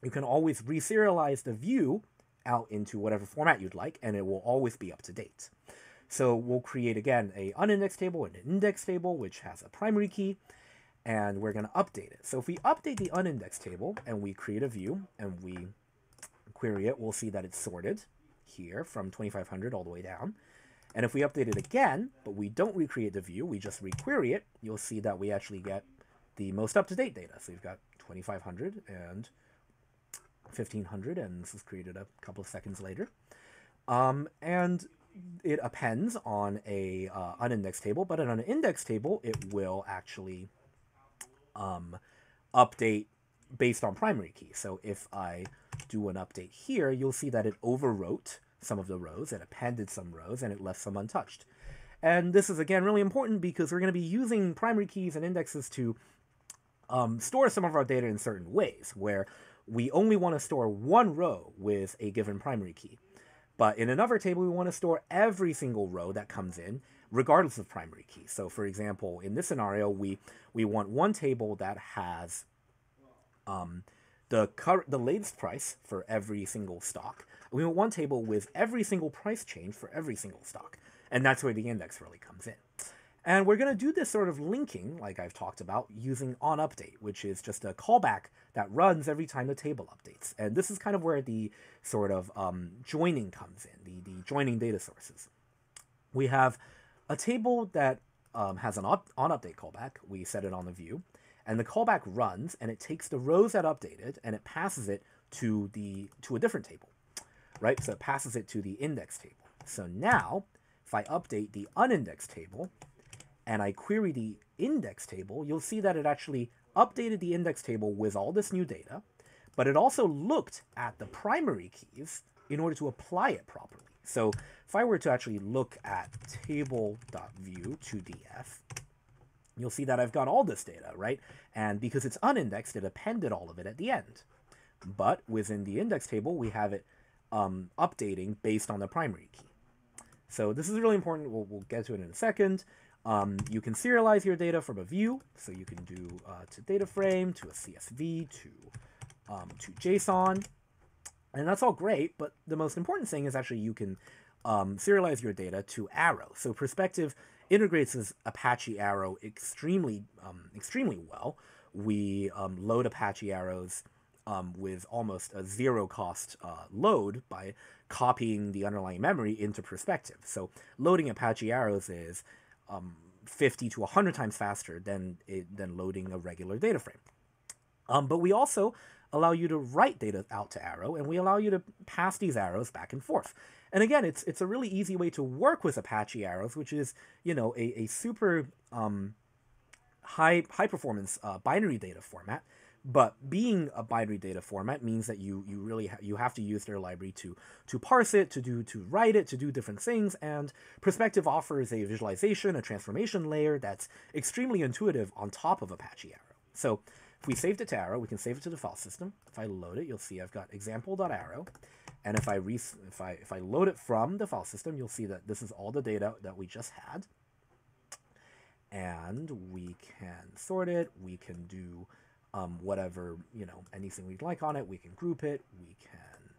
you can always reserialize the view out into whatever format you'd like, and it will always be up to date. So we'll create again a unindexed table and an index table, which has a primary key, and we're going to update it. So if we update the unindexed table and we create a view and we query it, we'll see that it's sorted here from 2500 all the way down. And if we update it again, but we don't recreate the view, we just requery it, you'll see that we actually get the most up-to-date data. So we've got 2500 and 1500, and this was created a couple of seconds later. Um, and it appends on a uh, unindexed table, but on an index table, it will actually um, update based on primary key. So if I do an update here, you'll see that it overwrote some of the rows, it appended some rows, and it left some untouched. And this is, again, really important because we're going to be using primary keys and indexes to um, store some of our data in certain ways, where we only want to store one row with a given primary key. But in another table, we want to store every single row that comes in, regardless of primary key. So for example, in this scenario, we, we want one table that has um, the the latest price for every single stock. We want one table with every single price change for every single stock. And that's where the index really comes in. And we're going to do this sort of linking, like I've talked about, using onUpdate, which is just a callback that runs every time the table updates. And this is kind of where the sort of um, joining comes in, the, the joining data sources. We have a table that um, has an on update callback. We set it on the view and the callback runs and it takes the rows that updated and it passes it to the to a different table right so it passes it to the index table so now if i update the unindexed table and i query the index table you'll see that it actually updated the index table with all this new data but it also looked at the primary keys in order to apply it properly so if i were to actually look at table.view to df you'll see that I've got all this data, right? And because it's unindexed, it appended all of it at the end. But within the index table, we have it um, updating based on the primary key. So this is really important. We'll, we'll get to it in a second. Um, you can serialize your data from a view. So you can do uh, to data frame, to a CSV, to, um, to JSON. And that's all great, but the most important thing is actually you can um, serialize your data to Arrow. So Perspective integrates this Apache Arrow extremely, um, extremely well. We um, load Apache Arrows um, with almost a zero cost uh, load by copying the underlying memory into perspective. So loading Apache Arrows is um, 50 to 100 times faster than, it, than loading a regular data frame. Um, but we also allow you to write data out to Arrow, and we allow you to pass these arrows back and forth. And again, it's it's a really easy way to work with Apache arrows, which is you know a, a super um, high high performance uh, binary data format. But being a binary data format means that you you really ha you have to use their library to to parse it, to do to write it, to do different things. And Perspective offers a visualization, a transformation layer that's extremely intuitive on top of Apache Arrow. So if we saved it to Arrow, we can save it to the file system. If I load it, you'll see I've got example.arrow. And if I, re if, I, if I load it from the file system, you'll see that this is all the data that we just had. And we can sort it. We can do um, whatever, you know, anything we'd like on it. We can group it. We can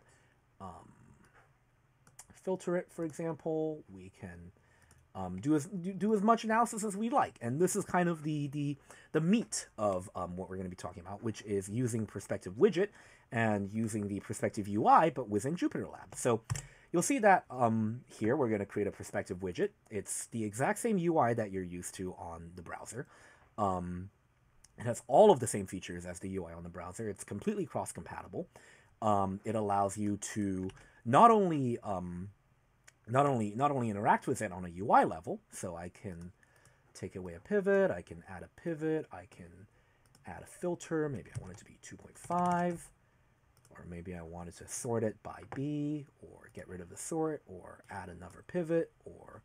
um, filter it, for example. We can um, do as do, do, as much analysis as we like. And this is kind of the the the meat of um, what we're going to be talking about, which is using Perspective Widget and using the Perspective UI, but within Jupyter Lab. So you'll see that um, here we're going to create a Perspective widget. It's the exact same UI that you're used to on the browser. Um, it has all of the same features as the UI on the browser. It's completely cross-compatible. Um, it allows you to not only um, not only not only interact with it on a UI level, so I can take away a pivot, I can add a pivot, I can add a filter, maybe I want it to be 2.5, or maybe I wanted to sort it by B, or get rid of the sort, or add another pivot, or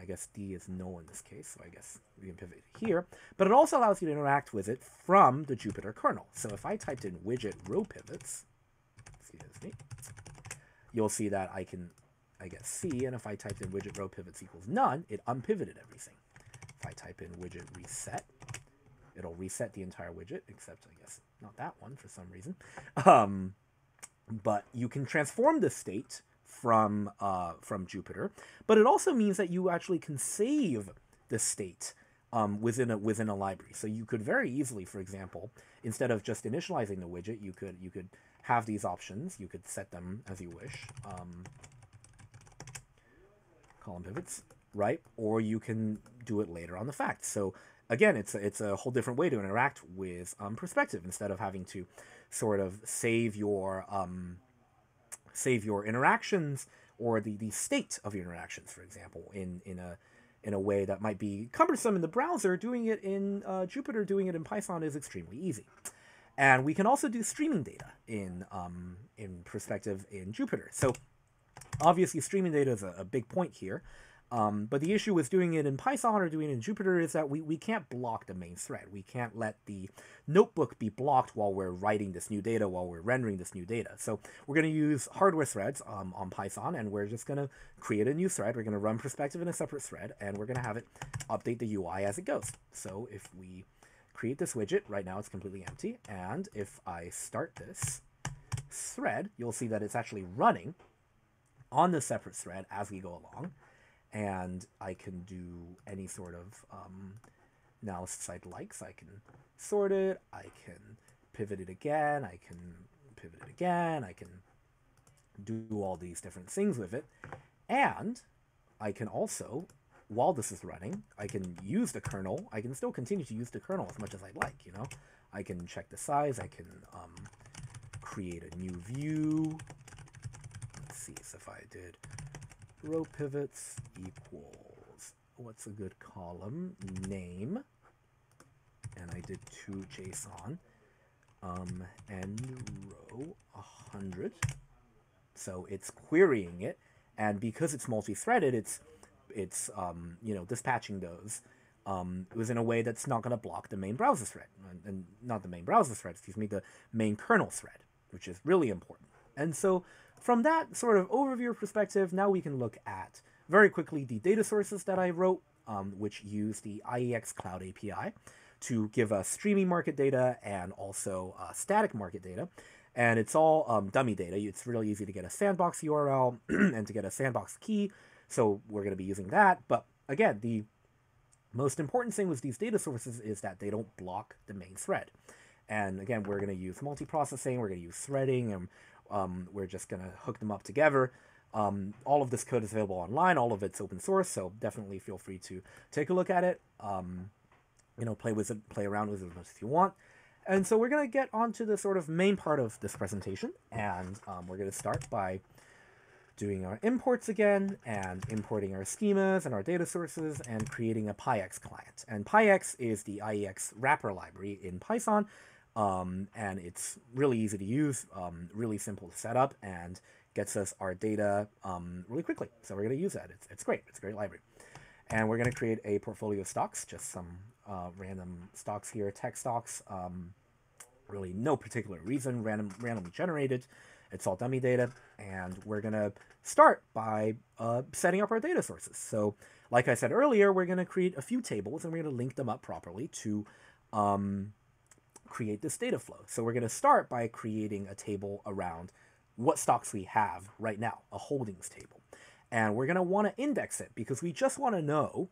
I guess D is null in this case, so I guess we can pivot here. But it also allows you to interact with it from the Jupyter kernel. So if I typed in widget row pivots, excuse me, you'll see that I can, I guess C, and if I typed in widget row pivots equals none, it unpivoted everything. If I type in widget reset, it'll reset the entire widget, except I guess not that one for some reason. Um, but you can transform the state from uh, from Jupyter, but it also means that you actually can save the state um, within a within a library. So you could very easily, for example, instead of just initializing the widget, you could you could have these options. You could set them as you wish. Um, column pivots, right? Or you can do it later on the fact. So again, it's a, it's a whole different way to interact with um, perspective instead of having to sort of save your um, save your interactions or the, the state of your interactions, for example, in, in a in a way that might be cumbersome in the browser, doing it in uh, Jupyter, doing it in Python is extremely easy. And we can also do streaming data in, um, in perspective in Jupyter. So obviously streaming data is a, a big point here. Um, but the issue with doing it in Python or doing it in Jupyter is that we, we can't block the main thread. We can't let the notebook be blocked while we're writing this new data, while we're rendering this new data. So we're going to use hardware threads um, on Python, and we're just going to create a new thread. We're going to run perspective in a separate thread, and we're going to have it update the UI as it goes. So if we create this widget, right now it's completely empty, and if I start this thread, you'll see that it's actually running on the separate thread as we go along and I can do any sort of um, analysis I'd like. So I can sort it, I can pivot it again, I can pivot it again, I can do all these different things with it. And I can also, while this is running, I can use the kernel. I can still continue to use the kernel as much as I'd like, you know? I can check the size, I can um, create a new view. Let's see so if I did row pivots equals, what's a good column? Name, and I did two JSON, um, and row 100. So it's querying it, and because it's multi-threaded, it's, it's um, you know, dispatching those um, it was in a way that's not going to block the main browser thread, and, and not the main browser thread, excuse me, the main kernel thread, which is really important. And so from that sort of overview perspective, now we can look at very quickly the data sources that I wrote, um, which use the IEX Cloud API to give us streaming market data and also uh, static market data. And it's all um, dummy data. It's really easy to get a sandbox URL and to get a sandbox key. So we're going to be using that. But again, the most important thing with these data sources is that they don't block the main thread. And again, we're going to use multiprocessing, we're going to use threading, and um, we're just going to hook them up together. Um, all of this code is available online. All of it's open source, so definitely feel free to take a look at it. Um, you know, play with it, play around with it as much as you want. And so we're going to get onto the sort of main part of this presentation, and um, we're going to start by doing our imports again, and importing our schemas and our data sources, and creating a pyEX client. And pyEX is the IEX wrapper library in Python, um, and it's really easy to use, um, really simple to set up, and gets us our data um, really quickly. So we're going to use that. It's, it's great. It's a great library. And we're going to create a portfolio of stocks, just some uh, random stocks here, tech stocks. Um, really no particular reason, random, randomly generated. It's all dummy data. And we're going to start by uh, setting up our data sources. So like I said earlier, we're going to create a few tables and we're going to link them up properly to um, create this data flow. So we're going to start by creating a table around what stocks we have right now, a holdings table. And we're going to want to index it because we just want to know,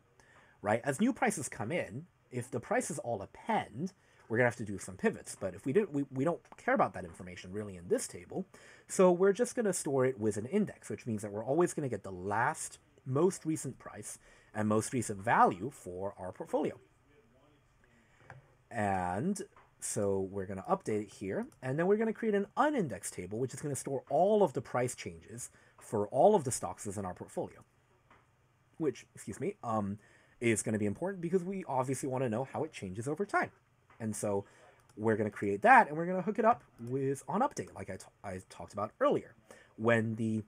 right, as new prices come in, if the prices all append, we're going to have to do some pivots. But if we, didn't, we, we don't care about that information really in this table. So we're just going to store it with an index, which means that we're always going to get the last most recent price and most recent value for our portfolio. And so we're going to update it here, and then we're going to create an unindexed table, which is going to store all of the price changes for all of the stocks in our portfolio. Which, excuse me, um, is going to be important because we obviously want to know how it changes over time. And so we're going to create that, and we're going to hook it up with on update, like I, talked about earlier. When the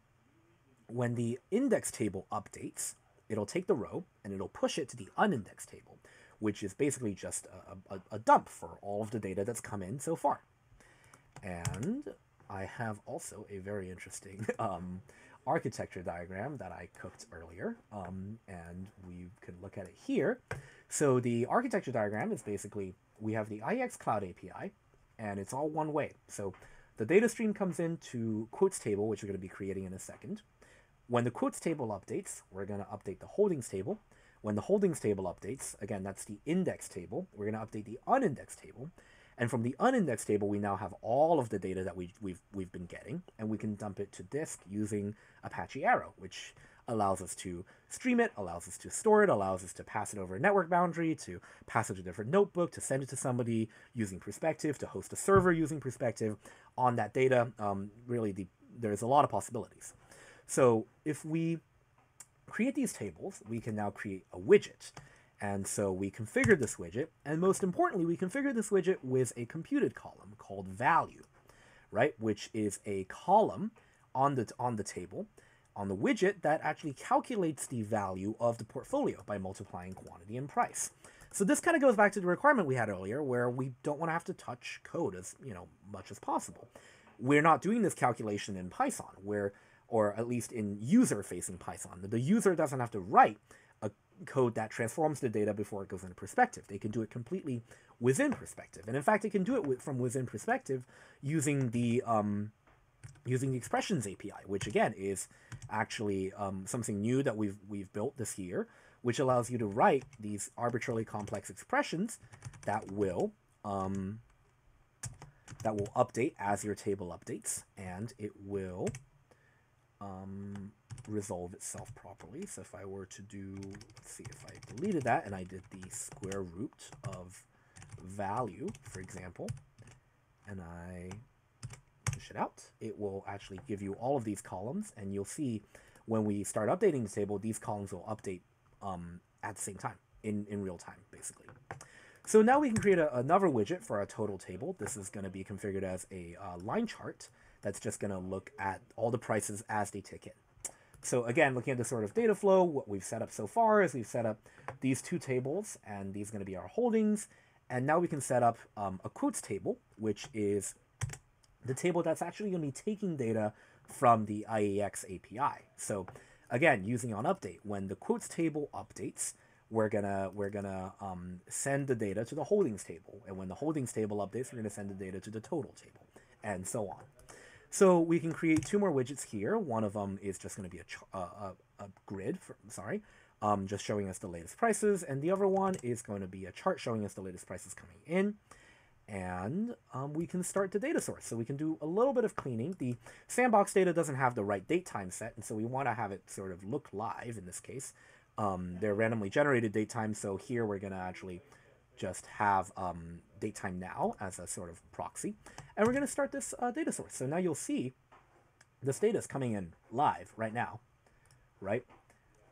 when the index table updates, it'll take the row and it'll push it to the unindexed table, which is basically just a, a, a dump for all of the data that's come in so far. And I have also a very interesting um, architecture diagram that I cooked earlier, um, and we can look at it here. So the architecture diagram is basically, we have the IEX Cloud API, and it's all one way. So the data stream comes into quotes table, which we're going to be creating in a second. When the quotes table updates, we're going to update the holdings table. When the holdings table updates, again, that's the index table, we're going to update the unindexed table. And from the unindexed table, we now have all of the data that we, we've, we've been getting, and we can dump it to disk using Apache Arrow, which allows us to stream it, allows us to store it, allows us to pass it over a network boundary, to pass it to a different notebook, to send it to somebody using Perspective, to host a server using Perspective on that data. Um, really, the, there's a lot of possibilities. So if we create these tables, we can now create a widget. And so we configure this widget, and most importantly, we configure this widget with a computed column called value, right? Which is a column on the, on the table, on the widget that actually calculates the value of the portfolio by multiplying quantity and price. So this kind of goes back to the requirement we had earlier where we don't want to have to touch code as, you know, much as possible. We're not doing this calculation in Python, where, or at least in user-facing Python. The user doesn't have to write a code that transforms the data before it goes into perspective. They can do it completely within perspective. And in fact, they can do it with, from within perspective using the um, using the expressions API, which again is actually um, something new that we've we've built this year, which allows you to write these arbitrarily complex expressions that will um, that will update as your table updates, and it will um, resolve itself properly. So if I were to do, let's see, if I deleted that and I did the square root of value, for example, and I push it out, it will actually give you all of these columns, and you'll see when we start updating the table, these columns will update um, at the same time, in, in real time, basically. So now we can create a, another widget for our total table. This is going to be configured as a uh, line chart that's just going to look at all the prices as they tick in. So again, looking at the sort of data flow, what we've set up so far is we've set up these two tables, and these are going to be our holdings. And now we can set up um, a quotes table, which is the table that's actually going to be taking data from the IEX API. So again, using on update, when the quotes table updates, we're gonna we're gonna um, send the data to the holdings table, and when the holdings table updates, we're gonna send the data to the total table, and so on. So we can create two more widgets here. One of them is just going to be a, a, a grid, for, sorry, um, just showing us the latest prices. And the other one is going to be a chart showing us the latest prices coming in. And um, we can start the data source. So we can do a little bit of cleaning. The sandbox data doesn't have the right date time set, and so we want to have it sort of look live in this case. Um, they're randomly generated date time, so here we're going to actually just have um, datetime now as a sort of proxy. And we're going to start this uh, data source. So now you'll see this data is coming in live right now, right?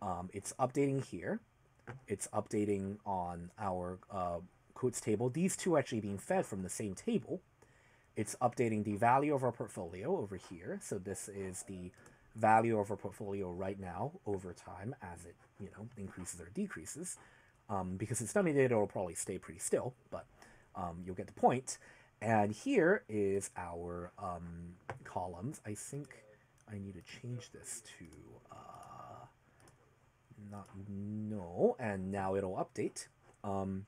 Um, it's updating here. It's updating on our uh, quotes table. These two actually being fed from the same table. It's updating the value of our portfolio over here. So this is the value of our portfolio right now over time as it, you know, increases or decreases. Um, because it's dummy data, it'll probably stay pretty still, but um, you'll get the point. And here is our um, columns. I think I need to change this to uh, not no, and now it'll update. Um,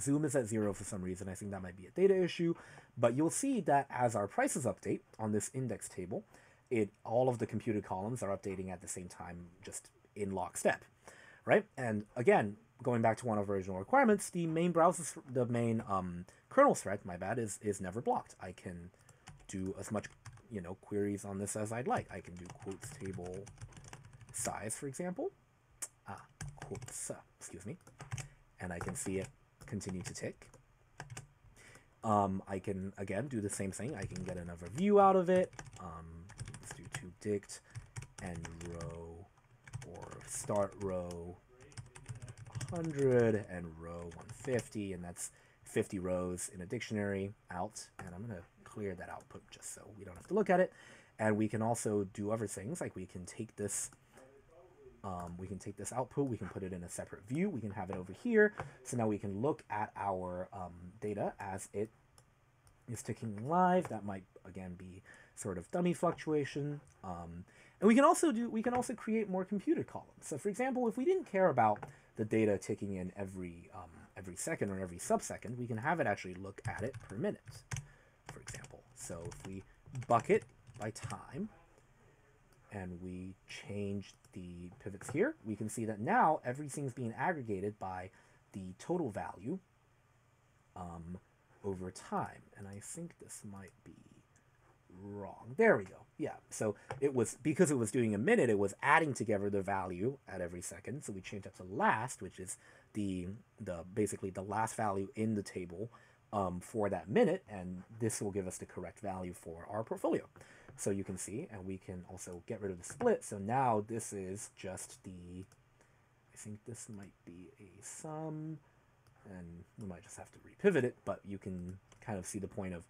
zoom is at zero for some reason. I think that might be a data issue, but you'll see that as our prices update on this index table, it all of the computed columns are updating at the same time, just in lockstep, right? And again, going back to one of original requirements, the main browser, the main um, kernel thread, my bad, is, is never blocked. I can do as much, you know, queries on this as I'd like. I can do quotes table size, for example. Ah, quotes, uh, excuse me. And I can see it continue to tick. Um, I can, again, do the same thing. I can get another view out of it. Um, let's do to dict and row or start row 100 and row 150, and that's 50 rows in a dictionary out. And I'm going to clear that output just so we don't have to look at it. And we can also do other things, like we can take this Um, we can take this output, we can put it in a separate view, we can have it over here. So now we can look at our um, data as it is ticking live. That might, again, be sort of dummy fluctuation. Um, and we can also do, we can also create more computed columns. So for example, if we didn't care about the data ticking in every, um, every second or every subsecond, we can have it actually look at it per minute, for example. So if we bucket by time, and we change the pivots here, we can see that now everything's being aggregated by the total value um, over time. And I think this might be wrong. There we go. Yeah, so it was, because it was doing a minute, it was adding together the value at every second. So we changed that to last, which is the, the basically the last value in the table um, for that minute. And this will give us the correct value for our portfolio. So you can see, and we can also get rid of the split. So now this is just the, I think this might be a sum, and we might just have to repivot it, but you can kind of see the point of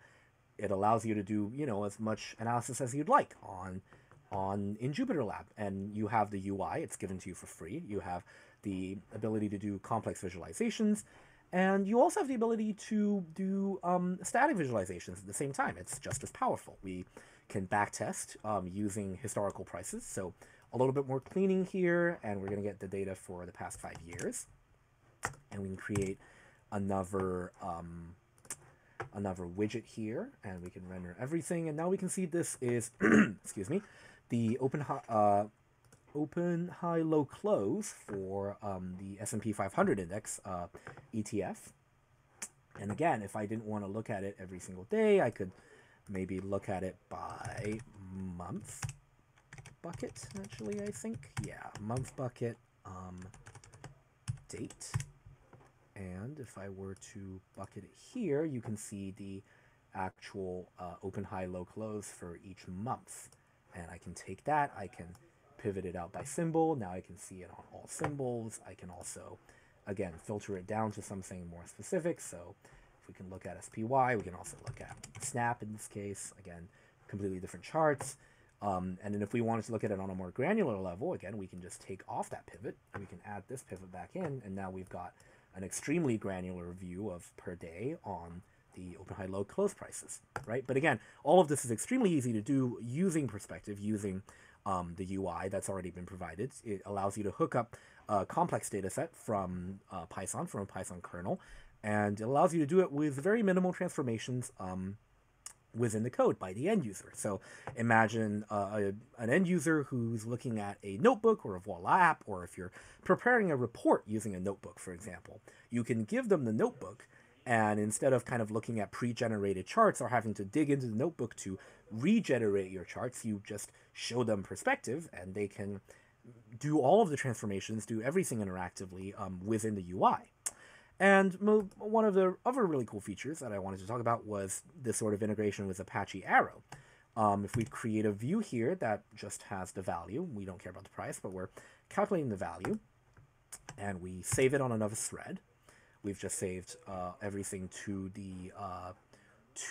it allows you to do, you know, as much analysis as you'd like on on in Jupyter Lab, And you have the UI, it's given to you for free. You have the ability to do complex visualizations, and you also have the ability to do um, static visualizations at the same time. It's just as powerful. We can backtest um, using historical prices. So a little bit more cleaning here, and we're going to get the data for the past five years. And we can create another um, another widget here, and we can render everything. And now we can see this is, excuse me, the open high, uh, open high low close for um, the S&P 500 index uh, ETF. And again, if I didn't want to look at it every single day, I could maybe look at it by month bucket, actually, I think. Yeah, month bucket, um, date. And if I were to bucket it here, you can see the actual uh, open, high, low, close for each month. And I can take that, I can pivot it out by symbol. Now I can see it on all symbols. I can also, again, filter it down to something more specific. So if we can look at SPY, we can also look at Snap in this case. Again, completely different charts. Um, and then if we wanted to look at it on a more granular level, again, we can just take off that pivot and we can add this pivot back in. And now we've got an extremely granular view of per day on the open, high, low, close prices, right? But again, all of this is extremely easy to do using perspective, using um, the UI that's already been provided. It allows you to hook up a complex data set from uh, Python, from a Python kernel, and it allows you to do it with very minimal transformations um, within the code by the end user. So imagine uh, a, an end user who's looking at a notebook or a Voila app, or if you're preparing a report using a notebook, for example, you can give them the notebook and instead of kind of looking at pre-generated charts or having to dig into the notebook to regenerate your charts, you just show them perspective and they can do all of the transformations, do everything interactively um, within the UI. And one of the other really cool features that I wanted to talk about was this sort of integration with Apache Arrow. Um, if we create a view here that just has the value, we don't care about the price, but we're calculating the value, and we save it on another thread. We've just saved uh, everything to the uh,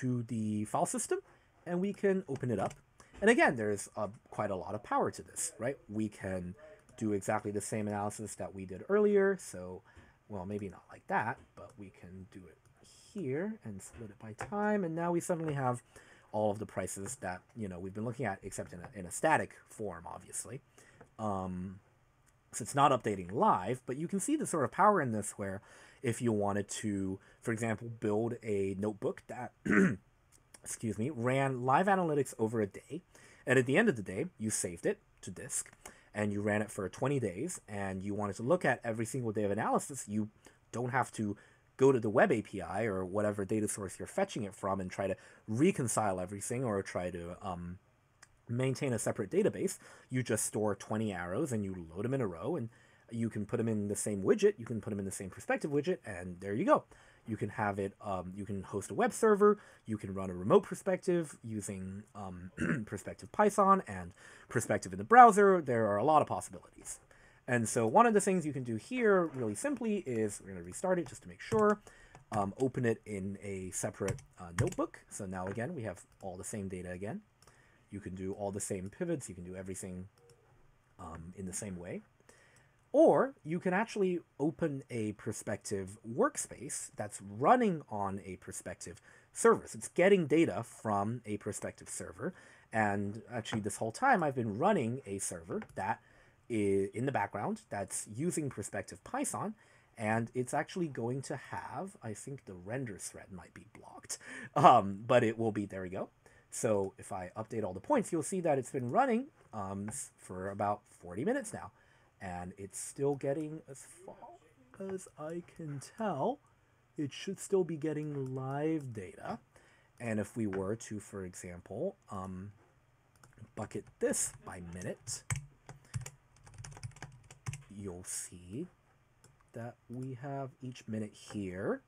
to the file system, and we can open it up. And again, there's uh, quite a lot of power to this, right? We can do exactly the same analysis that we did earlier. So well, maybe not like that, but we can do it here and split it by time. And now we suddenly have all of the prices that, you know, we've been looking at, except in a, in a static form, obviously. Um, so it's not updating live, but you can see the sort of power in this where if you wanted to, for example, build a notebook that, excuse me, ran live analytics over a day, and at the end of the day, you saved it to disk, and you ran it for 20 days and you wanted to look at every single day of analysis, you don't have to go to the web API or whatever data source you're fetching it from and try to reconcile everything or try to um, maintain a separate database. You just store 20 arrows and you load them in a row and you can put them in the same widget, you can put them in the same perspective widget, and there you go. You can have it, um, you can host a web server, you can run a remote perspective using um, perspective Python and perspective in the browser. There are a lot of possibilities. And so one of the things you can do here really simply is, we're going to restart it just to make sure, um, open it in a separate uh, notebook. So now again, we have all the same data again. You can do all the same pivots, you can do everything um, in the same way. Or you can actually open a Perspective workspace that's running on a Perspective server. So it's getting data from a Perspective server. And actually, this whole time, I've been running a server that is in the background that's using Perspective Python. And it's actually going to have, I think the render thread might be blocked, um, but it will be, there we go. So if I update all the points, you'll see that it's been running um, for about 40 minutes now and it's still getting as far as I can tell it should still be getting live data. And if we were to for example um, bucket this by minute you'll see that we have each minute here.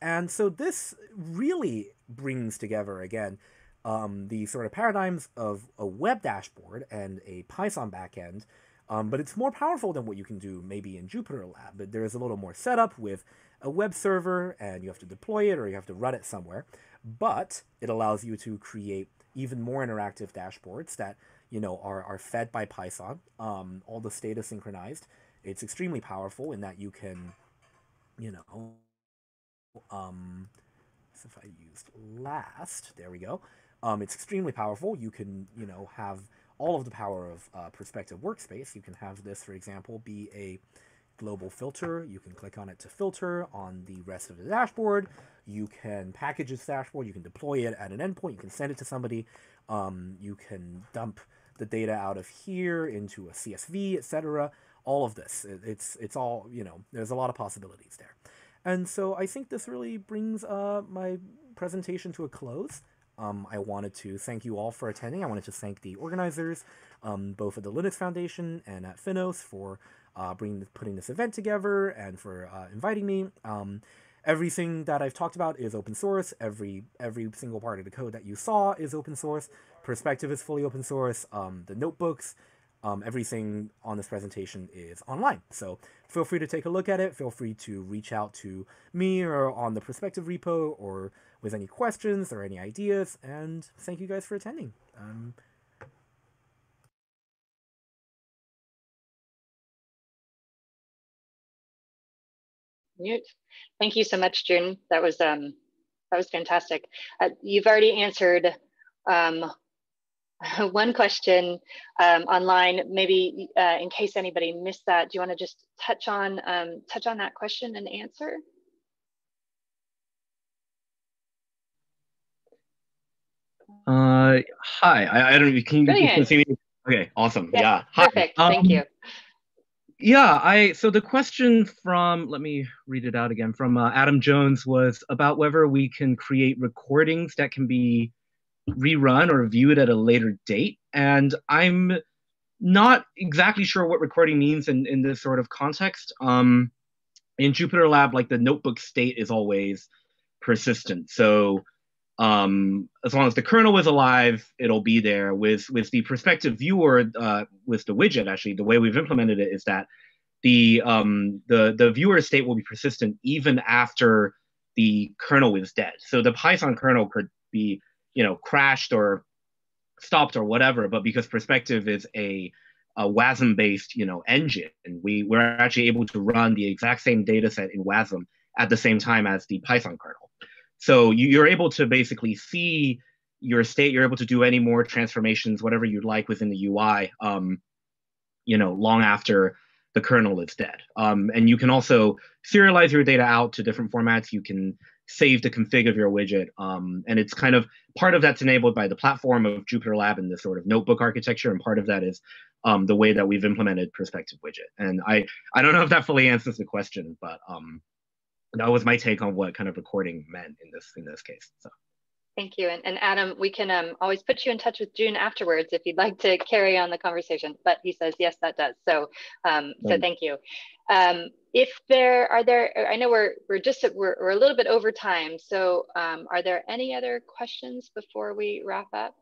And so this really brings together again um, the sort of paradigms of a web dashboard and a Python backend um, but it's more powerful than what you can do maybe in Jupyter Lab. But there's a little more setup with a web server and you have to deploy it or you have to run it somewhere. But it allows you to create even more interactive dashboards that you know are, are fed by Python. Um, all the data synchronized. It's extremely powerful in that you can, you know, um, if I used last, there we go. Um, it's extremely powerful. You can, you know, have all of the power of uh, Perspective Workspace. You can have this, for example, be a global filter. You can click on it to filter on the rest of the dashboard. You can package this dashboard. You can deploy it at an endpoint. You can send it to somebody. Um, you can dump the data out of here into a CSV, etc. All of this. It's it's all you know. There's a lot of possibilities there, and so I think this really brings uh, my presentation to a close. Um, I wanted to thank you all for attending. I wanted to thank the organizers, um, both at the Linux Foundation and at FINOS for uh, bringing, putting this event together and for uh, inviting me. Um, everything that I've talked about is open source. Every every single part of the code that you saw is open source. Perspective is fully open source. Um, the notebooks, um, everything on this presentation is online. So feel free to take a look at it. Feel free to reach out to me or on the Perspective repo or with any questions or any ideas. And thank you guys for attending. Um, Mute. Thank you so much, June. That was um, that was fantastic. Uh, you've already answered um, one question um, online. Maybe uh, in case anybody missed that, do you want to just touch on um, touch on that question and answer? Uh, hi. I, I don't know. Can you, see me? Okay, awesome. Yes, yeah. Perfect. Um, Thank you. Yeah, I so the question from let me read it out again from uh, Adam Jones was about whether we can create recordings that can be rerun or viewed at a later date, and I'm not exactly sure what recording means in in this sort of context. Um, in Jupyter Lab, like the notebook state is always persistent, so um, as long as the kernel is alive, it'll be there. With with the perspective viewer, uh, with the widget, actually, the way we've implemented it is that the um, the the viewer state will be persistent even after the kernel is dead. So the Python kernel could be you know crashed or stopped or whatever, but because perspective is a a WASM based you know engine, we we're actually able to run the exact same data set in WASM at the same time as the Python kernel. So you, are able to basically see your state. You're able to do any more transformations, whatever you'd like within the UI. Um, you know, long after the kernel is dead. Um, and you can also serialize your data out to different formats. You can save the config of your widget. Um, and it's kind of part of that's enabled by the platform of Jupyter Lab and the sort of notebook architecture. And part of that is um, the way that we've implemented Perspective Widget. And I, I don't know if that fully answers the question, but um, that was my take on what kind of recording meant in this in this case. So. Thank you. And, and Adam, we can um, always put you in touch with June afterwards if you'd like to carry on the conversation. But he says, yes, that does. So, um, so thank you. Um, if there are there, I know we're we're just we're, we're a little bit over time. So, um, are there any other questions before we wrap up?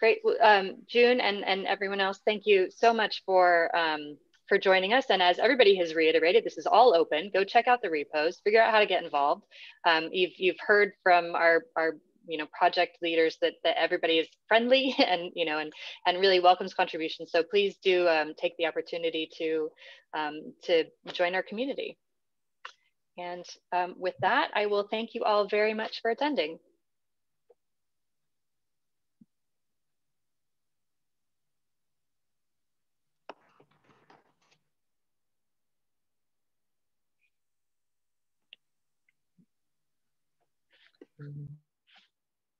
Great, um, June and and everyone else, thank you so much for um, for joining us. And as everybody has reiterated, this is all open. Go check out the repos, figure out how to get involved. Um, you've, you've heard from our, our you know project leaders that that everybody is friendly and you know and and really welcomes contributions. So please do um, take the opportunity to um, to join our community. And um, with that, I will thank you all very much for attending. 嗯。